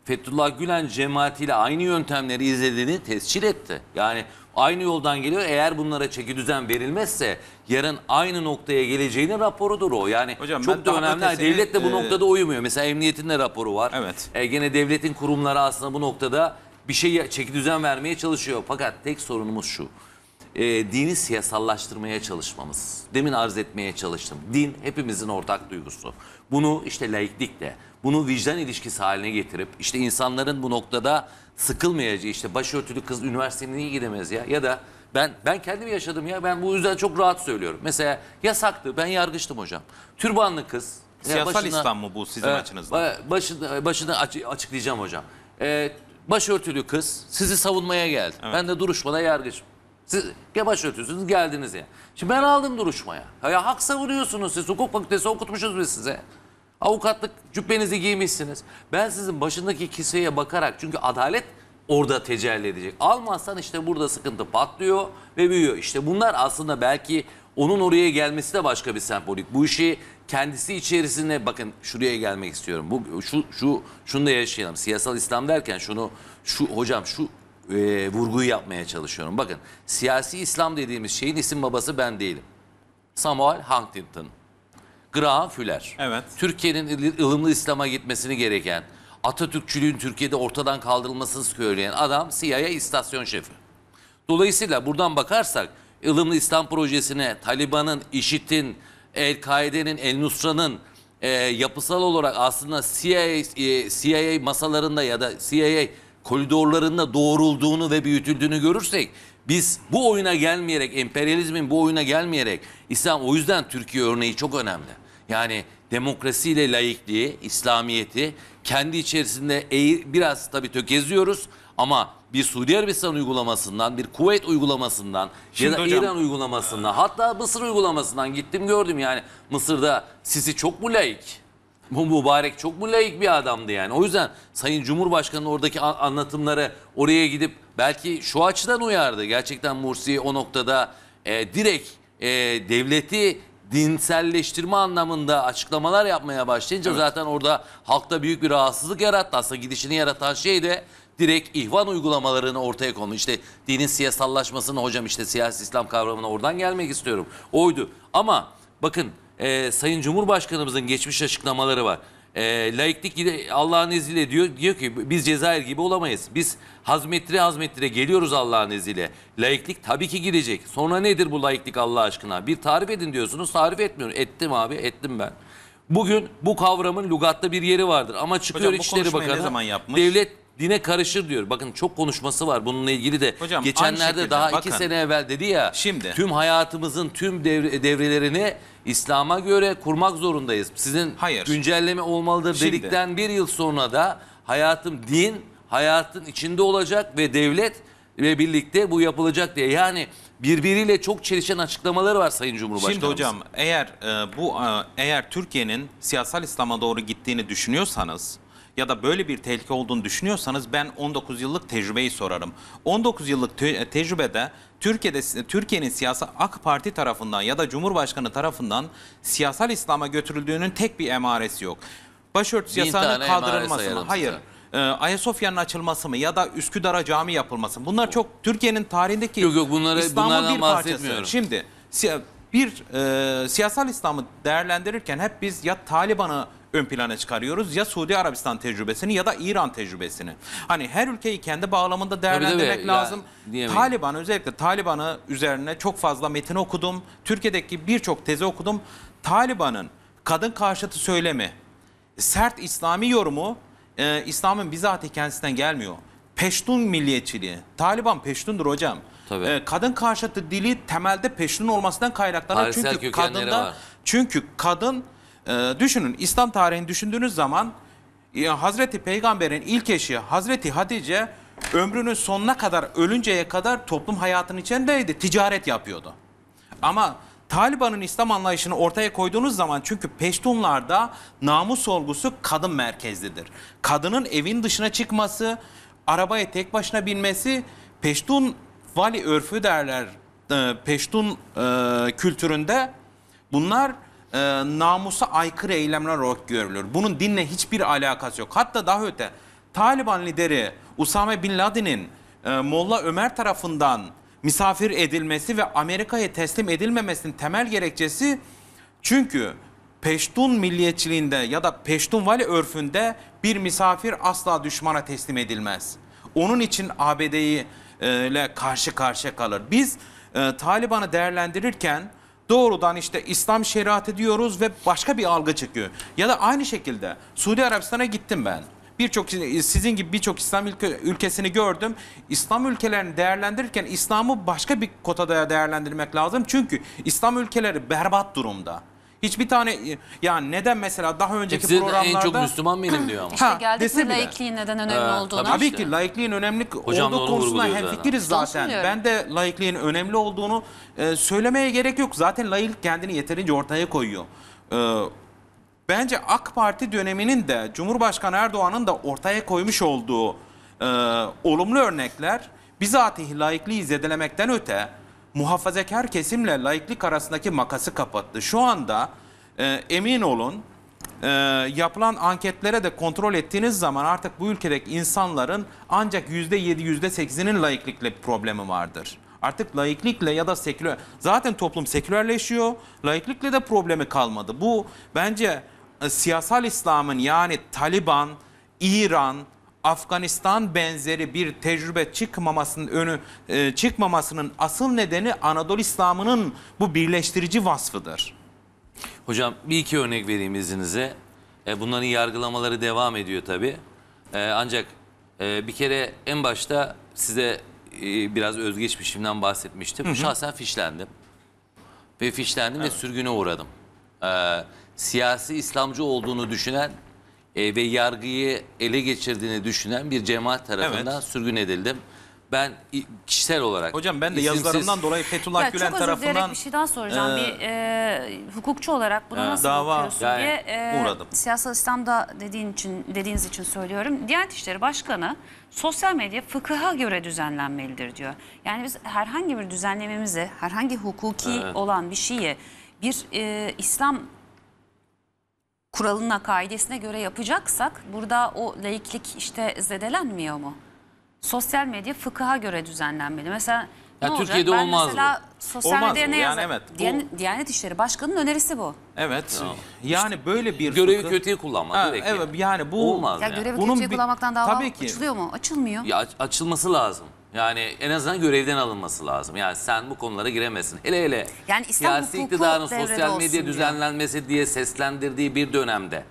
Fethullah Gülen cemaatiyle aynı yöntemleri izlediğini tescil etti. Yani aynı yoldan geliyor. Eğer bunlara çeki düzen verilmezse yarın aynı noktaya geleceğinin raporudur o. Yani Hocam çok da önemli. ötesini, Devlet de bu e, noktada uymuyor. Mesela emniyetin de raporu var. Evet. E, gene devletin kurumları aslında bu noktada bir şey çeki düzen vermeye çalışıyor. Fakat tek sorunumuz şu. E, dini siyasallaştırmaya çalışmamız. Demin arz etmeye çalıştım. Din hepimizin ortak duygusu. Bunu işte laiklikle, bunu vicdan ilişkisi haline getirip işte insanların bu noktada sıkılmayacağı işte başörtülü kız üniversiteye niye gidemez ya ya da ben ben kendim yaşadım ya ben bu yüzden çok rahat söylüyorum. Mesela yasaktı ben yargıçtım hocam. Türbanlı kız ya Siyasal İslam mı bu sizin açınızdan? ba- Başını, başını açı- açıklayacağım hocam. Ee, başörtülü kız sizi savunmaya geldi. Ben de duruşmada yargıçım. Siz ya başörtüsünüz geldiniz ya. Şimdi ben aldım duruşmaya. Ya hak savunuyorsunuz siz. Hukuk fakültesi okutmuşuz biz size. Avukatlık cübbenizi giymişsiniz. Ben sizin başındaki kisveye bakarak çünkü adalet orada tecelli edecek. Almazsan işte burada sıkıntı patlıyor ve büyüyor. İşte bunlar aslında belki onun oraya gelmesi de başka bir sembolik. Bu işi kendisi içerisinde bakın şuraya gelmek istiyorum. Bu şu şu şunu da yaşayalım. Siyasal İslam derken şunu şu hocam şu e, vurguyu yapmaya çalışıyorum. Bakın siyasi İslam dediğimiz şeyin isim babası ben değilim. Samuel Huntington. Graham Fuller. Evet. Türkiye'nin ıl- ılımlı İslam'a gitmesini gereken, Atatürkçülüğün Türkiye'de ortadan kaldırılmasını söyleyen adam CIA istasyon şefi. Dolayısıyla buradan bakarsak ılımlı İslam projesine Taliban'ın, IŞİD'in, El-Kaide'nin, El-Nusra'nın e, yapısal olarak aslında CIA, e, CIA masalarında ya da CIA koridorlarında doğrulduğunu ve büyütüldüğünü görürsek biz bu oyuna gelmeyerek, emperyalizmin bu oyuna gelmeyerek İslam o yüzden Türkiye örneği çok önemli. Yani demokrasiyle laikliği, İslamiyeti kendi içerisinde eğ- biraz tabii tökezliyoruz ama bir Suudi Arabistan uygulamasından, bir Kuveyt uygulamasından Şimdi ya da hocam- İran uygulamasından hatta Mısır uygulamasından gittim gördüm yani Mısır'da Sisi çok mu laik? Bu mübarek çok mu laik bir adamdı yani. O yüzden Sayın Cumhurbaşkanı'nın oradaki anlatımları oraya gidip belki şu açıdan uyardı. Gerçekten Mursi o noktada e, direkt e, devleti dinselleştirme anlamında açıklamalar yapmaya başlayınca zaten orada halkta büyük bir rahatsızlık yarattı. Aslında gidişini yaratan şey de direkt ihvan uygulamalarını ortaya konu. İşte dinin siyasallaşmasını hocam işte siyasi İslam kavramına oradan gelmek istiyorum. Oydu. Ama bakın e, Sayın Cumhurbaşkanımızın geçmiş açıklamaları var. E, laiklik Allah'ın izniyle diyor, diyor ki biz Cezayir gibi olamayız. Biz hazmettire hazmettire geliyoruz Allah'ın izniyle. Laiklik tabii ki gidecek. Sonra nedir bu laiklik Allah aşkına? Bir tarif edin diyorsunuz tarif etmiyorum. Ettim abi ettim ben. Bugün bu kavramın lügatta bir yeri vardır ama çıkıyor Hocam bu İçişleri konuşmayı ne Bakanı zaman yapmış? devlet dine karışır diyor. Bakın çok konuşması var bununla ilgili de. Hocam, Geçenlerde şekilde, daha bakın. iki sene evvel dedi ya. Şimdi. Tüm hayatımızın tüm devre- devrelerini İslam'a göre kurmak zorundayız. Sizin Hayır. güncelleme olmalıdır Şimdi. dedikten bir yıl sonra da hayatım din hayatın içinde olacak ve devlet ve birlikte bu yapılacak diye. Yani birbiriyle çok çelişen açıklamaları var Sayın Cumhurbaşkanımız. Şimdi hocam eğer e, bu e, eğer Türkiye'nin siyasal İslam'a doğru gittiğini düşünüyorsanız ya da böyle bir tehlike olduğunu düşünüyorsanız ben 19 yıllık tecrübeyi sorarım. 19 yıllık te- tecrübede Türkiye'de Türkiye'nin siyasal AK Parti tarafından ya da Cumhurbaşkanı tarafından siyasal İslam'a götürüldüğünün tek bir emaresi yok. Başörtüsü yasağının kaldırılması mı? Hayır. size. Ee, Ayasofya'nın açılması mı ya da Üsküdar'a cami yapılması mı? Bunlar çok Türkiye'nin tarihindeki Yok, yok, bunları- İslam'ın bir parçası. Şimdi bir e, siyasal İslam'ı değerlendirirken hep biz ya Taliban'ı ön plana çıkarıyoruz ya Suudi Arabistan tecrübesini ya da İran tecrübesini. Hani her ülkeyi kendi bağlamında değerlendirmek tabii, lazım. ya. Taliban özellikle Taliban'ı üzerine çok fazla metin okudum. Türkiye'deki birçok tezi okudum. Taliban'ın kadın karşıtı söylemi, sert İslami yorumu e, İslam'ın bizatihi kendisinden gelmiyor. Peştun milliyetçiliği. Taliban Peştundur hocam. Tabii. E, kadın karşıtı dili temelde Peştun olmasından kaynaklanır. Tarihsel Çünkü kadında var. çünkü kadın e, düşünün İslam tarihini düşündüğünüz zaman e, Hazreti Peygamber'in ilk eşi Hazreti Hatice ömrünün sonuna kadar ölünceye kadar toplum hayatının içindeydi. Ticaret yapıyordu. Ama Taliban'ın İslam anlayışını ortaya koyduğunuz zaman çünkü Peştunlarda namus olgusu kadın merkezlidir. Kadının evin dışına çıkması, arabaya tek başına binmesi Peştun vali örfü derler. Ee, Peştun e, kültüründe bunlar e, namusa aykırı eylemler olarak görülür. Bunun dinle hiçbir alakası yok. Hatta daha öte Taliban lideri Usame Bin Laden'in e, Molla Ömer tarafından misafir edilmesi ve Amerika'ya teslim edilmemesinin temel gerekçesi çünkü Peştun milliyetçiliğinde ya da Peştun vali örfünde bir misafir asla düşmana teslim edilmez. Onun için ABD'yi e, ile karşı karşıya kalır. Biz e, Taliban'ı değerlendirirken doğrudan işte İslam şeriatı diyoruz ve başka bir algı çıkıyor. Ya da aynı şekilde Suudi Arabistan'a gittim ben. Birçok sizin gibi birçok İslam ülke, ülkesini gördüm. İslam ülkelerini değerlendirirken İslam'ı başka bir kotada değerlendirmek lazım. Çünkü İslam ülkeleri berbat durumda. Hiçbir tane yani neden mesela daha önceki Hepsi programlarda en çok Müslüman benim diyor ama. [clears throat] İşte Ha, geldik mi laikliğin neden önemli Evet, olduğunu. tabii. Tabii işte. ki laikliğin önemli Hocam olduğu onu konusunda hemfikiriz zaten. Ben de laikliğin önemli olduğunu e, söylemeye gerek yok. Zaten laiklik kendini yeterince ortaya koyuyor. E, bence AK Parti döneminin de Cumhurbaşkanı Erdoğan'ın da ortaya koymuş olduğu e, olumlu örnekler bizatihi laikliği zedelemekten öte muhafazakar kesimle laiklik arasındaki makası kapattı. Şu anda e, emin olun e, yapılan anketlere de kontrol ettiğiniz zaman artık bu ülkedeki insanların ancak %7 %8'inin laiklikle problemi vardır. Artık laiklikle ya da seküler zaten toplum sekülerleşiyor. Laiklikle de problemi kalmadı. Bu bence e, siyasal İslam'ın yani Taliban, İran, Afganistan benzeri bir tecrübe çıkmamasının önü e, çıkmamasının asıl nedeni Anadolu İslam'ının bu birleştirici vasfıdır. Hocam bir iki örnek vereyim izninizle. E, bunların yargılamaları devam ediyor tabii. E, ancak e, bir kere en başta size e, biraz özgeçmişimden bahsetmiştim. Şahsen fişlendim. Ve fişlendim ve sürgüne uğradım. E, siyasi İslamcı olduğunu düşünen e, ve yargıyı ele geçirdiğini düşünen bir cemaat tarafından Evet. sürgün edildim. Ben i- kişisel olarak... Hocam ben de isimsiz- yazılarımdan dolayı Fethullah Ya Gülen çok özür tarafından dileyerek bir şey daha soracağım. e, bir e, hukukçu olarak buna e, nasıl dava- bakıyorsun Yani diye e, uğradım. siyasal İslam'da dediğin için dediğiniz için söylüyorum. Diyanet İşleri Başkanı sosyal medya fıkıha göre düzenlenmelidir diyor. Yani biz herhangi bir düzenlememizi, herhangi hukuki Evet. olan bir şeyi bir e, İslam kuralına, kaidesine göre yapacaksak burada o laiklik işte zedelenmiyor mu? sosyal medya fıkıha göre düzenlenmeli. Mesela Ya ne olacak? Türkiye'de ben olmaz mesela sosyal Olmaz medyaya bu, ne yani evet, bu- Diyan- Diyanet İşleri Başkanı'nın önerisi bu. Evet. Yani böyle bir Görevi fıkıh- kötüye kullanmak Ha, direkt evet yani. yani bu Olmaz Ya yani. görevi Bunun kötüye bir- kullanmaktan dava tabii ki. açılıyor mu? Açılmıyor. Ya aç- açılması lazım. Yani en azından görevden alınması lazım. Yani sen bu konulara giremezsin. Hele hele Yani İslam siyasi iktidarın sosyal medya düzenlenmesi diye seslendirdiği bir dönemde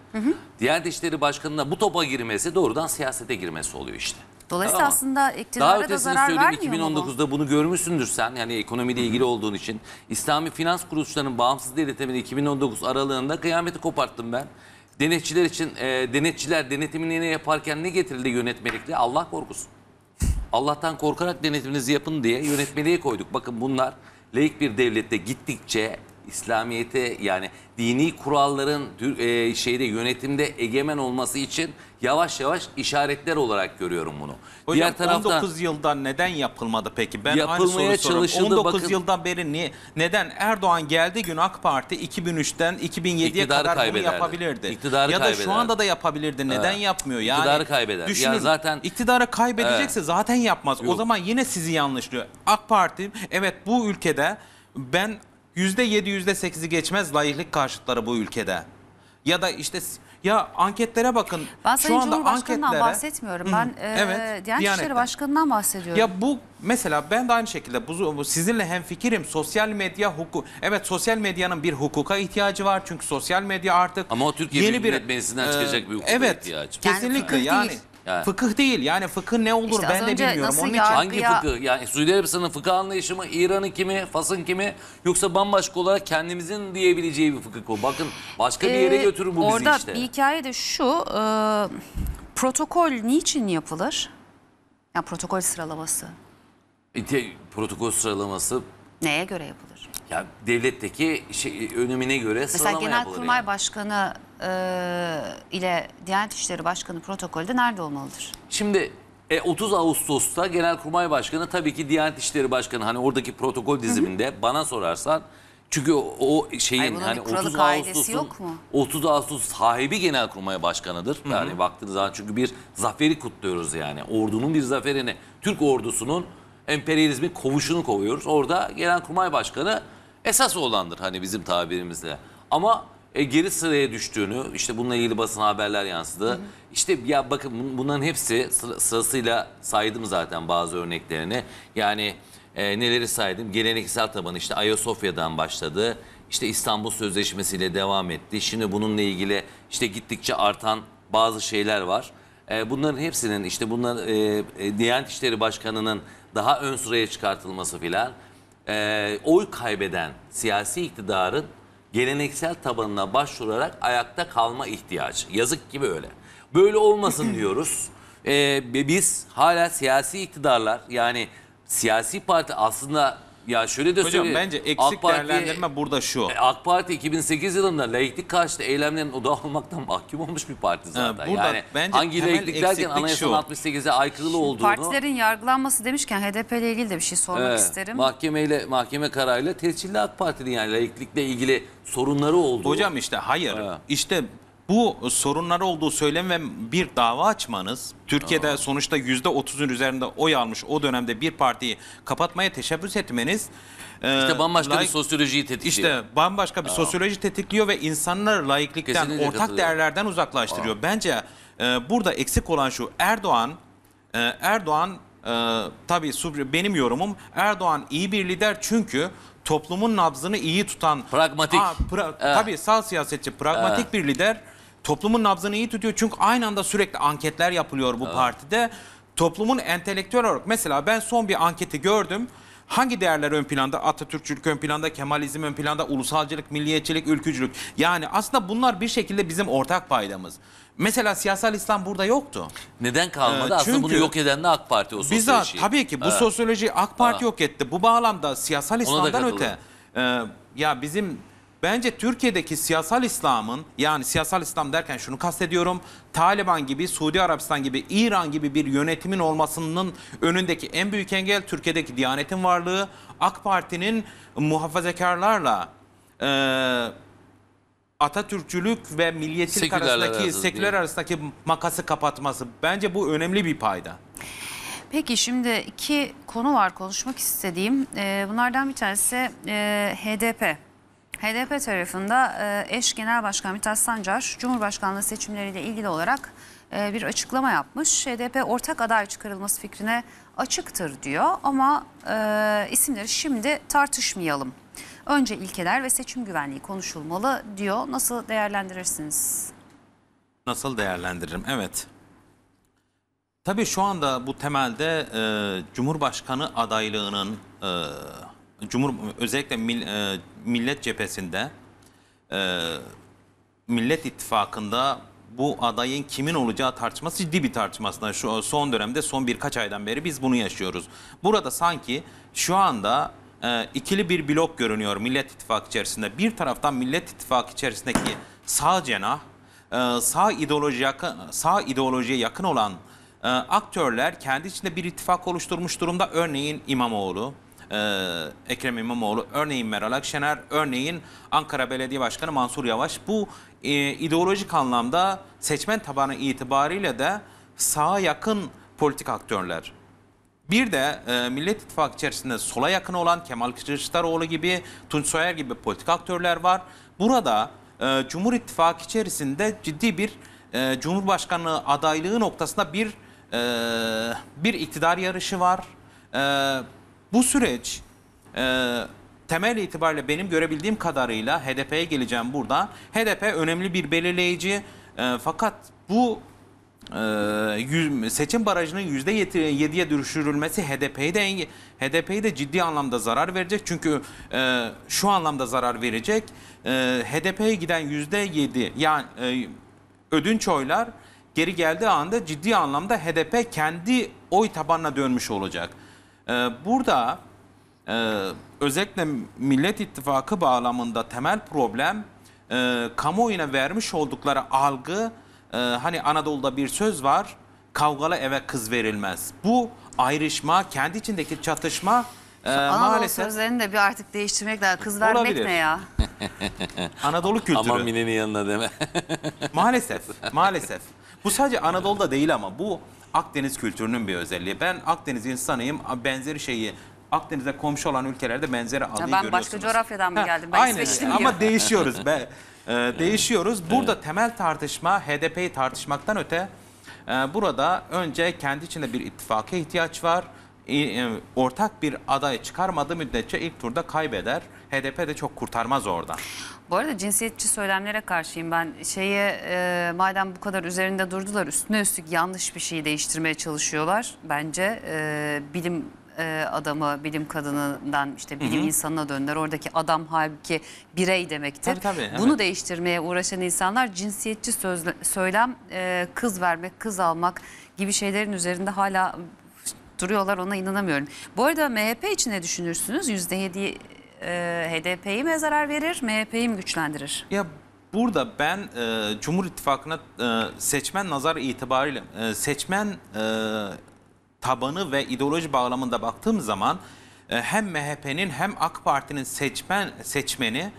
Diyanet İşleri Başkanı'na bu topa girmesi doğrudan siyasete girmesi oluyor işte. Dolayısıyla Tamam. aslında Daha iktidara da ötesini zarar söyleyeyim vermiyor mu bu? 2019'da bunu görmüşsündür sen yani ekonomiyle ilgili olduğun için. İslami finans kuruluşlarının bağımsız denetimini 2019 aralığında kıyameti koparttım ben. Denetçiler için e, denetçiler denetimini ne yaparken ne getirildi yönetmelikle Allah korkusu. Allah'tan korkarak denetiminizi yapın diye yönetmeliğe koyduk. Bakın bunlar laik bir devlette gittikçe İslamiyete yani dini kuralların e, şeyde yönetimde egemen olması için yavaş yavaş işaretler olarak görüyorum bunu. Hocam Diğer taraftan 19 yılda neden yapılmadı peki? Ben Yapılmaya aynı soruyu soruyorum. çalışıldı, 19 bakın- yıldan beri niye, neden Erdoğan geldiği gün AK Parti 2003'ten 2007'ye İktidarı kadar bunu kaybederdi. yapabilirdi. İktidarı ya da kaybederdi. şu anda da yapabilirdi. Neden Evet. yapmıyor? Yani İktidarı kaybeder. Düşünün, Ya zaten- iktidarı kaybedecekse zaten yapmaz. O Yok. zaman yine sizi yanlışlıyor. AK Parti evet bu ülkede ben %7 %8'i geçmez layıklık karşıtları bu ülkede. Ya da işte ya anketlere bakın. Ben Şu Sayın anda Cumhurbaşkanı'ndan anketlere- bahsetmiyorum. Ben Hı, e, evet, Diyanet. İşleri Başkanı'ndan bahsediyorum. Ya bu mesela ben de aynı şekilde bu, bu sizinle hemfikirim. Sosyal medya hukuk. Evet sosyal medyanın bir hukuka ihtiyacı var. Çünkü sosyal medya artık Ama o Türkiye yeni Büyük Millet Meclisi'nden e, çıkacak bir hukuka evet, ihtiyacı. Kesinlikle fıkıh yani. Yani. Fıkıh değil. Yani fıkıh ne olur İşte az ben de önce bilmiyorum. nasıl Onun için yargı- Hangi fıkıh? Yani Suudi Arabistan'ın fıkıh anlayışı mı? İran'ın kimi? Fas'ın kimi? Yoksa bambaşka olarak kendimizin diyebileceği bir fıkıh o. Bakın başka bir yere Ee, götürür bu bizi Orada işte. bir hikaye de şu. e, protokol niçin yapılır? Yani protokol sıralaması. İte- protokol sıralaması Neye göre yapılır? Ya devletteki şey, önemine göre Mesela sıralama yapılır. Genelkurmay yani. Başkanı e, ile Diyanet İşleri Başkanı protokolde nerede olmalıdır? Şimdi e, 30 Ağustos'ta Genelkurmay Başkanı tabii ki Diyanet İşleri Başkanı hani oradaki protokol diziminde bana sorarsan çünkü o, o şeyin Ay, bunun hani bir kuralı 30 kaidesi Ağustos'un yok mu? 30 Ağustos sahibi Genelkurmay Başkanı'dır. Yani baktığınız zaman çünkü bir zaferi kutluyoruz yani. Ordunun bir zaferini, Türk ordusunun emperyalizmin kovuşunu kovuyoruz. Orada Genelkurmay Başkanı esas olandır hani bizim tabirimizle. Ama e, geri sıraya düştüğünü işte bununla ilgili basın haberler yansıdı. İşte ya bakın bun- bunların hepsi sıra- sırasıyla saydım zaten bazı örneklerini. Yani e, neleri saydım? Geleneksel tabanı işte Ayasofya'dan başladı. İşte İstanbul Sözleşmesi ile devam etti. Şimdi bununla ilgili işte gittikçe artan bazı şeyler var. E, bunların hepsinin işte bunlar e, e, Diyanet İşleri Başkanı'nın daha ön sıraya çıkartılması filan e, oy kaybeden siyasi iktidarın geleneksel tabanına başvurarak ayakta kalma ihtiyacı. Yazık ki böyle. Böyle olmasın [laughs] diyoruz. E, biz hala siyasi iktidarlar yani siyasi parti aslında ya şöyle de Hocam söyleyeyim. bence eksik AK Parti- değerlendirme burada şu. e, AK Parti 2008 yılında laiklik karşıtı eylemlerin odağı [laughs] olmaktan mahkum olmuş bir parti zaten. burada yani bence hangi temel laiklik derken eksiklik anayasanın şu. 68'e aykırılı olduğunu Partilerin yargılanması demişken HDP ile ilgili de bir şey sormak Evet, isterim. mahkemeyle mahkeme kararıyla tescilli AK Parti'nin yani laiklikle ilgili sorunları oldu. Hocam işte hayır. Evet. İşte bu sorunları olduğu söylem ve bir dava açmanız Türkiye'de sonuçta yüzde otuzun üzerinde oy almış o dönemde bir partiyi kapatmaya teşebbüs etmeniz e, işte bambaşka bir laik- sosyolojiyi tetikliyor. işte bambaşka bir sosyoloji tetikliyor ve insanları laiklikten, Kesinlikle ortak değerlerden uzaklaştırıyor. Bence e, burada eksik olan şu Erdoğan e, Erdoğan e, tabii benim yorumum Erdoğan iyi bir lider çünkü toplumun nabzını iyi tutan Pragmatik. Aa, pra- Evet. Tabii sağ siyasetçi pragmatik bir lider toplumun nabzını iyi tutuyor çünkü aynı anda sürekli anketler yapılıyor bu partide. Toplumun entelektüel olarak mesela ben son bir anketi gördüm. Hangi değerler ön planda? Atatürkçülük ön planda, Kemalizm ön planda, ulusalcılık, milliyetçilik, ülkücülük. Yani aslında bunlar bir şekilde bizim ortak paydamız. Mesela siyasal İslam burada yoktu. Neden kalmadı? Ee, Aslında bunu çünkü yok eden de AK Parti o sosyolojiyi. Bizzat tabii ki bu sosyolojiyi AK Parti Evet. yok etti. Bu bağlamda siyasal İslam'dan katılıyorum. öte e, ya bizim bence Türkiye'deki siyasal İslam'ın yani siyasal İslam derken şunu kastediyorum. Taliban gibi, Suudi Arabistan gibi, İran gibi bir yönetimin olmasının önündeki en büyük engel Türkiye'deki Diyanet'in varlığı. AK Parti'nin muhafazakarlarla e, Atatürkçülük ve milliyetçilik Sekülerler arasındaki arasında seküler arasındaki makası kapatması bence bu önemli bir payda. Peki şimdi iki konu var konuşmak istediğim. Ee, bunlardan bir tanesi e, HDP. HDP tarafında e, eş Genel Başkan Mithat Sancar Cumhurbaşkanlığı seçimleriyle ilgili olarak e, bir açıklama yapmış. HDP ortak aday çıkarılması fikrine açıktır diyor ama e, isimleri şimdi tartışmayalım. Önce ilkeler ve seçim güvenliği konuşulmalı diyor. Nasıl değerlendirirsiniz? Nasıl değerlendiririm? Evet. Tabii şu anda bu temelde e, Cumhurbaşkanı adaylığının e, Cumhur özellikle mil- e, Millet Cephesinde e, Millet İttifakı'nda bu adayın kimin olacağı tartışması ciddi bir tartışmasında şu son dönemde son birkaç aydan beri biz bunu yaşıyoruz. Burada sanki şu anda e, ikili bir blok görünüyor Millet İttifakı içerisinde. Bir taraftan Millet İttifakı içerisindeki sağ cenah, e, sağ ideoloji yakın, sağ ideolojiye yakın olan e, aktörler kendi içinde bir ittifak oluşturmuş durumda. Örneğin İmamoğlu, e, Ekrem İmamoğlu, örneğin Meral Akşener, örneğin Ankara Belediye Başkanı Mansur Yavaş. Bu e, ideolojik anlamda seçmen tabanı itibariyle de sağa yakın politik aktörler. Bir de e, Millet İttifakı içerisinde sola yakın olan Kemal Kılıçdaroğlu gibi, Tunç Soyer gibi politik aktörler var. Burada e, Cumhur İttifakı içerisinde ciddi bir e, Cumhurbaşkanlığı adaylığı noktasında bir e, bir iktidar yarışı var. E, bu süreç e, temel itibariyle benim görebildiğim kadarıyla HDP'ye geleceğim burada. HDP önemli bir belirleyici e, fakat bu yüz- seçim barajının %7'ye düşürülmesi HDP'yi de HDP'yi de ciddi anlamda zarar verecek. Çünkü e, şu anlamda zarar verecek. E, HDP'ye giden %7 yani e, ödünç oylar geri geldiği anda ciddi anlamda HDP kendi oy tabanına dönmüş olacak. E, burada ee, özellikle Millet İttifakı bağlamında temel problem e, kamuoyuna vermiş oldukları algı e, hani Anadolu'da bir söz var kavgalı eve kız verilmez. Bu ayrışma kendi içindeki çatışma e, Anadolu maalesef sözlerini de bir artık değiştirmek lazım. Kız vermek Olabilir. ne ya? [laughs] Anadolu kültürü. Aman Mine'nin yanına deme. Maalesef, maalesef. Bu sadece Anadolu'da değil ama bu Akdeniz kültürünün bir özelliği. Ben Akdeniz insanıyım. Benzeri şeyi Akdeniz'e komşu olan ülkelerde benzeri alıyı ben görüyorsunuz. başka coğrafyadan mı geldim? Ben Aynen ama diyor. değişiyoruz. be. [laughs] Ee, değişiyoruz. Burada temel tartışma HDP'yi tartışmaktan öte e, burada önce kendi içinde bir ittifaka ihtiyaç var. E, e, ortak bir aday çıkarmadığı müddetçe ilk turda kaybeder. HDP de çok kurtarmaz oradan. Bu arada cinsiyetçi söylemlere karşıyım ben. Şeye e, madem bu kadar üzerinde durdular üstüne üstlük yanlış bir şeyi değiştirmeye çalışıyorlar. Bence e, bilim e, adamı, bilim kadınından işte bilim Hı hı. insanına döndüler. Oradaki adam halbuki birey demektir. Tabii, tabii, evet. Bunu değiştirmeye uğraşan insanlar cinsiyetçi sözle, söylem, e, kız vermek, kız almak gibi şeylerin üzerinde hala duruyorlar ona inanamıyorum. Bu arada MHP için ne düşünürsünüz? %7 e, HDP'yi mi zarar verir, MHP'yi mi güçlendirir? Ya burada ben e, Cumhur İttifakı'na e, seçmen nazar itibariyle e, seçmen e, tabanı ve ideoloji bağlamında baktığım zaman e, hem MHP'nin hem AK Parti'nin seçmen seçmeni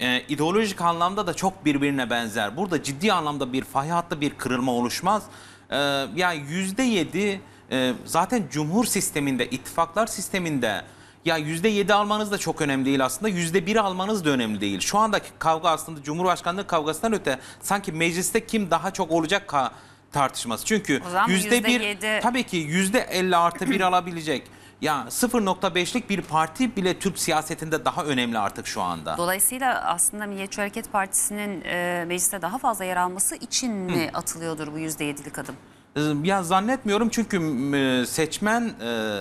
e, ideolojik anlamda da çok birbirine benzer. Burada ciddi anlamda bir fahihatlı bir kırılma oluşmaz. E, yani yüzde yedi e, zaten cumhur sisteminde, ittifaklar sisteminde ya yüzde yedi almanız da çok önemli değil aslında. Yüzde bir almanız da önemli değil. Şu andaki kavga aslında Cumhurbaşkanlığı kavgasından öte sanki mecliste kim daha çok olacak ka tartışması. Çünkü yüzde bir %7 tabii ki yüzde elli artı bir [clears throat] alabilecek. Ya 0.5'lik bir parti bile Türk siyasetinde daha önemli artık şu anda. Dolayısıyla aslında Milliyetçi Hareket Partisi'nin e, mecliste daha fazla yer alması için mi atılıyordur bu %7'lik adım? Ee, Ya zannetmiyorum çünkü e, seçmen e,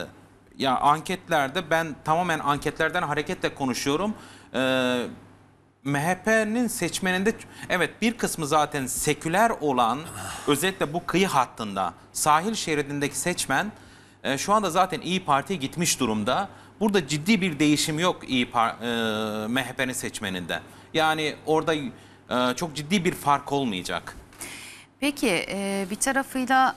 ya anketlerde ben tamamen anketlerden hareketle konuşuyorum. Ee, MHP'nin seçmeninde evet bir kısmı zaten seküler olan özellikle bu kıyı hattında sahil şeridindeki seçmen e, şu anda zaten İyi Parti'ye gitmiş durumda. Burada ciddi bir değişim yok İyi Par- e, MHP'nin seçmeninde. Yani orada e, çok ciddi bir fark olmayacak. Peki e, bir tarafıyla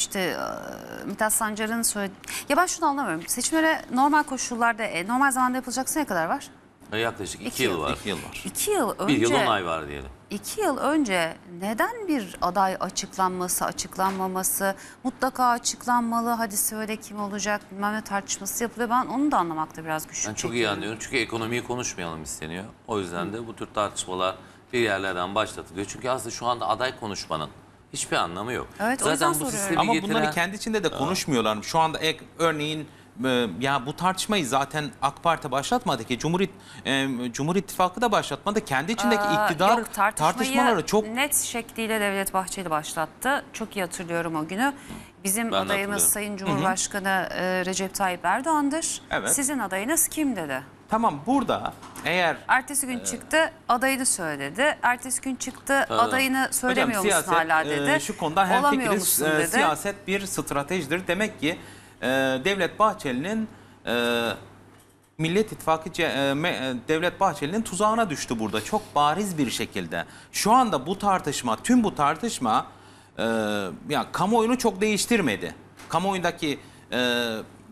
işte e, Mithat Sancar'ın söyledi... Ya ben şunu anlamıyorum. Seçimlere normal koşullarda, e, normal zamanda yapılacaksa ne kadar var? Yaklaşık iki, İki yıl yıl. var. İki yıl var. İki yıl önce... Bir yıl on ay var diyelim. iki yıl önce neden bir aday açıklanması, açıklanmaması, mutlaka açıklanmalı, hadi söyle kim olacak bilmem ne tartışması yapılıyor. Ben onu da anlamakta biraz güçlük Ben çok iyi anlıyorum. Çünkü ekonomiyi konuşmayalım isteniyor. O yüzden de bu tür tartışmalar bir yerlerden başlatılıyor. Çünkü aslında şu anda aday konuşmanın hiçbir anlamı yok. Evet, o Zaten bu soruyorum. sistemi Ama getiren... bunları kendi içinde de konuşmuyorlar. Şu anda ek, örneğin e, ya bu tartışmayı zaten AK Parti başlatmadı ki Cumhur, e, Cumhur İttifakı da başlatmadı. Kendi içindeki Aa, iktidar yok, tartışmayı tartışmaları çok net şekliyle Devlet Bahçeli başlattı. Çok iyi hatırlıyorum o günü. Bizim Ben de adayımız hatırlıyorum. Sayın Cumhurbaşkanı e, Recep Tayyip Erdoğan'dır. Evet. Sizin adayınız kim dedi. Tamam burada eğer Ertesi gün çıktı adayını söyledi. Ertesi gün çıktı adayını söylemiyor Hocam, musun hala dedi. e, şu konuda Olamıyor hemfikiriz. musun E, dedi. siyaset bir stratejidir. Demek ki e, Devlet Bahçeli'nin e, Millet İttifakı Ce- e, Me- e, Devlet Bahçeli'nin tuzağına düştü burada çok bariz bir şekilde. Şu anda bu tartışma, tüm bu tartışma e, ya kamuoyunu çok değiştirmedi. Kamuoyundaki e,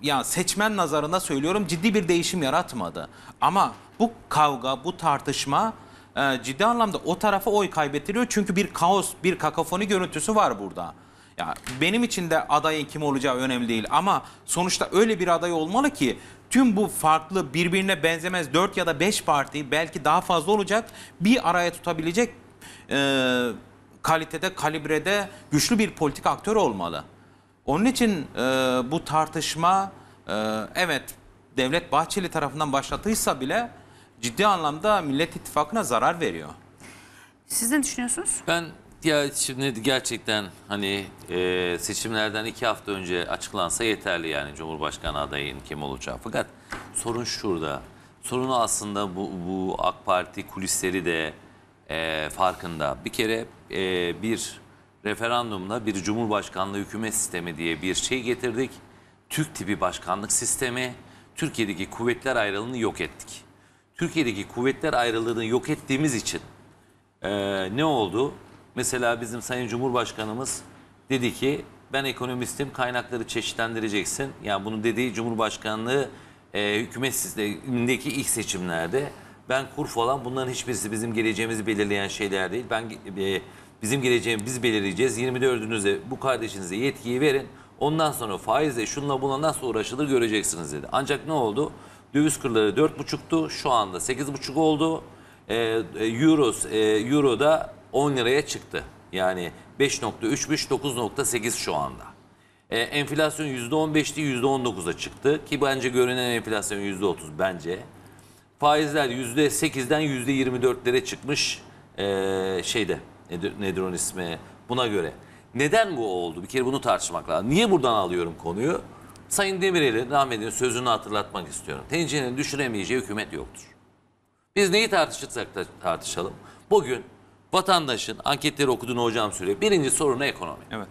ya seçmen nazarında söylüyorum ciddi bir değişim yaratmadı. Ama bu kavga, bu tartışma e, ciddi anlamda o tarafa oy kaybettiriyor. Çünkü bir kaos, bir kakafoni görüntüsü var burada. Ya benim için de adayın kim olacağı önemli değil ama sonuçta öyle bir aday olmalı ki tüm bu farklı birbirine benzemez 4 ya da 5 parti belki daha fazla olacak bir araya tutabilecek e, kalitede, kalibrede güçlü bir politik aktör olmalı. Onun için e, bu tartışma e, evet Devlet Bahçeli tarafından başlatıysa bile ciddi anlamda Millet İttifakı'na zarar veriyor. Siz ne düşünüyorsunuz? Ben ya şimdi gerçekten hani e, seçimlerden iki hafta önce açıklansa yeterli yani Cumhurbaşkanı adayın kim olacağı. Fakat sorun şurada. Sorunu aslında bu, bu AK Parti kulisleri de e, farkında. Bir kere e, bir referandumla bir Cumhurbaşkanlığı hükümet sistemi diye bir şey getirdik. Türk tipi başkanlık sistemi. Türkiye'deki kuvvetler ayrılığını yok ettik. Türkiye'deki kuvvetler ayrılığını yok ettiğimiz için ee, ne oldu? Mesela bizim Sayın Cumhurbaşkanımız dedi ki ben ekonomistim kaynakları çeşitlendireceksin. Yani bunu dediği Cumhurbaşkanlığı e, hükümet sistemindeki ilk seçimlerde ben kur falan bunların hiçbirisi bizim geleceğimizi belirleyen şeyler değil. Ben e, bizim geleceğimizi biz belirleyeceğiz. 24'ünüze bu kardeşinize yetkiyi verin. Ondan sonra faizle şunla buna nasıl uğraşılır göreceksiniz dedi. Ancak ne oldu? Döviz kurları 4,5'tu. Şu anda 8,5 oldu. Ee, Euro, e, Euro da 10 liraya çıktı. Yani 5.3'müş 9.8 şu anda. Ee, enflasyon %15'ti %19'a çıktı. Ki bence görünen enflasyon %30 bence. Faizler %8'den %24'lere çıkmış ee, şeyde nedir, nedir onun ismi buna göre. Neden bu oldu? Bir kere bunu tartışmak lazım. Niye buradan alıyorum konuyu? Sayın Demirel'in rahmetinin sözünü hatırlatmak istiyorum. Tencerenin düşüremeyeceği hükümet yoktur. Biz neyi tartışırsak da tartışalım. Bugün vatandaşın anketleri okuduğunu hocam söylüyor. Birinci sorunu ekonomi. Evet.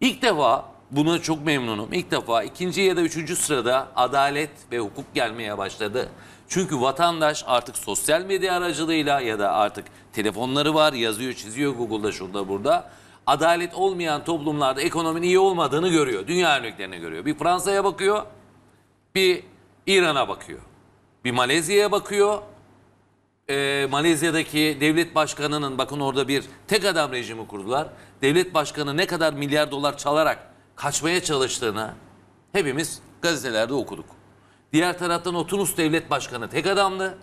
İlk defa buna çok memnunum. İlk defa ikinci ya da üçüncü sırada adalet ve hukuk gelmeye başladı. Çünkü vatandaş artık sosyal medya aracılığıyla ya da artık telefonları var, yazıyor, çiziyor Google'da şurada burada. Adalet olmayan toplumlarda ekonominin iyi olmadığını görüyor. Dünya örneklerini görüyor. Bir Fransa'ya bakıyor, bir İran'a bakıyor. Bir Malezya'ya bakıyor, e, Malezya'daki devlet başkanının bakın orada bir tek adam rejimi kurdular. Devlet başkanı ne kadar milyar dolar çalarak kaçmaya çalıştığını hepimiz gazetelerde okuduk. Diğer taraftan o Tunus devlet başkanı tek adamdı.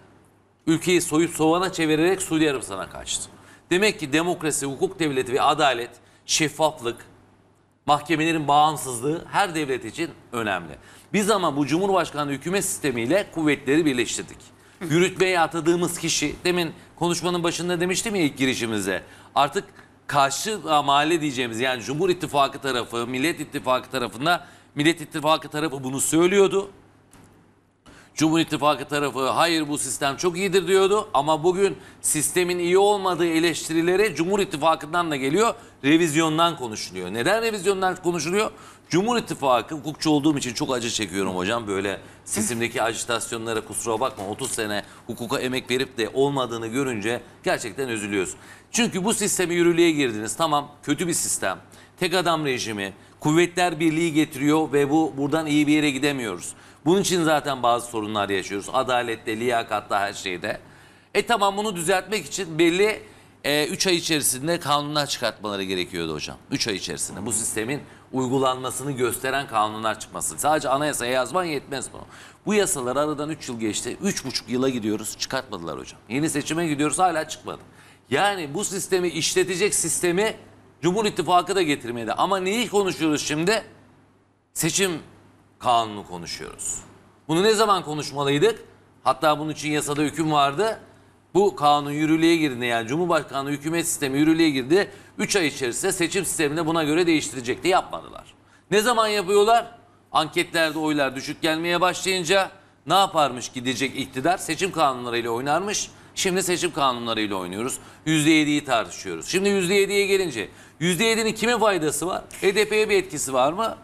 Ülkeyi soyup sovana çevirerek Suudi Arabistan'a kaçtı. Demek ki demokrasi, hukuk devleti ve adalet, şeffaflık, mahkemelerin bağımsızlığı her devlet için önemli. Biz ama bu Cumhurbaşkanlığı hükümet sistemiyle kuvvetleri birleştirdik. Yürütmeye atadığımız kişi, demin konuşmanın başında demiştim ya ilk girişimizde, artık karşı mahalle diyeceğimiz yani Cumhur İttifakı tarafı, Millet İttifakı tarafında, Millet İttifakı tarafı bunu söylüyordu. Cumhur İttifakı tarafı hayır bu sistem çok iyidir diyordu ama bugün sistemin iyi olmadığı eleştirileri Cumhur İttifakı'ndan da geliyor. Revizyondan konuşuluyor. Neden revizyondan konuşuluyor? Cumhur İttifakı hukukçu olduğum için çok acı çekiyorum hocam. Böyle sistemdeki ajitasyonlara kusura bakma 30 sene hukuka emek verip de olmadığını görünce gerçekten üzülüyoruz. Çünkü bu sistemi yürürlüğe girdiniz. Tamam kötü bir sistem. Tek adam rejimi, kuvvetler birliği getiriyor ve bu buradan iyi bir yere gidemiyoruz. Bunun için zaten bazı sorunlar yaşıyoruz. Adalette, liyakatta, her şeyde. E tamam bunu düzeltmek için belli 3 ay içerisinde kanunlar çıkartmaları gerekiyordu hocam. 3 ay içerisinde bu sistemin uygulanmasını gösteren kanunlar çıkması. Sadece anayasaya yazman yetmez bu. Bu yasalar aradan 3 yıl geçti. 3,5 yıla gidiyoruz çıkartmadılar hocam. Yeni seçime gidiyoruz hala çıkmadı. Yani bu sistemi işletecek sistemi Cumhur İttifakı da getirmedi. Ama neyi konuşuyoruz şimdi? Seçim kanunu konuşuyoruz. Bunu ne zaman konuşmalıydık? Hatta bunun için yasada hüküm vardı. Bu kanun yürürlüğe girdi yani Cumhurbaşkanlığı hükümet sistemi yürürlüğe girdi. 3 ay içerisinde seçim sistemini buna göre değiştirecekti yapmadılar. Ne zaman yapıyorlar? Anketlerde oylar düşük gelmeye başlayınca ne yaparmış gidecek iktidar? Seçim kanunlarıyla oynarmış. Şimdi seçim kanunlarıyla oynuyoruz. %7'yi tartışıyoruz. Şimdi %7'ye gelince %7'nin kime faydası var? HDP'ye bir etkisi var mı?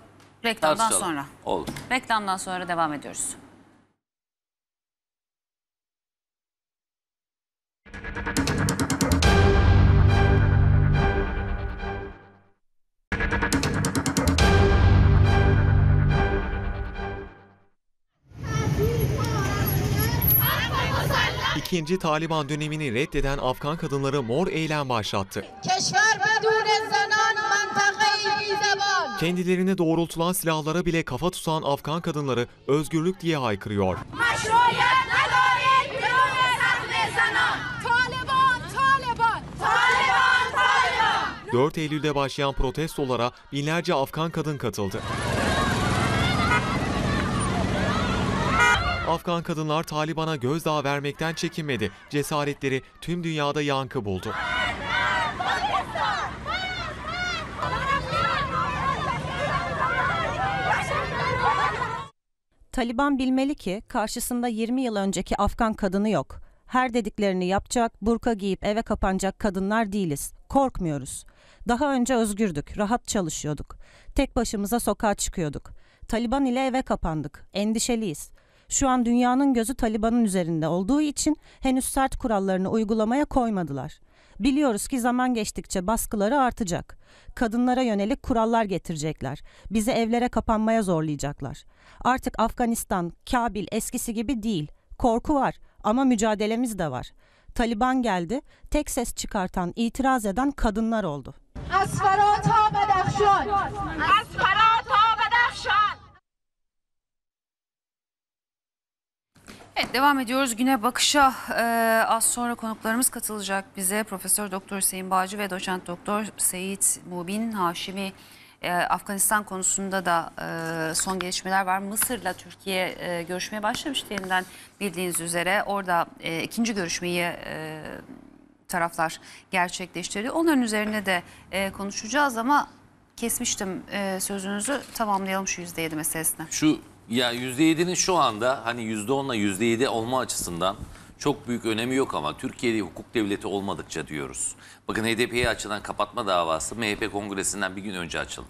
Reklamdan Tartışalım. sonra. Olur. Reklamdan sonra devam ediyoruz. İkinci Taliban dönemini reddeden Afgan kadınları mor eylem başlattı. Kendilerine doğrultulan silahlara bile kafa tutan Afgan kadınları özgürlük diye haykırıyor. Taliban, 4 Eylül'de başlayan protestolara binlerce Afgan kadın katıldı. Afgan kadınlar Taliban'a gözdağı vermekten çekinmedi. Cesaretleri tüm dünyada yankı buldu. Taliban bilmeli ki karşısında 20 yıl önceki Afgan kadını yok. Her dediklerini yapacak, burka giyip eve kapanacak kadınlar değiliz. Korkmuyoruz. Daha önce özgürdük, rahat çalışıyorduk. Tek başımıza sokağa çıkıyorduk. Taliban ile eve kapandık. Endişeliyiz. Şu an dünyanın gözü Taliban'ın üzerinde olduğu için henüz sert kurallarını uygulamaya koymadılar. Biliyoruz ki zaman geçtikçe baskıları artacak. Kadınlara yönelik kurallar getirecekler. Bizi evlere kapanmaya zorlayacaklar. Artık Afganistan, Kabil eskisi gibi değil. Korku var ama mücadelemiz de var. Taliban geldi, tek ses çıkartan, itiraz eden kadınlar oldu. Asfarat ha Bedakşan. Asfarat Evet devam ediyoruz güne bakışa. Ee, az sonra konuklarımız katılacak bize. Profesör Doktor Hüseyin Bağcı ve Doçent Doktor Seyit Mubin Haşimi. Ee, Afganistan konusunda da e, son gelişmeler var. Mısır'la Türkiye e, görüşmeye başlamıştı yeniden bildiğiniz üzere. Orada e, ikinci görüşmeyi e, taraflar gerçekleştirdi. Onların üzerine de e, konuşacağız ama kesmiştim e, sözünüzü. Tamamlayalım şu %7 meselesini. Şu ya %7'nin şu anda hani %10'la %7 olma açısından çok büyük önemi yok ama Türkiye'de hukuk devleti olmadıkça diyoruz. Bakın HDP'ye açılan kapatma davası MHP kongresinden bir gün önce açıldı.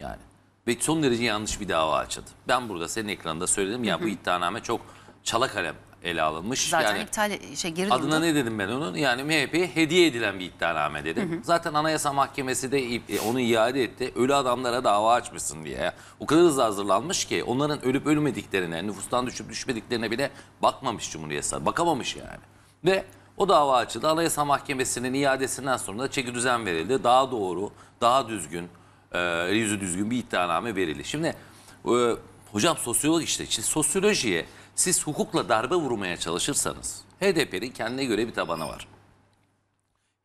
Yani ve son derece yanlış bir dava açıldı. Ben burada senin ekranında söyledim ya bu iddianame çok çala kalem ele alınmış. Zaten yani iptal şey geri Adına durdu. ne dedim ben onun? Yani MHP'ye hediye edilen bir iddianame dedim. Zaten Anayasa Mahkemesi de i- onu iade etti. Ölü adamlara dava açmışsın diye. O kadar hızlı hazırlanmış ki onların ölüp ölmediklerine, nüfustan düşüp düşmediklerine bile bakmamış Cumhuriyet Savcısı. Bakamamış yani. Ve o dava açıldı. Anayasa Mahkemesi'nin iadesinden sonra da çeki düzen verildi. Daha doğru, daha düzgün, e, yüzü düzgün bir iddianame verildi. Şimdi e, hocam sosyolog işte. Şimdi sosyolojiye siz hukukla darbe vurmaya çalışırsanız HDP'nin kendine göre bir tabanı var.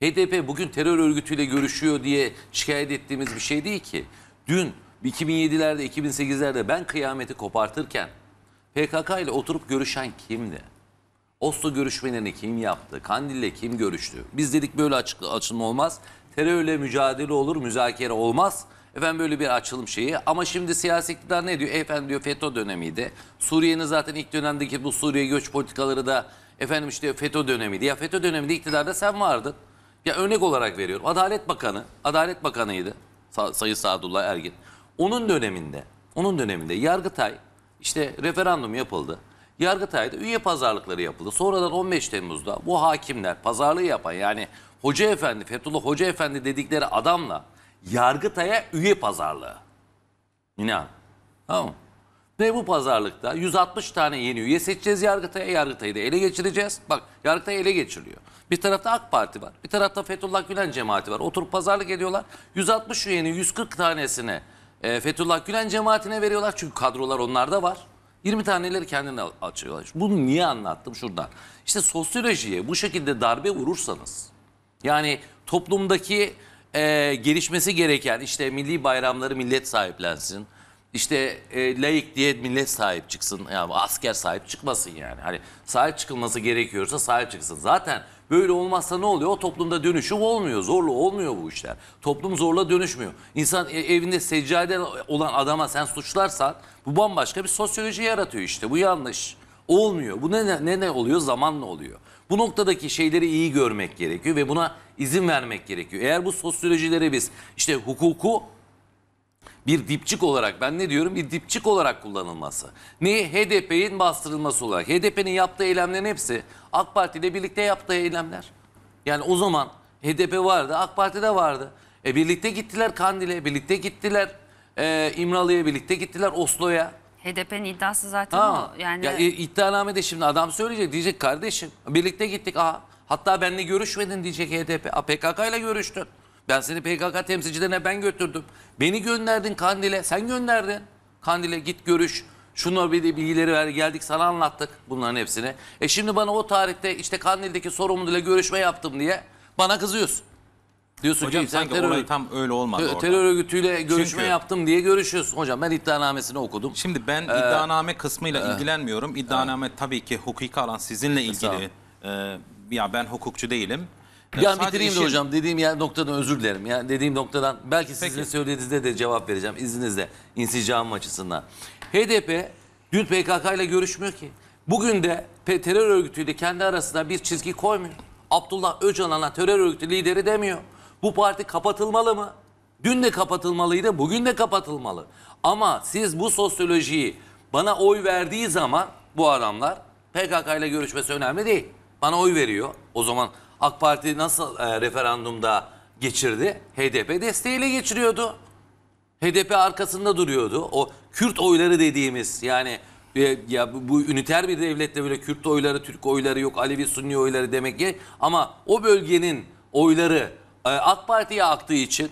HDP bugün terör örgütüyle görüşüyor diye şikayet ettiğimiz bir şey değil ki. Dün 2007'lerde 2008'lerde ben kıyameti kopartırken PKK ile oturup görüşen kimdi? Oslo görüşmelerini kim yaptı? Kandil'le kim görüştü? Biz dedik böyle açık, açılma olmaz. Terörle mücadele olur, müzakere olmaz. Efendim böyle bir açılım şeyi. Ama şimdi siyasi iktidar ne diyor? Efendim diyor FETÖ dönemiydi. Suriye'nin zaten ilk dönemdeki bu Suriye göç politikaları da efendim işte FETÖ dönemiydi. Ya FETÖ döneminde iktidarda sen vardın. Ya örnek olarak veriyorum. Adalet Bakanı, Adalet Bakanıydı. Sa- Sayın Sadullah Ergin. Onun döneminde, onun döneminde Yargıtay işte referandum yapıldı. Yargıtay'da üye pazarlıkları yapıldı. Sonradan 15 Temmuz'da bu hakimler pazarlığı yapan yani Hoca Efendi, Fethullah Hoca Efendi dedikleri adamla Yargıtay'a üye pazarlığı. İnan. Tamam mı? Ve bu pazarlıkta 160 tane yeni üye seçeceğiz Yargıtay'a. Yargıtay'ı da ele geçireceğiz. Bak Yargıtay ele geçiriliyor. Bir tarafta AK Parti var. Bir tarafta Fethullah Gülen cemaati var. Oturup pazarlık ediyorlar. 160 üyenin 140 tanesini e, Fethullah Gülen cemaatine veriyorlar. Çünkü kadrolar onlarda var. 20 taneleri kendine açıyorlar. Bunu niye anlattım şuradan? İşte sosyolojiye bu şekilde darbe vurursanız yani toplumdaki e, gelişmesi gereken işte milli bayramları millet sahiplensin. İşte e, laik diye millet sahip çıksın. Yani asker sahip çıkmasın yani. Hani sahip çıkılması gerekiyorsa sahip çıksın. Zaten böyle olmazsa ne oluyor? O toplumda dönüşüm olmuyor. Zorla olmuyor bu işler. Toplum zorla dönüşmüyor. İnsan e- evinde seccade olan adama sen suçlarsan bu bambaşka bir sosyoloji yaratıyor işte. Bu yanlış. Olmuyor. Bu ne, ne, ne, oluyor? Zamanla oluyor. Bu noktadaki şeyleri iyi görmek gerekiyor ve buna izin vermek gerekiyor. Eğer bu sosyolojileri biz işte hukuku bir dipçik olarak ben ne diyorum bir dipçik olarak kullanılması. Neyi? HDP'nin bastırılması olarak. HDP'nin yaptığı eylemlerin hepsi AK Parti ile birlikte yaptığı eylemler. Yani o zaman HDP vardı, AK Parti de vardı. E birlikte gittiler Kandil'e, birlikte gittiler e, İmralı'ya, birlikte gittiler Oslo'ya. HDP'nin iddiası zaten Ha, o. Yani ya, e, iddianamede şimdi adam söyleyecek diyecek kardeşim birlikte gittik aha hatta benimle görüşmedin diyecek HDP. A, PKK ile görüştün. Ben seni PKK temsilcilerine ben götürdüm. Beni gönderdin Kandil'e sen gönderdin. Kandil'e git görüş. Şunu bir de bilgileri ver geldik sana anlattık bunların hepsini. E şimdi bana o tarihte işte Kandil'deki sorumluyla görüşme yaptım diye bana kızıyorsun. Diyorsun Hocam ki sen sanki terör, olay tam öyle olmadı Te- orada. terör örgütüyle görüşme Çünkü- yaptım diye görüşüyorsun. Hocam ben iddianamesini okudum. Şimdi ben Ee, iddianame kısmıyla e, ilgilenmiyorum. İddianame tabii ki hukuki alan sizinle ilgili. Ee, ya ben hukukçu değilim. Ee, Ya sadece bitireyim de işin- hocam dediğim yer noktadan özür dilerim. Yani dediğim noktadan belki sizin söylediğinizde de cevap vereceğim izninizle insicamım açısından. HDP dün PKK ile görüşmüyor ki. Bugün de terör örgütüyle kendi arasında bir çizgi koymuyor. Abdullah Öcalan'a terör örgütü lideri demiyor. Bu parti kapatılmalı mı? Dün de kapatılmalıydı, bugün de kapatılmalı. Ama siz bu sosyolojiyi bana oy verdiği zaman bu adamlar PKK ile görüşmesi önemli değil. Bana oy veriyor. O zaman AK Parti nasıl e, referandumda geçirdi? HDP desteğiyle geçiriyordu. HDP arkasında duruyordu. O Kürt oyları dediğimiz yani e, ya bu, bu üniter bir devlette böyle Kürt oyları, Türk oyları yok, Alevi Sunni oyları demek ki ama o bölgenin oyları AK Parti'ye aktığı için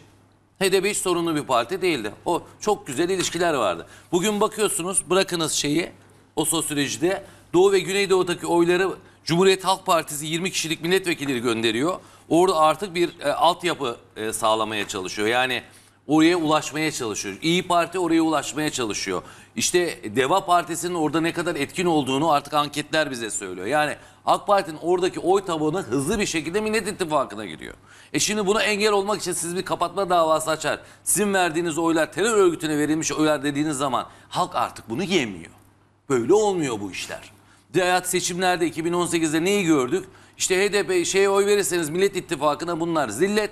HDP hiç sorunlu bir parti değildi. O çok güzel ilişkiler vardı. Bugün bakıyorsunuz bırakınız şeyi o sosyolojide Doğu ve Güneydoğu'daki oyları Cumhuriyet Halk Partisi 20 kişilik milletvekilleri gönderiyor. Orada artık bir e, altyapı e, sağlamaya çalışıyor. Yani oraya ulaşmaya çalışıyor. İyi Parti oraya ulaşmaya çalışıyor. İşte Deva Partisi'nin orada ne kadar etkin olduğunu artık anketler bize söylüyor. Yani AK Parti'nin oradaki oy tabanı hızlı bir şekilde Millet İttifakı'na giriyor. E şimdi buna engel olmak için siz bir kapatma davası açar. Sizin verdiğiniz oylar terör örgütüne verilmiş oylar dediğiniz zaman halk artık bunu yemiyor. Böyle olmuyor bu işler. Hayat seçimlerde 2018'de neyi gördük? İşte HDP şeye oy verirseniz Millet İttifakı'na bunlar zillet.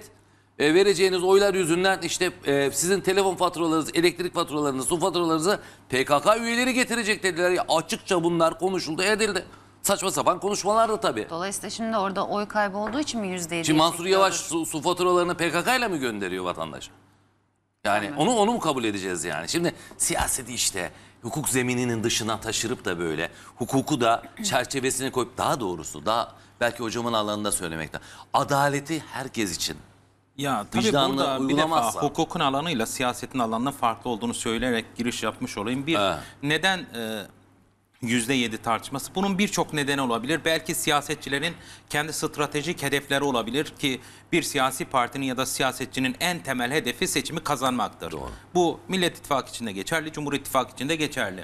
E, vereceğiniz oylar yüzünden işte e, sizin telefon faturalarınız, elektrik faturalarınız, su faturalarınızı PKK üyeleri getirecek dediler. Ya, açıkça bunlar konuşuldu, edildi. Saçma sapan konuşmalar da tabii. Dolayısıyla şimdi orada oy kaybı olduğu için mi %7'ye Şimdi Mansur? Yavaş su, su faturalarını PKK ile mi gönderiyor vatandaşa? Yani onu onu mu kabul edeceğiz yani? Şimdi siyaseti işte hukuk zemininin dışına taşırıp da böyle hukuku da çerçevesine koyup daha doğrusu daha belki hocamın alanında söylemekten adaleti herkes için Ya tabii vicdanla burada bir defa uygulamazsa hukukun alanıyla siyasetin alanının farklı olduğunu söyleyerek giriş yapmış olayım. Bir Evet. neden e, yüzde yedi tartışması? Bunun birçok nedeni olabilir. Belki siyasetçilerin kendi stratejik hedefleri olabilir ki bir siyasi partinin ya da siyasetçinin en temel hedefi seçimi kazanmaktır. Bu Millet İttifakı için de geçerli, Cumhur İttifakı için de geçerli.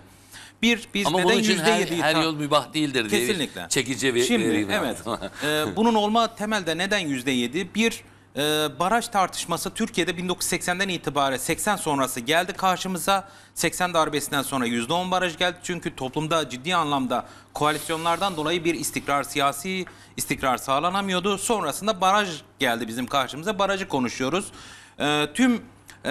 Bir, biz ama neden bunun için her, her yol mübah değildir diye Kesinlikle. çekici bir Şimdi evet. [laughs] Ee, bunun olma temelde neden yüzde yedi? Bir e, baraj tartışması Türkiye'de 1980'den itibaren 80 sonrası geldi karşımıza. 80 darbesinden sonra yüzde on baraj geldi. Çünkü toplumda ciddi anlamda koalisyonlardan dolayı bir istikrar, siyasi istikrar sağlanamıyordu. Sonrasında baraj geldi bizim karşımıza. Barajı konuşuyoruz. Ee, tüm e,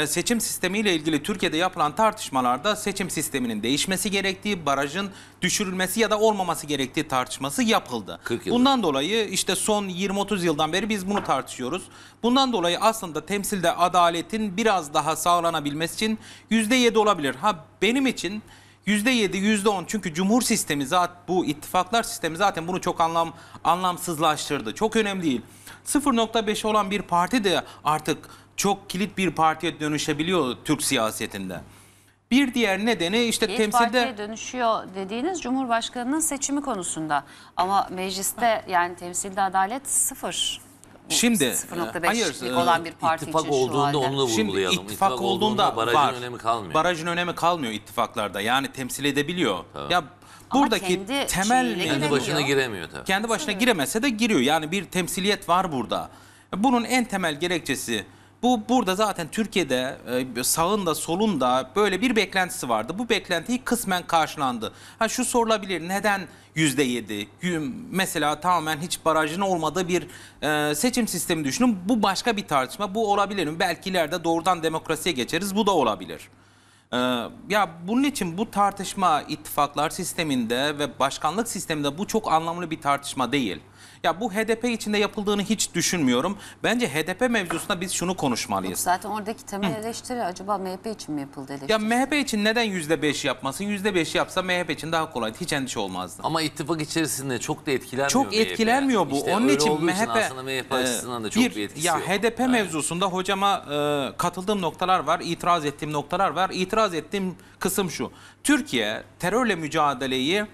seçim sistemiyle ilgili Türkiye'de yapılan tartışmalarda seçim sisteminin değişmesi gerektiği, barajın düşürülmesi ya da olmaması gerektiği tartışması yapıldı. 40 yıldır. Bundan dolayı işte son 20-30 yıldan beri biz bunu tartışıyoruz. Bundan dolayı aslında temsilde adaletin biraz daha sağlanabilmesi için %7 olabilir. Ha benim için %7, %10 çünkü cumhur sistemi zaten bu ittifaklar sistemi zaten bunu çok anlam anlamsızlaştırdı. Çok önemli değil. 0.5 olan bir parti de artık çok kilit bir partiye dönüşebiliyor Türk siyasetinde. Bir diğer nedeni işte İlk temsilde partiye dönüşüyor dediğiniz Cumhurbaşkanı'nın seçimi konusunda. Ama mecliste yani temsilde adalet sıfır. Bu Şimdi, 0.5'lik e, hayır, e, olan bir parti ittifak için şu olduğunda halde. onu da Şimdi vurgulayalım. ittifak, İttifak olduğunda, olduğunda barajın var. önemi kalmıyor. Barajın önemi kalmıyor ittifaklarda. Yani temsil edebiliyor. Ya Ama buradaki kendi temel şeyiyle Kendi giremiyor. başına giremiyor tabii. kendi başına giremese de giriyor. Yani bir temsiliyet var burada. Bunun en temel gerekçesi bu burada zaten Türkiye'de e, sağında solunda böyle bir beklentisi vardı. Bu beklentiyi kısmen karşılandı. Ha şu sorulabilir neden yüzde yedi? Mesela tamamen hiç barajın olmadığı bir e, seçim sistemi düşünün. Bu başka bir tartışma. Bu olabilir mi? Belki ileride doğrudan demokrasiye geçeriz. Bu da olabilir. Ee, ya bunun için bu tartışma ittifaklar sisteminde ve başkanlık sisteminde bu çok anlamlı bir tartışma değil. Ya bu HDP içinde yapıldığını hiç düşünmüyorum. Bence HDP mevzusunda biz şunu konuşmalıyız. Zaten oradaki temel eleştiri acaba MHP için mi yapıldı eleştiri? Ya MHP için neden yüzde yapmasın? Yüzde beş yapsa MHP için daha kolay. Hiç endişe olmazdı. Ama ittifak içerisinde çok da etkilenmiyor Çok MHP. etkilenmiyor bu. İşte Onun öyle için MHP aslında MHP açısından da çok bir, etkisi ya yok. HDP mevzusunda hocama e, katıldığım noktalar var, itiraz ettiğim noktalar var. İtiraz ettiğim kısım şu. Türkiye terörle mücadeleyi e,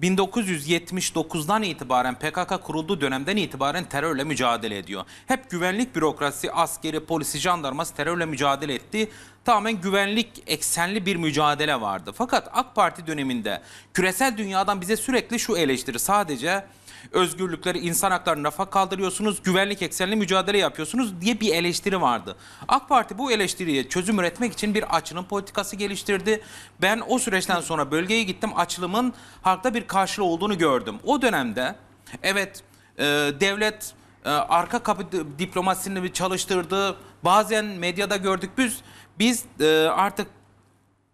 1979'dan itibaren PKK kurulduğu dönemden itibaren terörle mücadele ediyor. Hep güvenlik bürokrasi, askeri, polisi, jandarması terörle mücadele etti. Tamamen güvenlik eksenli bir mücadele vardı. Fakat AK Parti döneminde küresel dünyadan bize sürekli şu eleştiri sadece özgürlükleri, insan haklarını rafa kaldırıyorsunuz, güvenlik eksenli mücadele yapıyorsunuz diye bir eleştiri vardı. AK Parti bu eleştiriye çözüm üretmek için bir açılım politikası geliştirdi. Ben o süreçten sonra bölgeye gittim. Açılımın halkta bir karşılığı olduğunu gördüm. O dönemde evet e, devlet e, arka kapı di- diplomasisini bir çalıştırdı. Bazen medyada gördük biz biz e, artık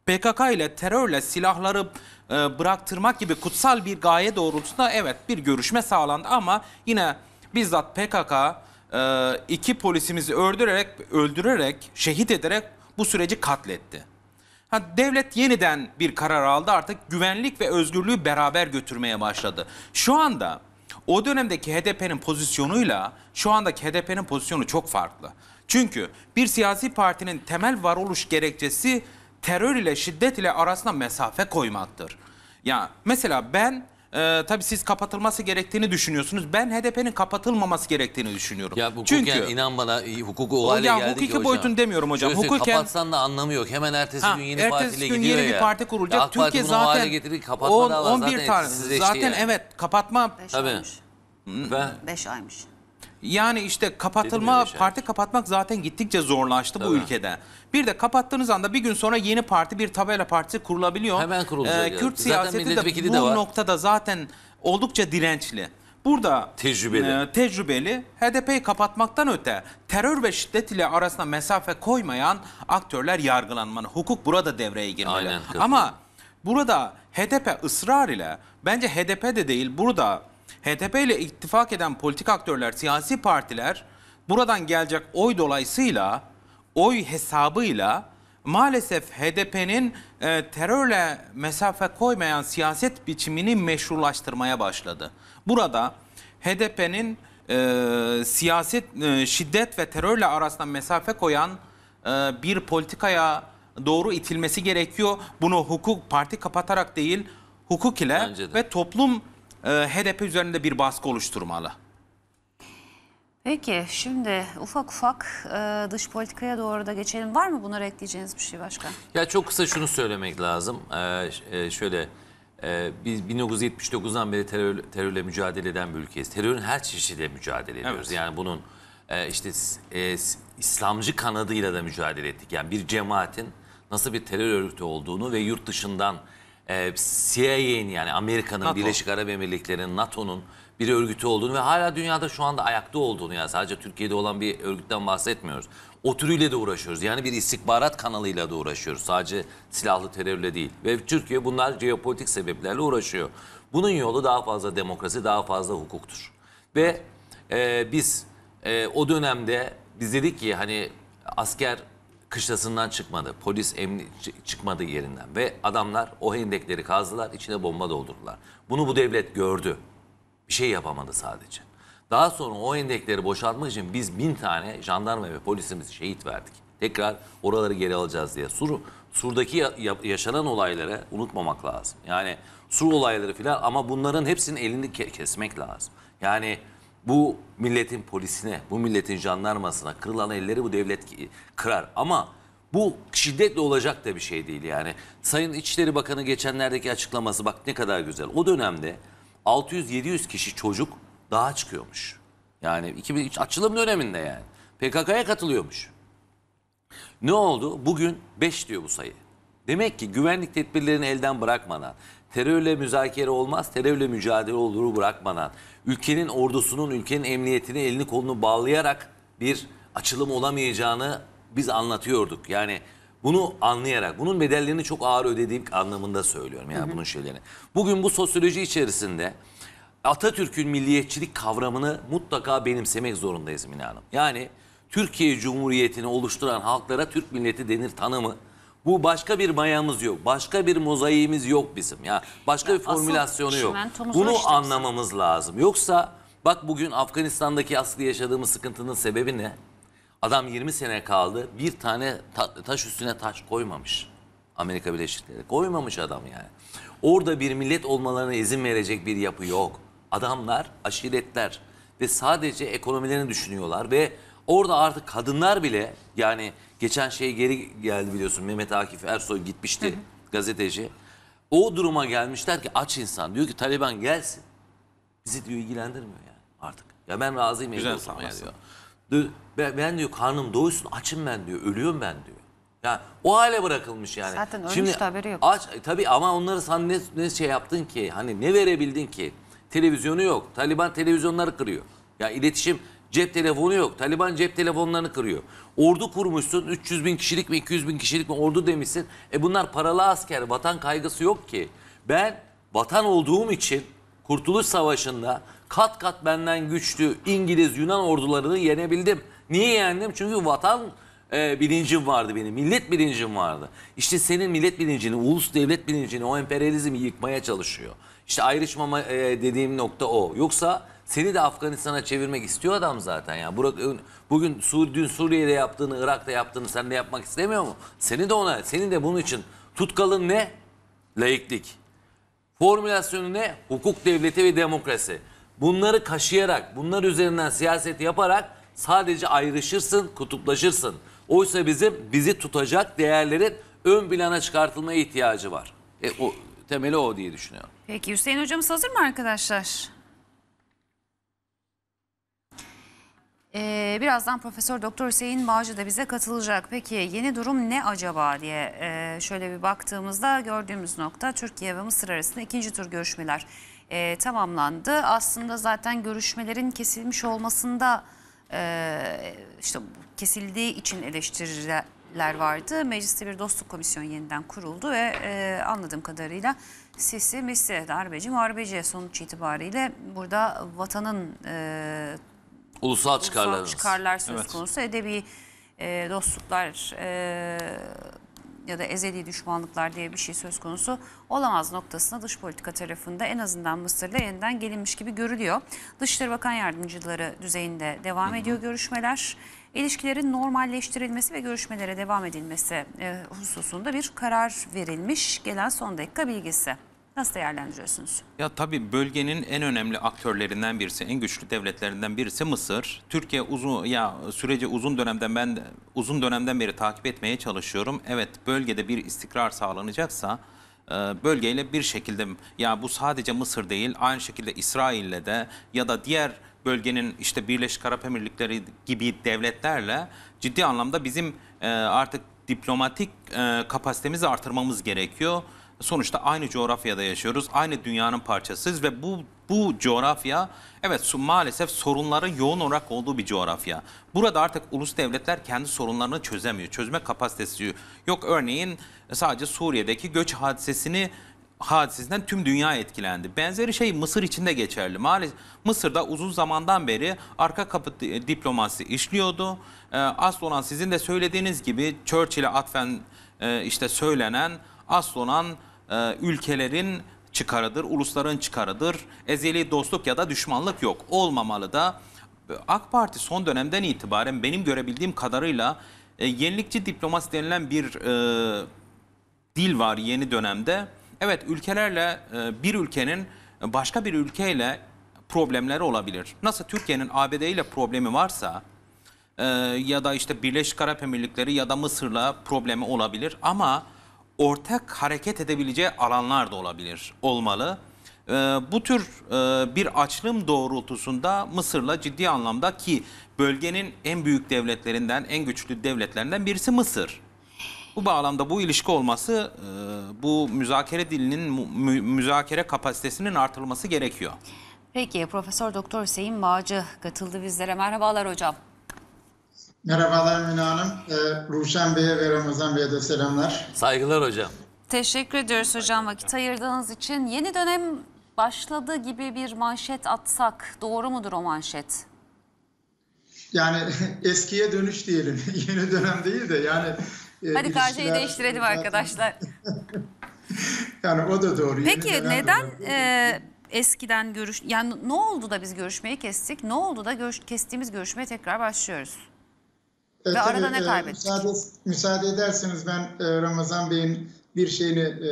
PKK ile terörle silahları bıraktırmak gibi kutsal bir gaye doğrultusunda evet bir görüşme sağlandı ama yine bizzat PKK e, iki polisimizi öldürerek öldürerek şehit ederek bu süreci katletti. Ha, devlet yeniden bir karar aldı artık güvenlik ve özgürlüğü beraber götürmeye başladı. Şu anda o dönemdeki HDP'nin pozisyonuyla şu andaki HDP'nin pozisyonu çok farklı. Çünkü bir siyasi partinin temel varoluş gerekçesi terör ile şiddet ile arasında mesafe koymaktır. Ya mesela ben e, tabii siz kapatılması gerektiğini düşünüyorsunuz. Ben HDP'nin kapatılmaması gerektiğini düşünüyorum. Ya hukuken Çünkü inan bana hukuku o hale ya geldi hukuki ki hocam. demiyorum hocam. Söyleyeyim, Hukuken- kapatsan da anlamı yok. Hemen ertesi Ha, gün yeni ertesi partiyle gün gidiyor yeni ya. bir parti kurulacak. Ya AK Parti Türkiye bunu o hale zaten getirdi. Kapatma 10 davası 11 zaten tane. Zaten yani. evet kapatma Beş Tabii. aymış. Ve Beş aymış. Yani işte kapatılma parti kapatmak zaten gittikçe zorlaştı bu Tabii. ülkede. Bir de kapattığınız anda bir gün sonra yeni parti bir tabela partisi kurulabiliyor. Hemen kurulacak ya. Kürt Zaten siyaseti de bu de var. noktada zaten oldukça dirençli. Burada Tecrübeli. e, tecrübeli HDP'yi kapatmaktan öte terör ve şiddet ile arasında mesafe koymayan aktörler yargılanmalı. Hukuk burada devreye girmeli. Aynen. Ama burada HDP ısrar ile bence HDP de değil burada HDP ile ittifak eden politik aktörler, siyasi partiler buradan gelecek oy dolayısıyla oy hesabıyla maalesef HDP'nin e, terörle mesafe koymayan siyaset biçimini meşrulaştırmaya başladı. Burada HDP'nin e, siyaset, e, şiddet ve terörle arasında mesafe koyan e, bir politikaya doğru itilmesi gerekiyor. Bunu hukuk parti kapatarak değil, hukuk ile ve toplum e, HDP üzerinde bir baskı oluşturmalı. Peki şimdi ufak ufak e, dış politikaya doğru da geçelim. Var mı bunlara ekleyeceğiniz bir şey başka? Ya çok kısa şunu söylemek lazım. Ee, e, şöyle e, biz 1979'dan beri terör, terörle mücadele eden bir ülkeyiz. Terörün her çeşidiyle mücadele ediyoruz. Evet. Yani bunun e, işte e, İslamcı kanadıyla da mücadele ettik. Yani bir cemaatin nasıl bir terör örgütü olduğunu ve yurt dışından e, CIA'nin yani Amerika'nın, NATO. Birleşik Arap Emirlikleri'nin, NATO'nun bir örgütü olduğunu ve hala dünyada şu anda ayakta olduğunu yani sadece Türkiye'de olan bir örgütten bahsetmiyoruz. O türüyle de uğraşıyoruz. Yani bir istihbarat kanalıyla da uğraşıyoruz. Sadece silahlı terörle değil. Ve Türkiye bunlar jeopolitik sebeplerle uğraşıyor. Bunun yolu daha fazla demokrasi, daha fazla hukuktur. Ve e, biz e, o dönemde biz dedik ki hani asker kışlasından çıkmadı. Polis emni çı- çıkmadı yerinden ve adamlar o hendekleri kazdılar, içine bomba doldurdular. Bunu bu devlet gördü. Bir şey yapamadı sadece. Daha sonra o hendekleri boşaltmak için biz bin tane jandarma ve polisimizi şehit verdik. Tekrar oraları geri alacağız diye. Sur, Sur'daki ya- yaşanan olayları unutmamak lazım. Yani Sur olayları filan ama bunların hepsinin elini ke- kesmek lazım. Yani bu milletin polisine, bu milletin jandarmasına kırılan elleri bu devlet kırar. Ama bu şiddetle olacak da bir şey değil yani. Sayın İçişleri Bakanı geçenlerdeki açıklaması bak ne kadar güzel. O dönemde 600-700 kişi çocuk dağa çıkıyormuş. Yani 2003 açılım döneminde yani. PKK'ya katılıyormuş. Ne oldu? Bugün 5 diyor bu sayı. Demek ki güvenlik tedbirlerini elden bırakmadan, terörle müzakere olmaz, terörle mücadele olduğunu bırakmadan, ülkenin ordusunun, ülkenin emniyetini elini kolunu bağlayarak bir açılım olamayacağını biz anlatıyorduk. Yani bunu anlayarak, bunun bedellerini çok ağır ödediğim anlamında söylüyorum yani bunun şeylerini. Bugün bu sosyoloji içerisinde Atatürk'ün milliyetçilik kavramını mutlaka benimsemek zorundayız Mine Hanım. Yani Türkiye Cumhuriyeti'ni oluşturan halklara Türk milleti denir tanımı. Bu başka bir mayamız yok. Başka bir mozaiğimiz yok bizim. Ya başka Ya bir formülasyonu yok. Bunu işte bizim. anlamamız lazım. Yoksa bak bugün Afganistan'daki aslı yaşadığımız sıkıntının sebebi ne? Adam 20 sene kaldı. Bir tane ta- taş üstüne taş koymamış. Amerika Birleşik Devletleri. Koymamış adam yani. Orada bir millet olmalarına izin verecek bir yapı yok. Adamlar aşiretler ve sadece ekonomilerini düşünüyorlar ve orada artık kadınlar bile yani geçen şey geri geldi biliyorsun Mehmet Akif Ersoy gitmişti gazeteci. O duruma gelmişler ki aç insan diyor ki Taliban gelsin. Bizi diyor ilgilendirmiyor yani artık. Ya ben razıyım Güzel oturmaya sağlasın. diyor. Diyor, Ben, ben diyor karnım doysun açım ben diyor ölüyorum ben diyor. Ya o hale bırakılmış yani. Zaten ölmüş de haberi yok. Aç e, tabii ama onları sen ne, ne şey yaptın ki? Hani ne verebildin ki? Televizyonu yok. Taliban televizyonları kırıyor. Ya iletişim cep telefonu yok. Taliban cep telefonlarını kırıyor. Ordu kurmuşsun 300 bin kişilik mi 200 bin kişilik mi ordu demişsin. E bunlar paralı asker vatan kaygısı yok ki. Ben vatan olduğum için Kurtuluş Savaşı'nda kat kat benden güçlü İngiliz Yunan ordularını yenebildim. Niye yendim? Çünkü vatan e, bilincim vardı benim. Millet bilincim vardı. İşte senin millet bilincini, ulus devlet bilincini, o emperyalizmi yıkmaya çalışıyor. İşte ayrışmama e, dediğim nokta o. Yoksa seni de Afganistan'a çevirmek istiyor adam zaten ya. Burak, bugün Sur, dün Suriye'de yaptığını, Irak'ta yaptığını sen de yapmak istemiyor mu? Seni de ona, senin de bunun için tutkalın ne? Laiklik. Formülasyonu ne? Hukuk devleti ve demokrasi. Bunları kaşıyarak, bunlar üzerinden siyaset yaparak sadece ayrışırsın, kutuplaşırsın. Oysa bizim bizi tutacak değerlerin ön plana çıkartılmaya ihtiyacı var. E, o temeli o diye düşünüyorum. Peki Hüseyin hocamız hazır mı arkadaşlar? Ee, birazdan Profesör Doktor Hüseyin Bağcı da bize katılacak. Peki yeni durum ne acaba diye e, şöyle bir baktığımızda gördüğümüz nokta Türkiye ve Mısır arasında ikinci tur görüşmeler e, tamamlandı. Aslında zaten görüşmelerin kesilmiş olmasında e, işte kesildiği için eleştiriler vardı. Mecliste bir dostluk komisyonu yeniden kuruldu ve e, anladığım kadarıyla Sisi, Misi, darbeci, muharebeci sonuç itibariyle burada vatanın e, Ulusal ulusal çıkarlar söz Evet. konusu edebi e, dostluklar e, ya da ezeli düşmanlıklar diye bir şey söz konusu olamaz noktasına dış politika tarafında en azından Mısır'la yeniden gelinmiş gibi görülüyor. Dışişleri Bakan Yardımcıları düzeyinde devam ediyor görüşmeler. İlişkilerin normalleştirilmesi ve görüşmelere devam edilmesi e, hususunda bir karar verilmiş. Gelen son dakika bilgisi. Nasıl değerlendiriyorsunuz? Ya tabii bölgenin en önemli aktörlerinden birisi, en güçlü devletlerinden birisi Mısır. Türkiye uzun ya süreci uzun dönemden ben de- uzun dönemden beri takip etmeye çalışıyorum. Evet, bölgede bir istikrar sağlanacaksa e, bölgeyle bir şekilde ya bu sadece Mısır değil, aynı şekilde İsrail'le de ya da diğer bölgenin işte Birleşik Arap Emirlikleri gibi devletlerle ciddi anlamda bizim e, artık diplomatik e, kapasitemizi artırmamız gerekiyor. Sonuçta aynı coğrafyada yaşıyoruz, aynı dünyanın parçasıyız ve bu bu coğrafya evet maalesef sorunları yoğun olarak olduğu bir coğrafya. Burada artık ulus devletler kendi sorunlarını çözemiyor, çözme kapasitesi yok. Örneğin sadece Suriye'deki göç hadisesini hadisesinden tüm dünya etkilendi. Benzeri şey Mısır için de geçerli. Maalesef Mısır'da uzun zamandan beri arka kapı di- diplomasi işliyordu. Ee, asıl olan sizin de söylediğiniz gibi Churchill'e atfen e, işte söylenen asıl olan e, ülkelerin çıkarıdır, ulusların çıkarıdır. Ezeli dostluk ya da düşmanlık yok. Olmamalı da AK Parti son dönemden itibaren benim görebildiğim kadarıyla e, yenilikçi diplomasi denilen bir e, dil var yeni dönemde. Evet ülkelerle bir ülkenin başka bir ülkeyle problemleri olabilir. Nasıl Türkiye'nin ABD ile problemi varsa ya da işte Birleşik Arap Emirlikleri ya da Mısır'la problemi olabilir ama ortak hareket edebileceği alanlar da olabilir, olmalı. E, bu tür e, bir açılım doğrultusunda Mısır'la ciddi anlamda ki bölgenin en büyük devletlerinden, en güçlü devletlerinden birisi Mısır. Bu bağlamda bu ilişki olması e, bu müzakere dilinin mü- müzakere kapasitesinin artırılması gerekiyor. Peki Profesör Doktor Hüseyin Bağcı katıldı bizlere. Merhabalar hocam. Merhabalar Mine Hanım. Ee, Ruşen Bey'e ve Ramazan Bey'e de selamlar. Saygılar hocam. Teşekkür ediyoruz hocam vakit ayırdığınız için. Yeni dönem başladı gibi bir manşet atsak doğru mudur o manşet? Yani [laughs] eskiye dönüş diyelim. [laughs] Yeni dönem değil de yani... e, Hadi karşıyı değiştirelim zaten- arkadaşlar. [laughs] Yani o da doğru. Peki neden doğru. e, eskiden görüş yani ne oldu da biz görüşmeyi kestik? Ne oldu da görüş, kestiğimiz görüşmeye tekrar başlıyoruz? Ve tabii, arada ne e, kaybettik? Müsaade, müsaade ederseniz ben e, Ramazan Bey'in bir şeyini e,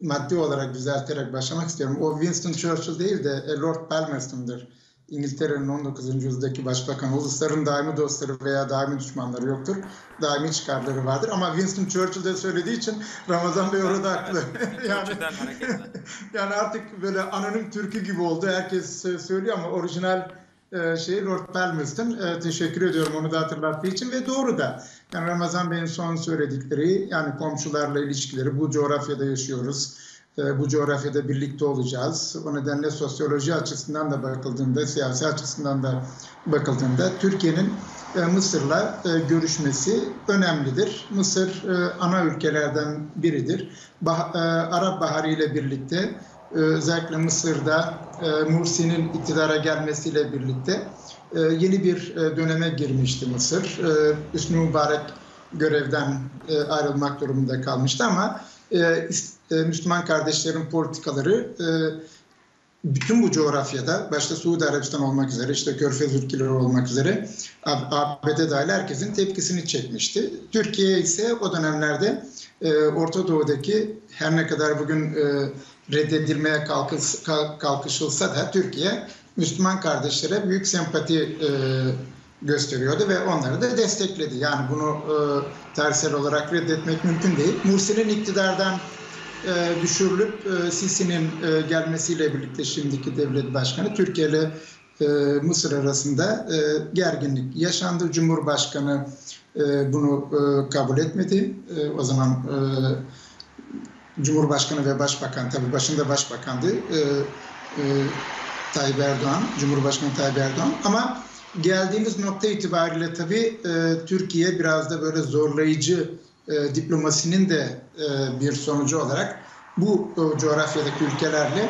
maddi olarak düzelterek başlamak istiyorum. O Winston Churchill değil de Lord Palmerston'dır. İngiltere'nin 19. yüzyıldaki başbakan. Ulusların daimi dostları veya daimi düşmanları yoktur. Daimi çıkarları vardır. Ama Winston Churchill de söylediği için Ramazan Bey orada haklı. [laughs] yani, [laughs] yani artık böyle anonim türkü gibi oldu. Herkes söylüyor ama orijinal e, şey Lord Palmerston. E, teşekkür ediyorum onu da hatırlattığı için ve doğru da. Yani Ramazan Bey'in son söyledikleri yani komşularla ilişkileri bu coğrafyada yaşıyoruz. E, bu coğrafyada birlikte olacağız. O nedenle sosyoloji açısından da bakıldığında, siyasi açısından da bakıldığında Türkiye'nin e, Mısır'la görüşmesi önemlidir. Mısır ana ülkelerden biridir. Arap Baharı ile birlikte özellikle Mısır'da e, Mursi'nin iktidara gelmesiyle birlikte e, yeni bir e, döneme girmişti Mısır. Hüsnü Mübarek görevden ayrılmak durumunda kalmıştı ama Müslüman kardeşlerin politikaları bütün bu coğrafyada başta Suudi Arabistan olmak üzere işte Körfez ülkeleri olmak üzere ABD dahil herkesin tepkisini çekmişti. Türkiye ise o dönemlerde e, Orta Doğu'daki her ne kadar bugün e, reddedilmeye kalkıs- kalk- kalkışılsa da Türkiye Müslüman kardeşlere büyük sempati e, gösteriyordu ve onları da destekledi. Yani bunu e, tersel olarak reddetmek mümkün değil. Mursi'nin iktidardan e, düşürülüp e, Sisi'nin e, gelmesiyle birlikte şimdiki devlet başkanı Türkiye ile e, Mısır arasında gerginlik yaşandı. Cumhurbaşkanı bunu kabul etmedi. O zaman Cumhurbaşkanı ve Başbakan tabii başında Başbakandı. E, Tayyip Erdoğan, Cumhurbaşkanı Tayyip Erdoğan ama geldiğimiz nokta itibariyle tabii Türkiye biraz da böyle zorlayıcı e, diplomasinin de e, bir sonucu olarak bu e, coğrafyadaki ülkelerle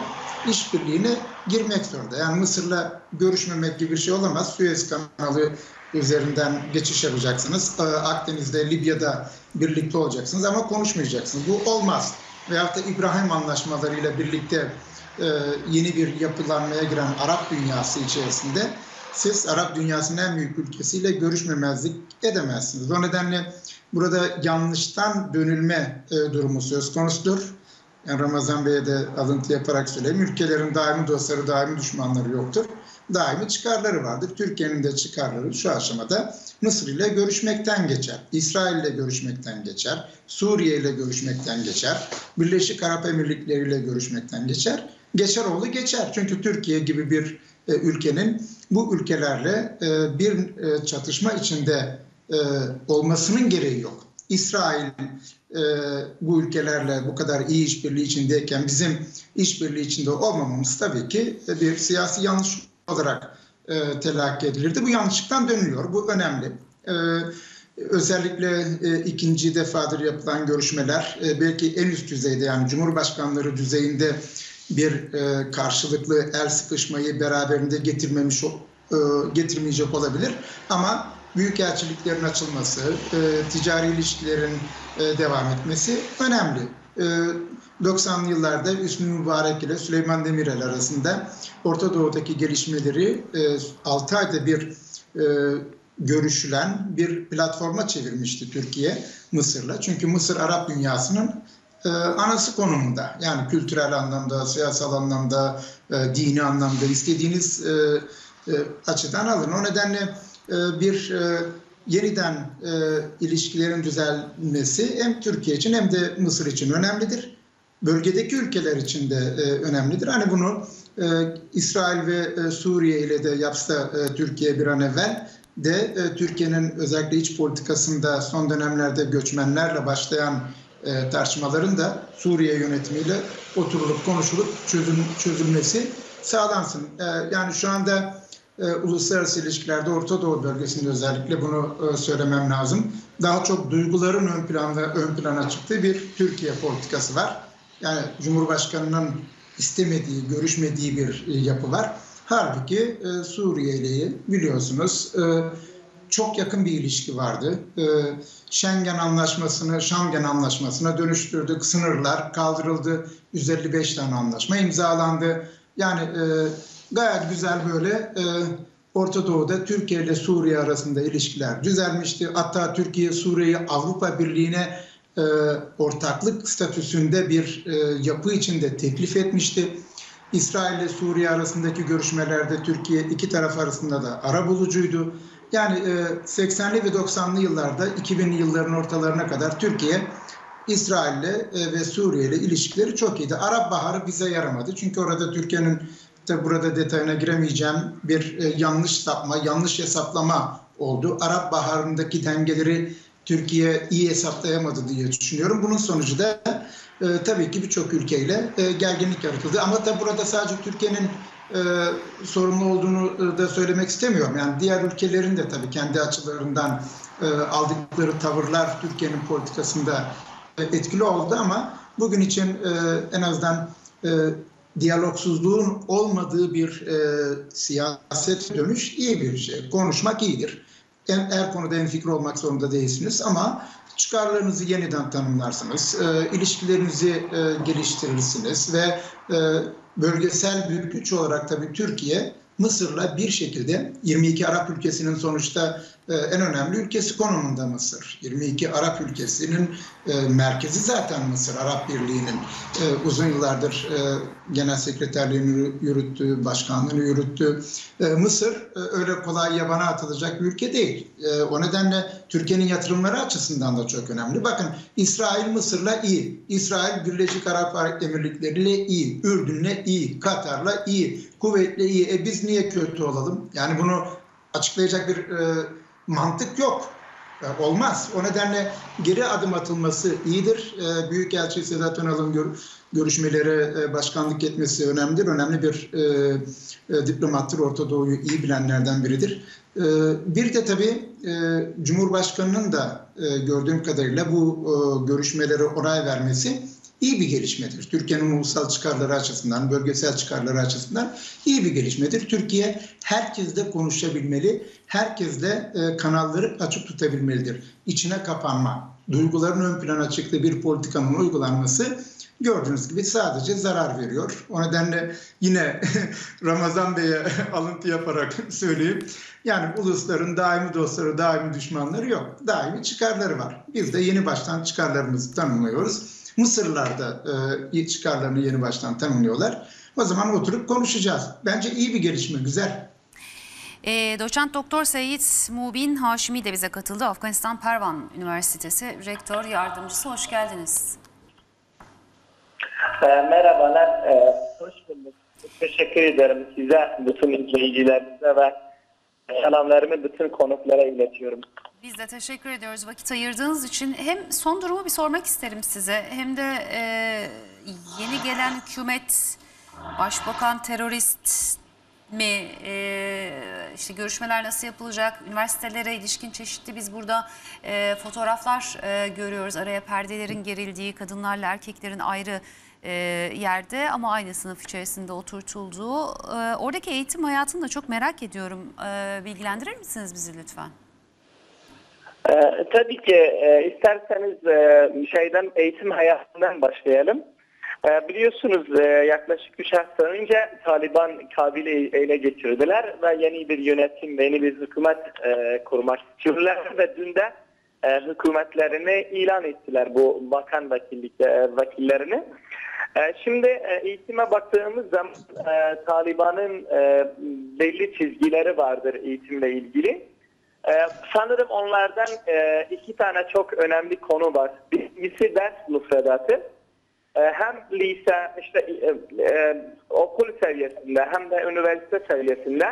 işbirliğine girmek zorunda. Yani Mısır'la görüşmemek gibi bir şey olamaz. Suez kanalı üzerinden geçiş yapacaksınız. E, Akdeniz'de, Libya'da birlikte olacaksınız ama konuşmayacaksınız. Bu olmaz. Veyahut da İbrahim anlaşmalarıyla birlikte e, yeni bir yapılanmaya giren Arap dünyası içerisinde siz Arap dünyasının en büyük ülkesiyle görüşmemezlik edemezsiniz. O nedenle burada yanlıştan dönülme e, durumu söz konusudur. Yani Ramazan Bey'e de alıntı yaparak söyleyeyim. Ülkelerin daimi dostları, daimi düşmanları yoktur. Daimi çıkarları vardır. Türkiye'nin de çıkarları şu aşamada Mısır ile görüşmekten geçer. İsrail ile görüşmekten geçer. Suriye ile görüşmekten geçer. Birleşik Arap Emirlikleri ile görüşmekten geçer. Geçer oldu geçer. Çünkü Türkiye gibi bir e, ülkenin bu ülkelerle e, bir e, çatışma içinde e, olmasının gereği yok. İsrail e, bu ülkelerle bu kadar iyi işbirliği içindeyken bizim işbirliği içinde olmamamız tabii ki bir siyasi yanlış olarak e, telakki edilirdi. Bu yanlışlıktan dönülüyor. Bu önemli. E, Özellikle e, ikinci defadır yapılan görüşmeler e, belki en üst düzeyde yani Cumhurbaşkanları düzeyinde bir e, karşılıklı el sıkışmayı beraberinde getirmemiş e, getirmeyecek olabilir ama büyükelçiliklerin açılması, e, ticari ilişkilerin e, devam etmesi önemli. E, 90'lı yıllarda Hüsnü Mübarek ile Süleyman Demirel arasında Orta Doğu'daki gelişmeleri 6 ayda bir e, görüşülen bir platforma çevirmişti Türkiye Mısır'la. Çünkü Mısır Arap dünyasının e, anası konumunda. Yani kültürel anlamda, siyasal anlamda, e, dini anlamda istediğiniz e, e, açıdan alın. O nedenle e, bir e, yeniden e, ilişkilerin düzelmesi hem Türkiye için hem de Mısır için önemlidir. Bölgedeki ülkeler için de e, önemlidir. Hani bunu e, İsrail ve e, Suriye ile de yapsa e, Türkiye bir an evvel de e, Türkiye'nin özellikle iç politikasında son dönemlerde göçmenlerle başlayan e, tartışmaların da Suriye yönetimiyle oturulup konuşulup çözüm, çözülmesi sağlansın. E, yani şu anda e, uluslararası ilişkilerde Orta Doğu bölgesinde özellikle bunu e, söylemem lazım. Daha çok duyguların ön planda ön plana çıktığı bir Türkiye politikası var. Yani Cumhurbaşkanının istemediği, görüşmediği bir e, yapı var. Halbuki e, Suriye ile biliyorsunuz e, çok yakın bir ilişki vardı. E, Schengen Anlaşması'nı Schengen Anlaşması'na dönüştürdük. Sınırlar kaldırıldı. 155 tane anlaşma imzalandı. Yani e, gayet güzel böyle e, Orta Doğu'da Türkiye ile Suriye arasında ilişkiler düzelmişti. Hatta Türkiye Suriye'yi Avrupa Birliği'ne e, ortaklık statüsünde bir e, yapı içinde teklif etmişti. İsrail ile Suriye arasındaki görüşmelerde Türkiye iki taraf arasında da ara bulucuydu. Yani e, 80'li ve 90'lı yıllarda 2000'li yılların ortalarına kadar Türkiye İsrail ile e, ve Suriye ile ilişkileri çok iyiydi. Arap Baharı bize yaramadı. Çünkü orada Türkiye'nin de burada detayına giremeyeceğim bir e, yanlış sapma, yanlış hesaplama oldu. Arap Baharı'ndaki dengeleri Türkiye iyi hesaplayamadı diye düşünüyorum. Bunun sonucu da e, tabii ki birçok ülkeyle e, gerginlik yaratıldı. Ama da burada sadece Türkiye'nin e, sorumlu olduğunu e, da söylemek istemiyorum. Yani diğer ülkelerin de tabii kendi açılarından e, aldıkları tavırlar Türkiye'nin politikasında e, etkili oldu ama bugün için e, en azından e, diyalogsuzluğun olmadığı bir e, siyaset dönüş iyi bir şey. Konuşmak iyidir. En, her konuda en fikir olmak zorunda değilsiniz ama çıkarlarınızı yeniden tanımlarsınız, e, ilişkilerinizi e, geliştirirsiniz ve e, bölgesel bir güç olarak tabii Türkiye Mısır'la bir şekilde 22 Arap ülkesinin sonuçta en önemli ülkesi konumunda Mısır. 22 Arap ülkesinin e, merkezi zaten Mısır, Arap Birliği'nin e, uzun yıllardır e, genel sekreterliğini yürüttü, başkanlığını yürüttü. E, Mısır e, öyle kolay yabana atılacak bir ülke değil. E, o nedenle Türkiye'nin yatırımları açısından da çok önemli. Bakın İsrail Mısır'la iyi, İsrail Birleşik Arap Emirlikleri ile iyi, Ürdün'le iyi, Katar'la iyi, Kuveyt'le iyi. E biz niye kötü olalım? Yani bunu açıklayacak bir e, mantık yok. E, olmaz. O nedenle geri adım atılması iyidir. E, Büyükelçi Sedat Önal'ın gör, görüşmelere başkanlık etmesi önemlidir. Önemli bir e, diplomattır. Orta Doğu'yu iyi bilenlerden biridir. Bir de tabii Cumhurbaşkanı'nın da gördüğüm kadarıyla bu görüşmelere onay vermesi iyi bir gelişmedir. Türkiye'nin ulusal çıkarları açısından, bölgesel çıkarları açısından iyi bir gelişmedir. Türkiye herkesle konuşabilmeli, herkesle e, kanalları açık tutabilmelidir. İçine kapanma, duyguların ön plana çıktığı bir politikanın uygulanması gördüğünüz gibi sadece zarar veriyor. O nedenle yine [laughs] Ramazan Bey'e [laughs] alıntı yaparak [laughs] söyleyeyim. Yani ulusların daimi dostları, daimi düşmanları yok. Daimi çıkarları var. Biz de yeni baştan çıkarlarımızı tanımlıyoruz. Mısırlılar da e, çıkarlarını yeni baştan tanımlıyorlar. O zaman oturup konuşacağız. Bence iyi bir gelişme, güzel. E, doçent Doktor Seyit Mubin Haşimi de bize katıldı. Afganistan Pervan Üniversitesi Rektör Yardımcısı. Hoş geldiniz. E, merhabalar, e, hoş bulduk. Teşekkür ederim size, bütün izleyicilerimize ve selamlarımı bütün konuklara iletiyorum. Biz de teşekkür ediyoruz vakit ayırdığınız için. Hem son durumu bir sormak isterim size hem de e, yeni gelen hükümet, başbakan terörist mi? E, işte görüşmeler nasıl yapılacak? Üniversitelere ilişkin çeşitli biz burada e, fotoğraflar e, görüyoruz. Araya perdelerin gerildiği, kadınlarla erkeklerin ayrı e, yerde ama aynı sınıf içerisinde oturtulduğu. E, oradaki eğitim hayatını da çok merak ediyorum. E, bilgilendirir misiniz bizi lütfen? Ee, tabii ki e, isterseniz e, şeyden eğitim hayatından başlayalım. E, biliyorsunuz e, yaklaşık 3 hafta önce Taliban Kabil'i ele geçirdiler ve yeni bir yönetim, yeni bir hükümet e, kurmak istiyorlar ve dün de e, hükümetlerini ilan ettiler bu bakan vekillik, e, vekillerini. E, şimdi e, eğitime baktığımız zaman e, Taliban'ın e, belli çizgileri vardır eğitimle ilgili. Ee, sanırım onlardan e, iki tane çok önemli konu var. Birincisi ders müfredatı. Ee, hem lise, işte e, e, okul seviyesinde hem de üniversite seviyesinde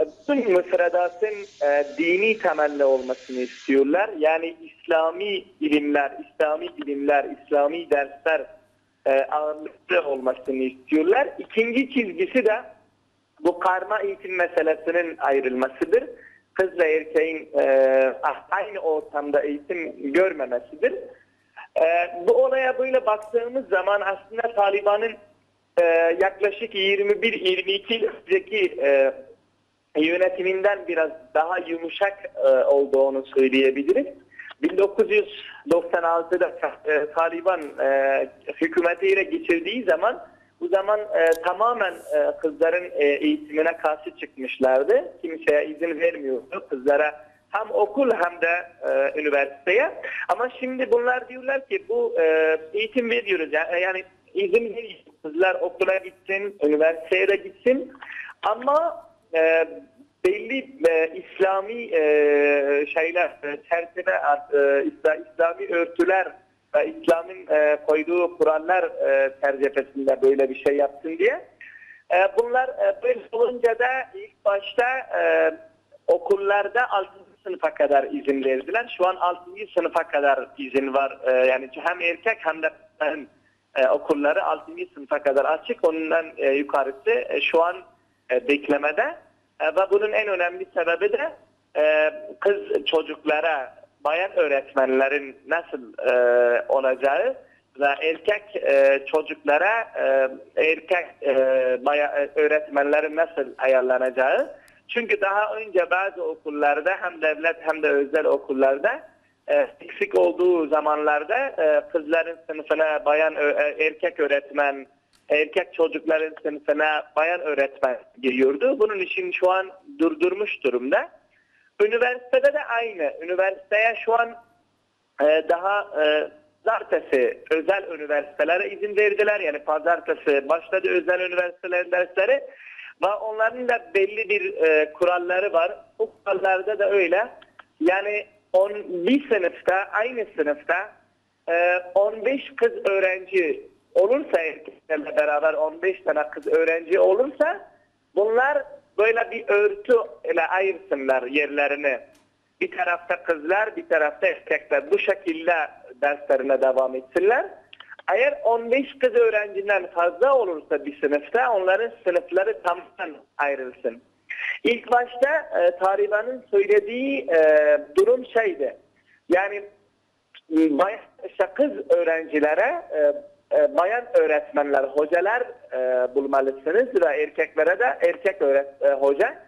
e, bütün müfredatın e, dini temelli olmasını istiyorlar. Yani İslami ilimler, İslami ilimler, İslami dersler e, ağırlıklı olmasını istiyorlar. İkinci çizgisi de bu karma eğitim meselesinin ayrılmasıdır kızla erkeğin e, aynı ortamda eğitim görmemesidir. E, bu olaya böyle baktığımız zaman aslında Taliban'ın e, yaklaşık 21-22 yıl önceki e, yönetiminden biraz daha yumuşak e, olduğunu söyleyebiliriz. 1996'da e, Taliban e, hükümetiyle geçirdiği zaman bu zaman e, tamamen e, kızların e, eğitimine karşı çıkmışlardı. Kimseye izin vermiyordu kızlara hem okul hem de e, üniversiteye. Ama şimdi bunlar diyorlar ki bu e, eğitim veriyoruz. Yani, yani izin veriyoruz. Kızlar okula gitsin, üniversiteye de gitsin. Ama e, belli e, İslami e, şeyler, e, çerçeve, e, İslami örtüler ve İslam'ın e, koyduğu kurallar e, çerçevesinde böyle bir şey yapsın diye. E, bunlar e, böyle olunca da ilk başta e, okullarda 6. sınıfa kadar izin verdiler. Şu an 6. sınıfa kadar izin var. E, yani hem erkek hem de hem, e, okulları 6. sınıfa kadar açık. Ondan e, yukarısı e, şu an e, beklemede. E, ve bunun en önemli sebebi de e, kız çocuklara bayan öğretmenlerin nasıl e, olacağı ve erkek e, çocuklara e, erkek e, baya, e, öğretmenlerin nasıl ayarlanacağı. Çünkü daha önce bazı okullarda hem devlet hem de özel okullarda e, eksik olduğu zamanlarda e, kızların sınıfına bayan e, erkek öğretmen, erkek çocukların sınıfına bayan öğretmen giriyordu. Bunun için şu an durdurmuş durumda. Üniversitede de aynı. Üniversiteye şu an e, daha e, pazartesi özel üniversitelere izin verdiler. Yani pazartesi başladı özel üniversitelerin dersleri. Ve onların da belli bir e, kuralları var. Bu kurallarda da öyle. Yani on, bir sınıfta, aynı sınıfta e, 15 kız öğrenci olursa erkeklerle beraber 15 tane kız öğrenci olursa bunlar böyle bir örtü ile ayırsınlar yerlerini. Bir tarafta kızlar, bir tarafta erkekler. Bu şekilde derslerine devam etsinler. Eğer 15 kız öğrenciden fazla olursa bir sınıfta onların sınıfları tamamen ayrılsın. İlk başta e, Taliban'ın söylediği e, durum şeydi. Yani işte kız öğrencilere e, e, bayan öğretmenler, hocalar e, bulmalısınız ve erkeklere de erkek öğret, e, hoca.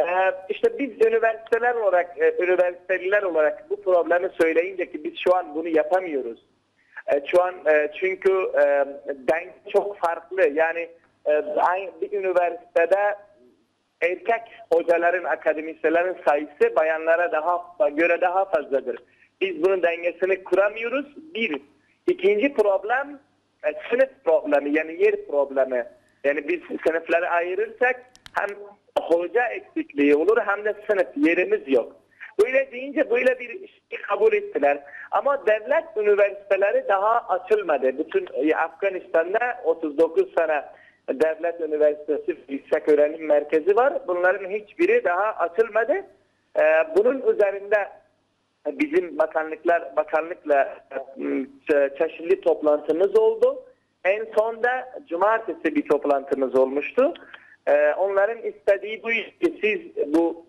E, işte biz üniversiteler olarak, e, üniversiteliler olarak bu problemi söyleyince ki biz şu an bunu yapamıyoruz. E, şu an e, çünkü e, denk çok farklı. Yani e, aynı bir üniversitede erkek hocaların, akademisyenlerin sayısı bayanlara daha göre daha fazladır. Biz bunun dengesini kuramıyoruz. Bir. İkinci problem e, sınıf problemi yani yer problemi. Yani biz sınıfları ayırırsak hem hoca eksikliği olur hem de sınıf yerimiz yok. Böyle deyince böyle bir şey kabul ettiler. Ama devlet üniversiteleri daha açılmadı. Bütün e, Afganistan'da 39 tane devlet üniversitesi yüksek öğrenim merkezi var. Bunların hiçbiri daha açılmadı. Ee, bunun üzerinde bizim bakanlıklar bakanlıkla e, çeşitli toplantımız oldu. En son da cumartesi bir toplantımız olmuştu. onların istediği bu ki siz bu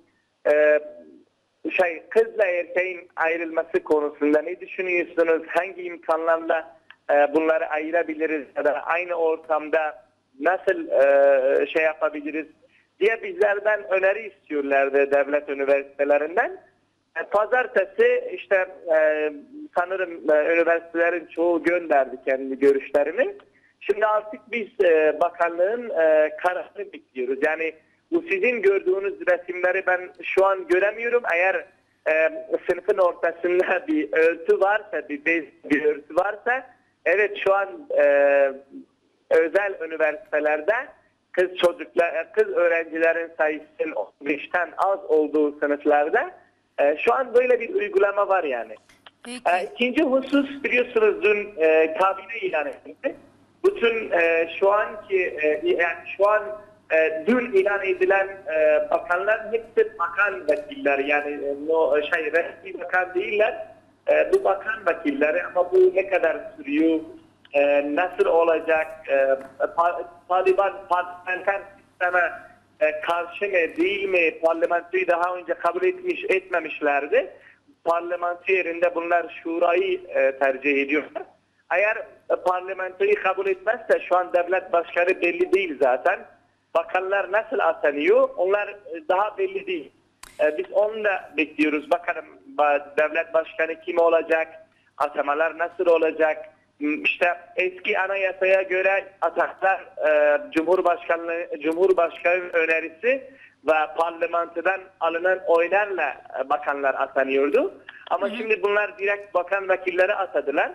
şey kızla erkeğin ayrılması konusunda ne düşünüyorsunuz? Hangi imkanlarla bunları ayırabiliriz ya da aynı ortamda nasıl şey yapabiliriz diye bizlerden öneri istiyorlardı devlet üniversitelerinden. E, Pazartesi işte e, sanırım e, üniversitelerin çoğu gönderdi kendi görüşlerini. Şimdi artık biz e, bakanlığın e, kararını bekliyoruz. Yani bu sizin gördüğünüz resimleri ben şu an göremiyorum. Eğer e, sınıfın ortasında [laughs] bir örtü varsa, bir bez bir örtü varsa, evet şu an e, özel üniversitelerde kız çocuklar, kız öğrencilerin sayısının 15'ten az olduğu sınıflarda e, şu an böyle bir uygulama var yani. E, ikinci husus biliyorsunuz dün e, kabine ilan edildi. Bütün e, şu anki e, yani şu an e, dün ilan edilen e, bakanlar hepsi bakan vekiller yani e, no, şey resmi bakan değiller. E, bu bakan vekilleri ama bu ne kadar sürüyor? e, nasıl olacak? E, Taliban parlamenter sisteme e, karşı mı değil mi? Parlamentoyu daha önce kabul etmiş etmemişlerdi. Parlamento yerinde bunlar şurayı e, tercih ediyorlar. Eğer e, parlamentoyu kabul etmezse şu an devlet başkanı belli değil zaten. Bakanlar nasıl atanıyor? Onlar e, daha belli değil. E, biz onu da bekliyoruz. Bakalım ba- devlet başkanı kim olacak? Atamalar nasıl olacak? İşte eski anayasaya göre ataklar e, Cumhurbaşkanlığı Cumhurbaşkanı önerisi ve parlamentodan alınan oylarla e, bakanlar atanıyordu. Ama şimdi bunlar direkt bakan vekilleri atadılar.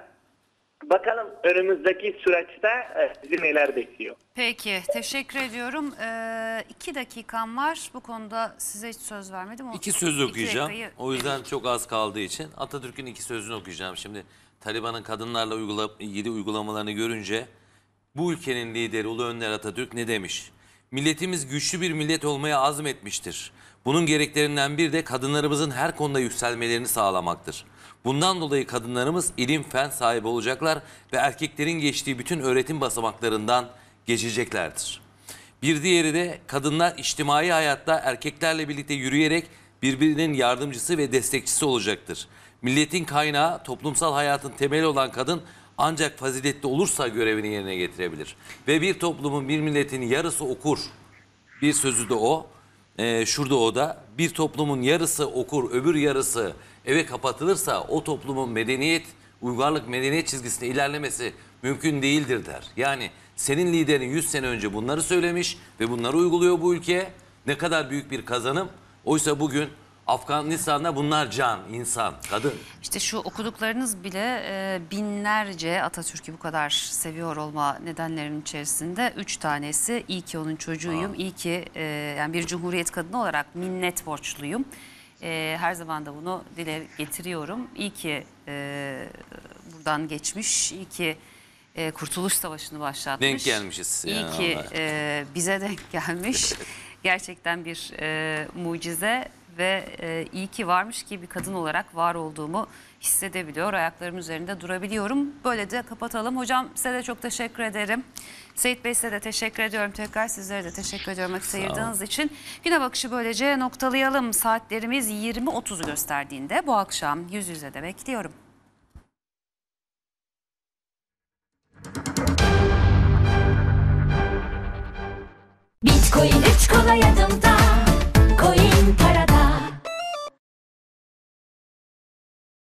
Bakalım önümüzdeki süreçte e, bizi neler bekliyor. Peki teşekkür ediyorum. Ee, iki dakikam var. Bu konuda size hiç söz vermedim. O İki söz iki okuyacağım. dakikayı- O yüzden çok az kaldığı için Atatürk'ün iki sözünü okuyacağım. Şimdi Taliban'ın kadınlarla uygula, ilgili uygulamalarını görünce bu ülkenin lideri Ulu Önder Atatürk ne demiş? Milletimiz güçlü bir millet olmaya azmetmiştir. Bunun gereklerinden bir de kadınlarımızın her konuda yükselmelerini sağlamaktır. Bundan dolayı kadınlarımız ilim fen sahibi olacaklar ve erkeklerin geçtiği bütün öğretim basamaklarından geçeceklerdir. Bir diğeri de kadınlar içtimai hayatta erkeklerle birlikte yürüyerek birbirinin yardımcısı ve destekçisi olacaktır. Milletin kaynağı, toplumsal hayatın temeli olan kadın ancak faziletli olursa görevini yerine getirebilir. Ve bir toplumun, bir milletin yarısı okur. Bir sözü de o. Ee, şurada o da. Bir toplumun yarısı okur, öbür yarısı eve kapatılırsa o toplumun medeniyet, uygarlık medeniyet çizgisinde ilerlemesi mümkün değildir der. Yani senin liderin 100 sene önce bunları söylemiş ve bunları uyguluyor bu ülkeye. Ne kadar büyük bir kazanım. Oysa bugün Afganistan'da bunlar can, insan, kadın. İşte şu okuduklarınız bile e, binlerce Atatürk'ü bu kadar seviyor olma nedenlerinin içerisinde üç tanesi iyi ki onun çocuğuyum, iyi ki e, yani bir cumhuriyet kadını olarak minnet borçluyum. E, her zaman da bunu dile getiriyorum. İyi ki e, buradan geçmiş, iyi ki e, Kurtuluş Savaşı'nı başlatmış. Denk gelmişiz İyi yani ki e, bize denk gelmiş. [laughs] Gerçekten bir e, mucize ve e, iyi ki varmış ki bir kadın olarak var olduğumu hissedebiliyor. Ayaklarım üzerinde durabiliyorum. Böyle de kapatalım. Hocam size de çok teşekkür ederim. Seyit Bey size de teşekkür ediyorum. Tekrar sizlere de teşekkür ediyorum vakit ayırdığınız için. Güne bakışı böylece noktalayalım. Saatlerimiz 20.30'u gösterdiğinde bu akşam yüz yüze de bekliyorum. Bitcoin üç kolay adımda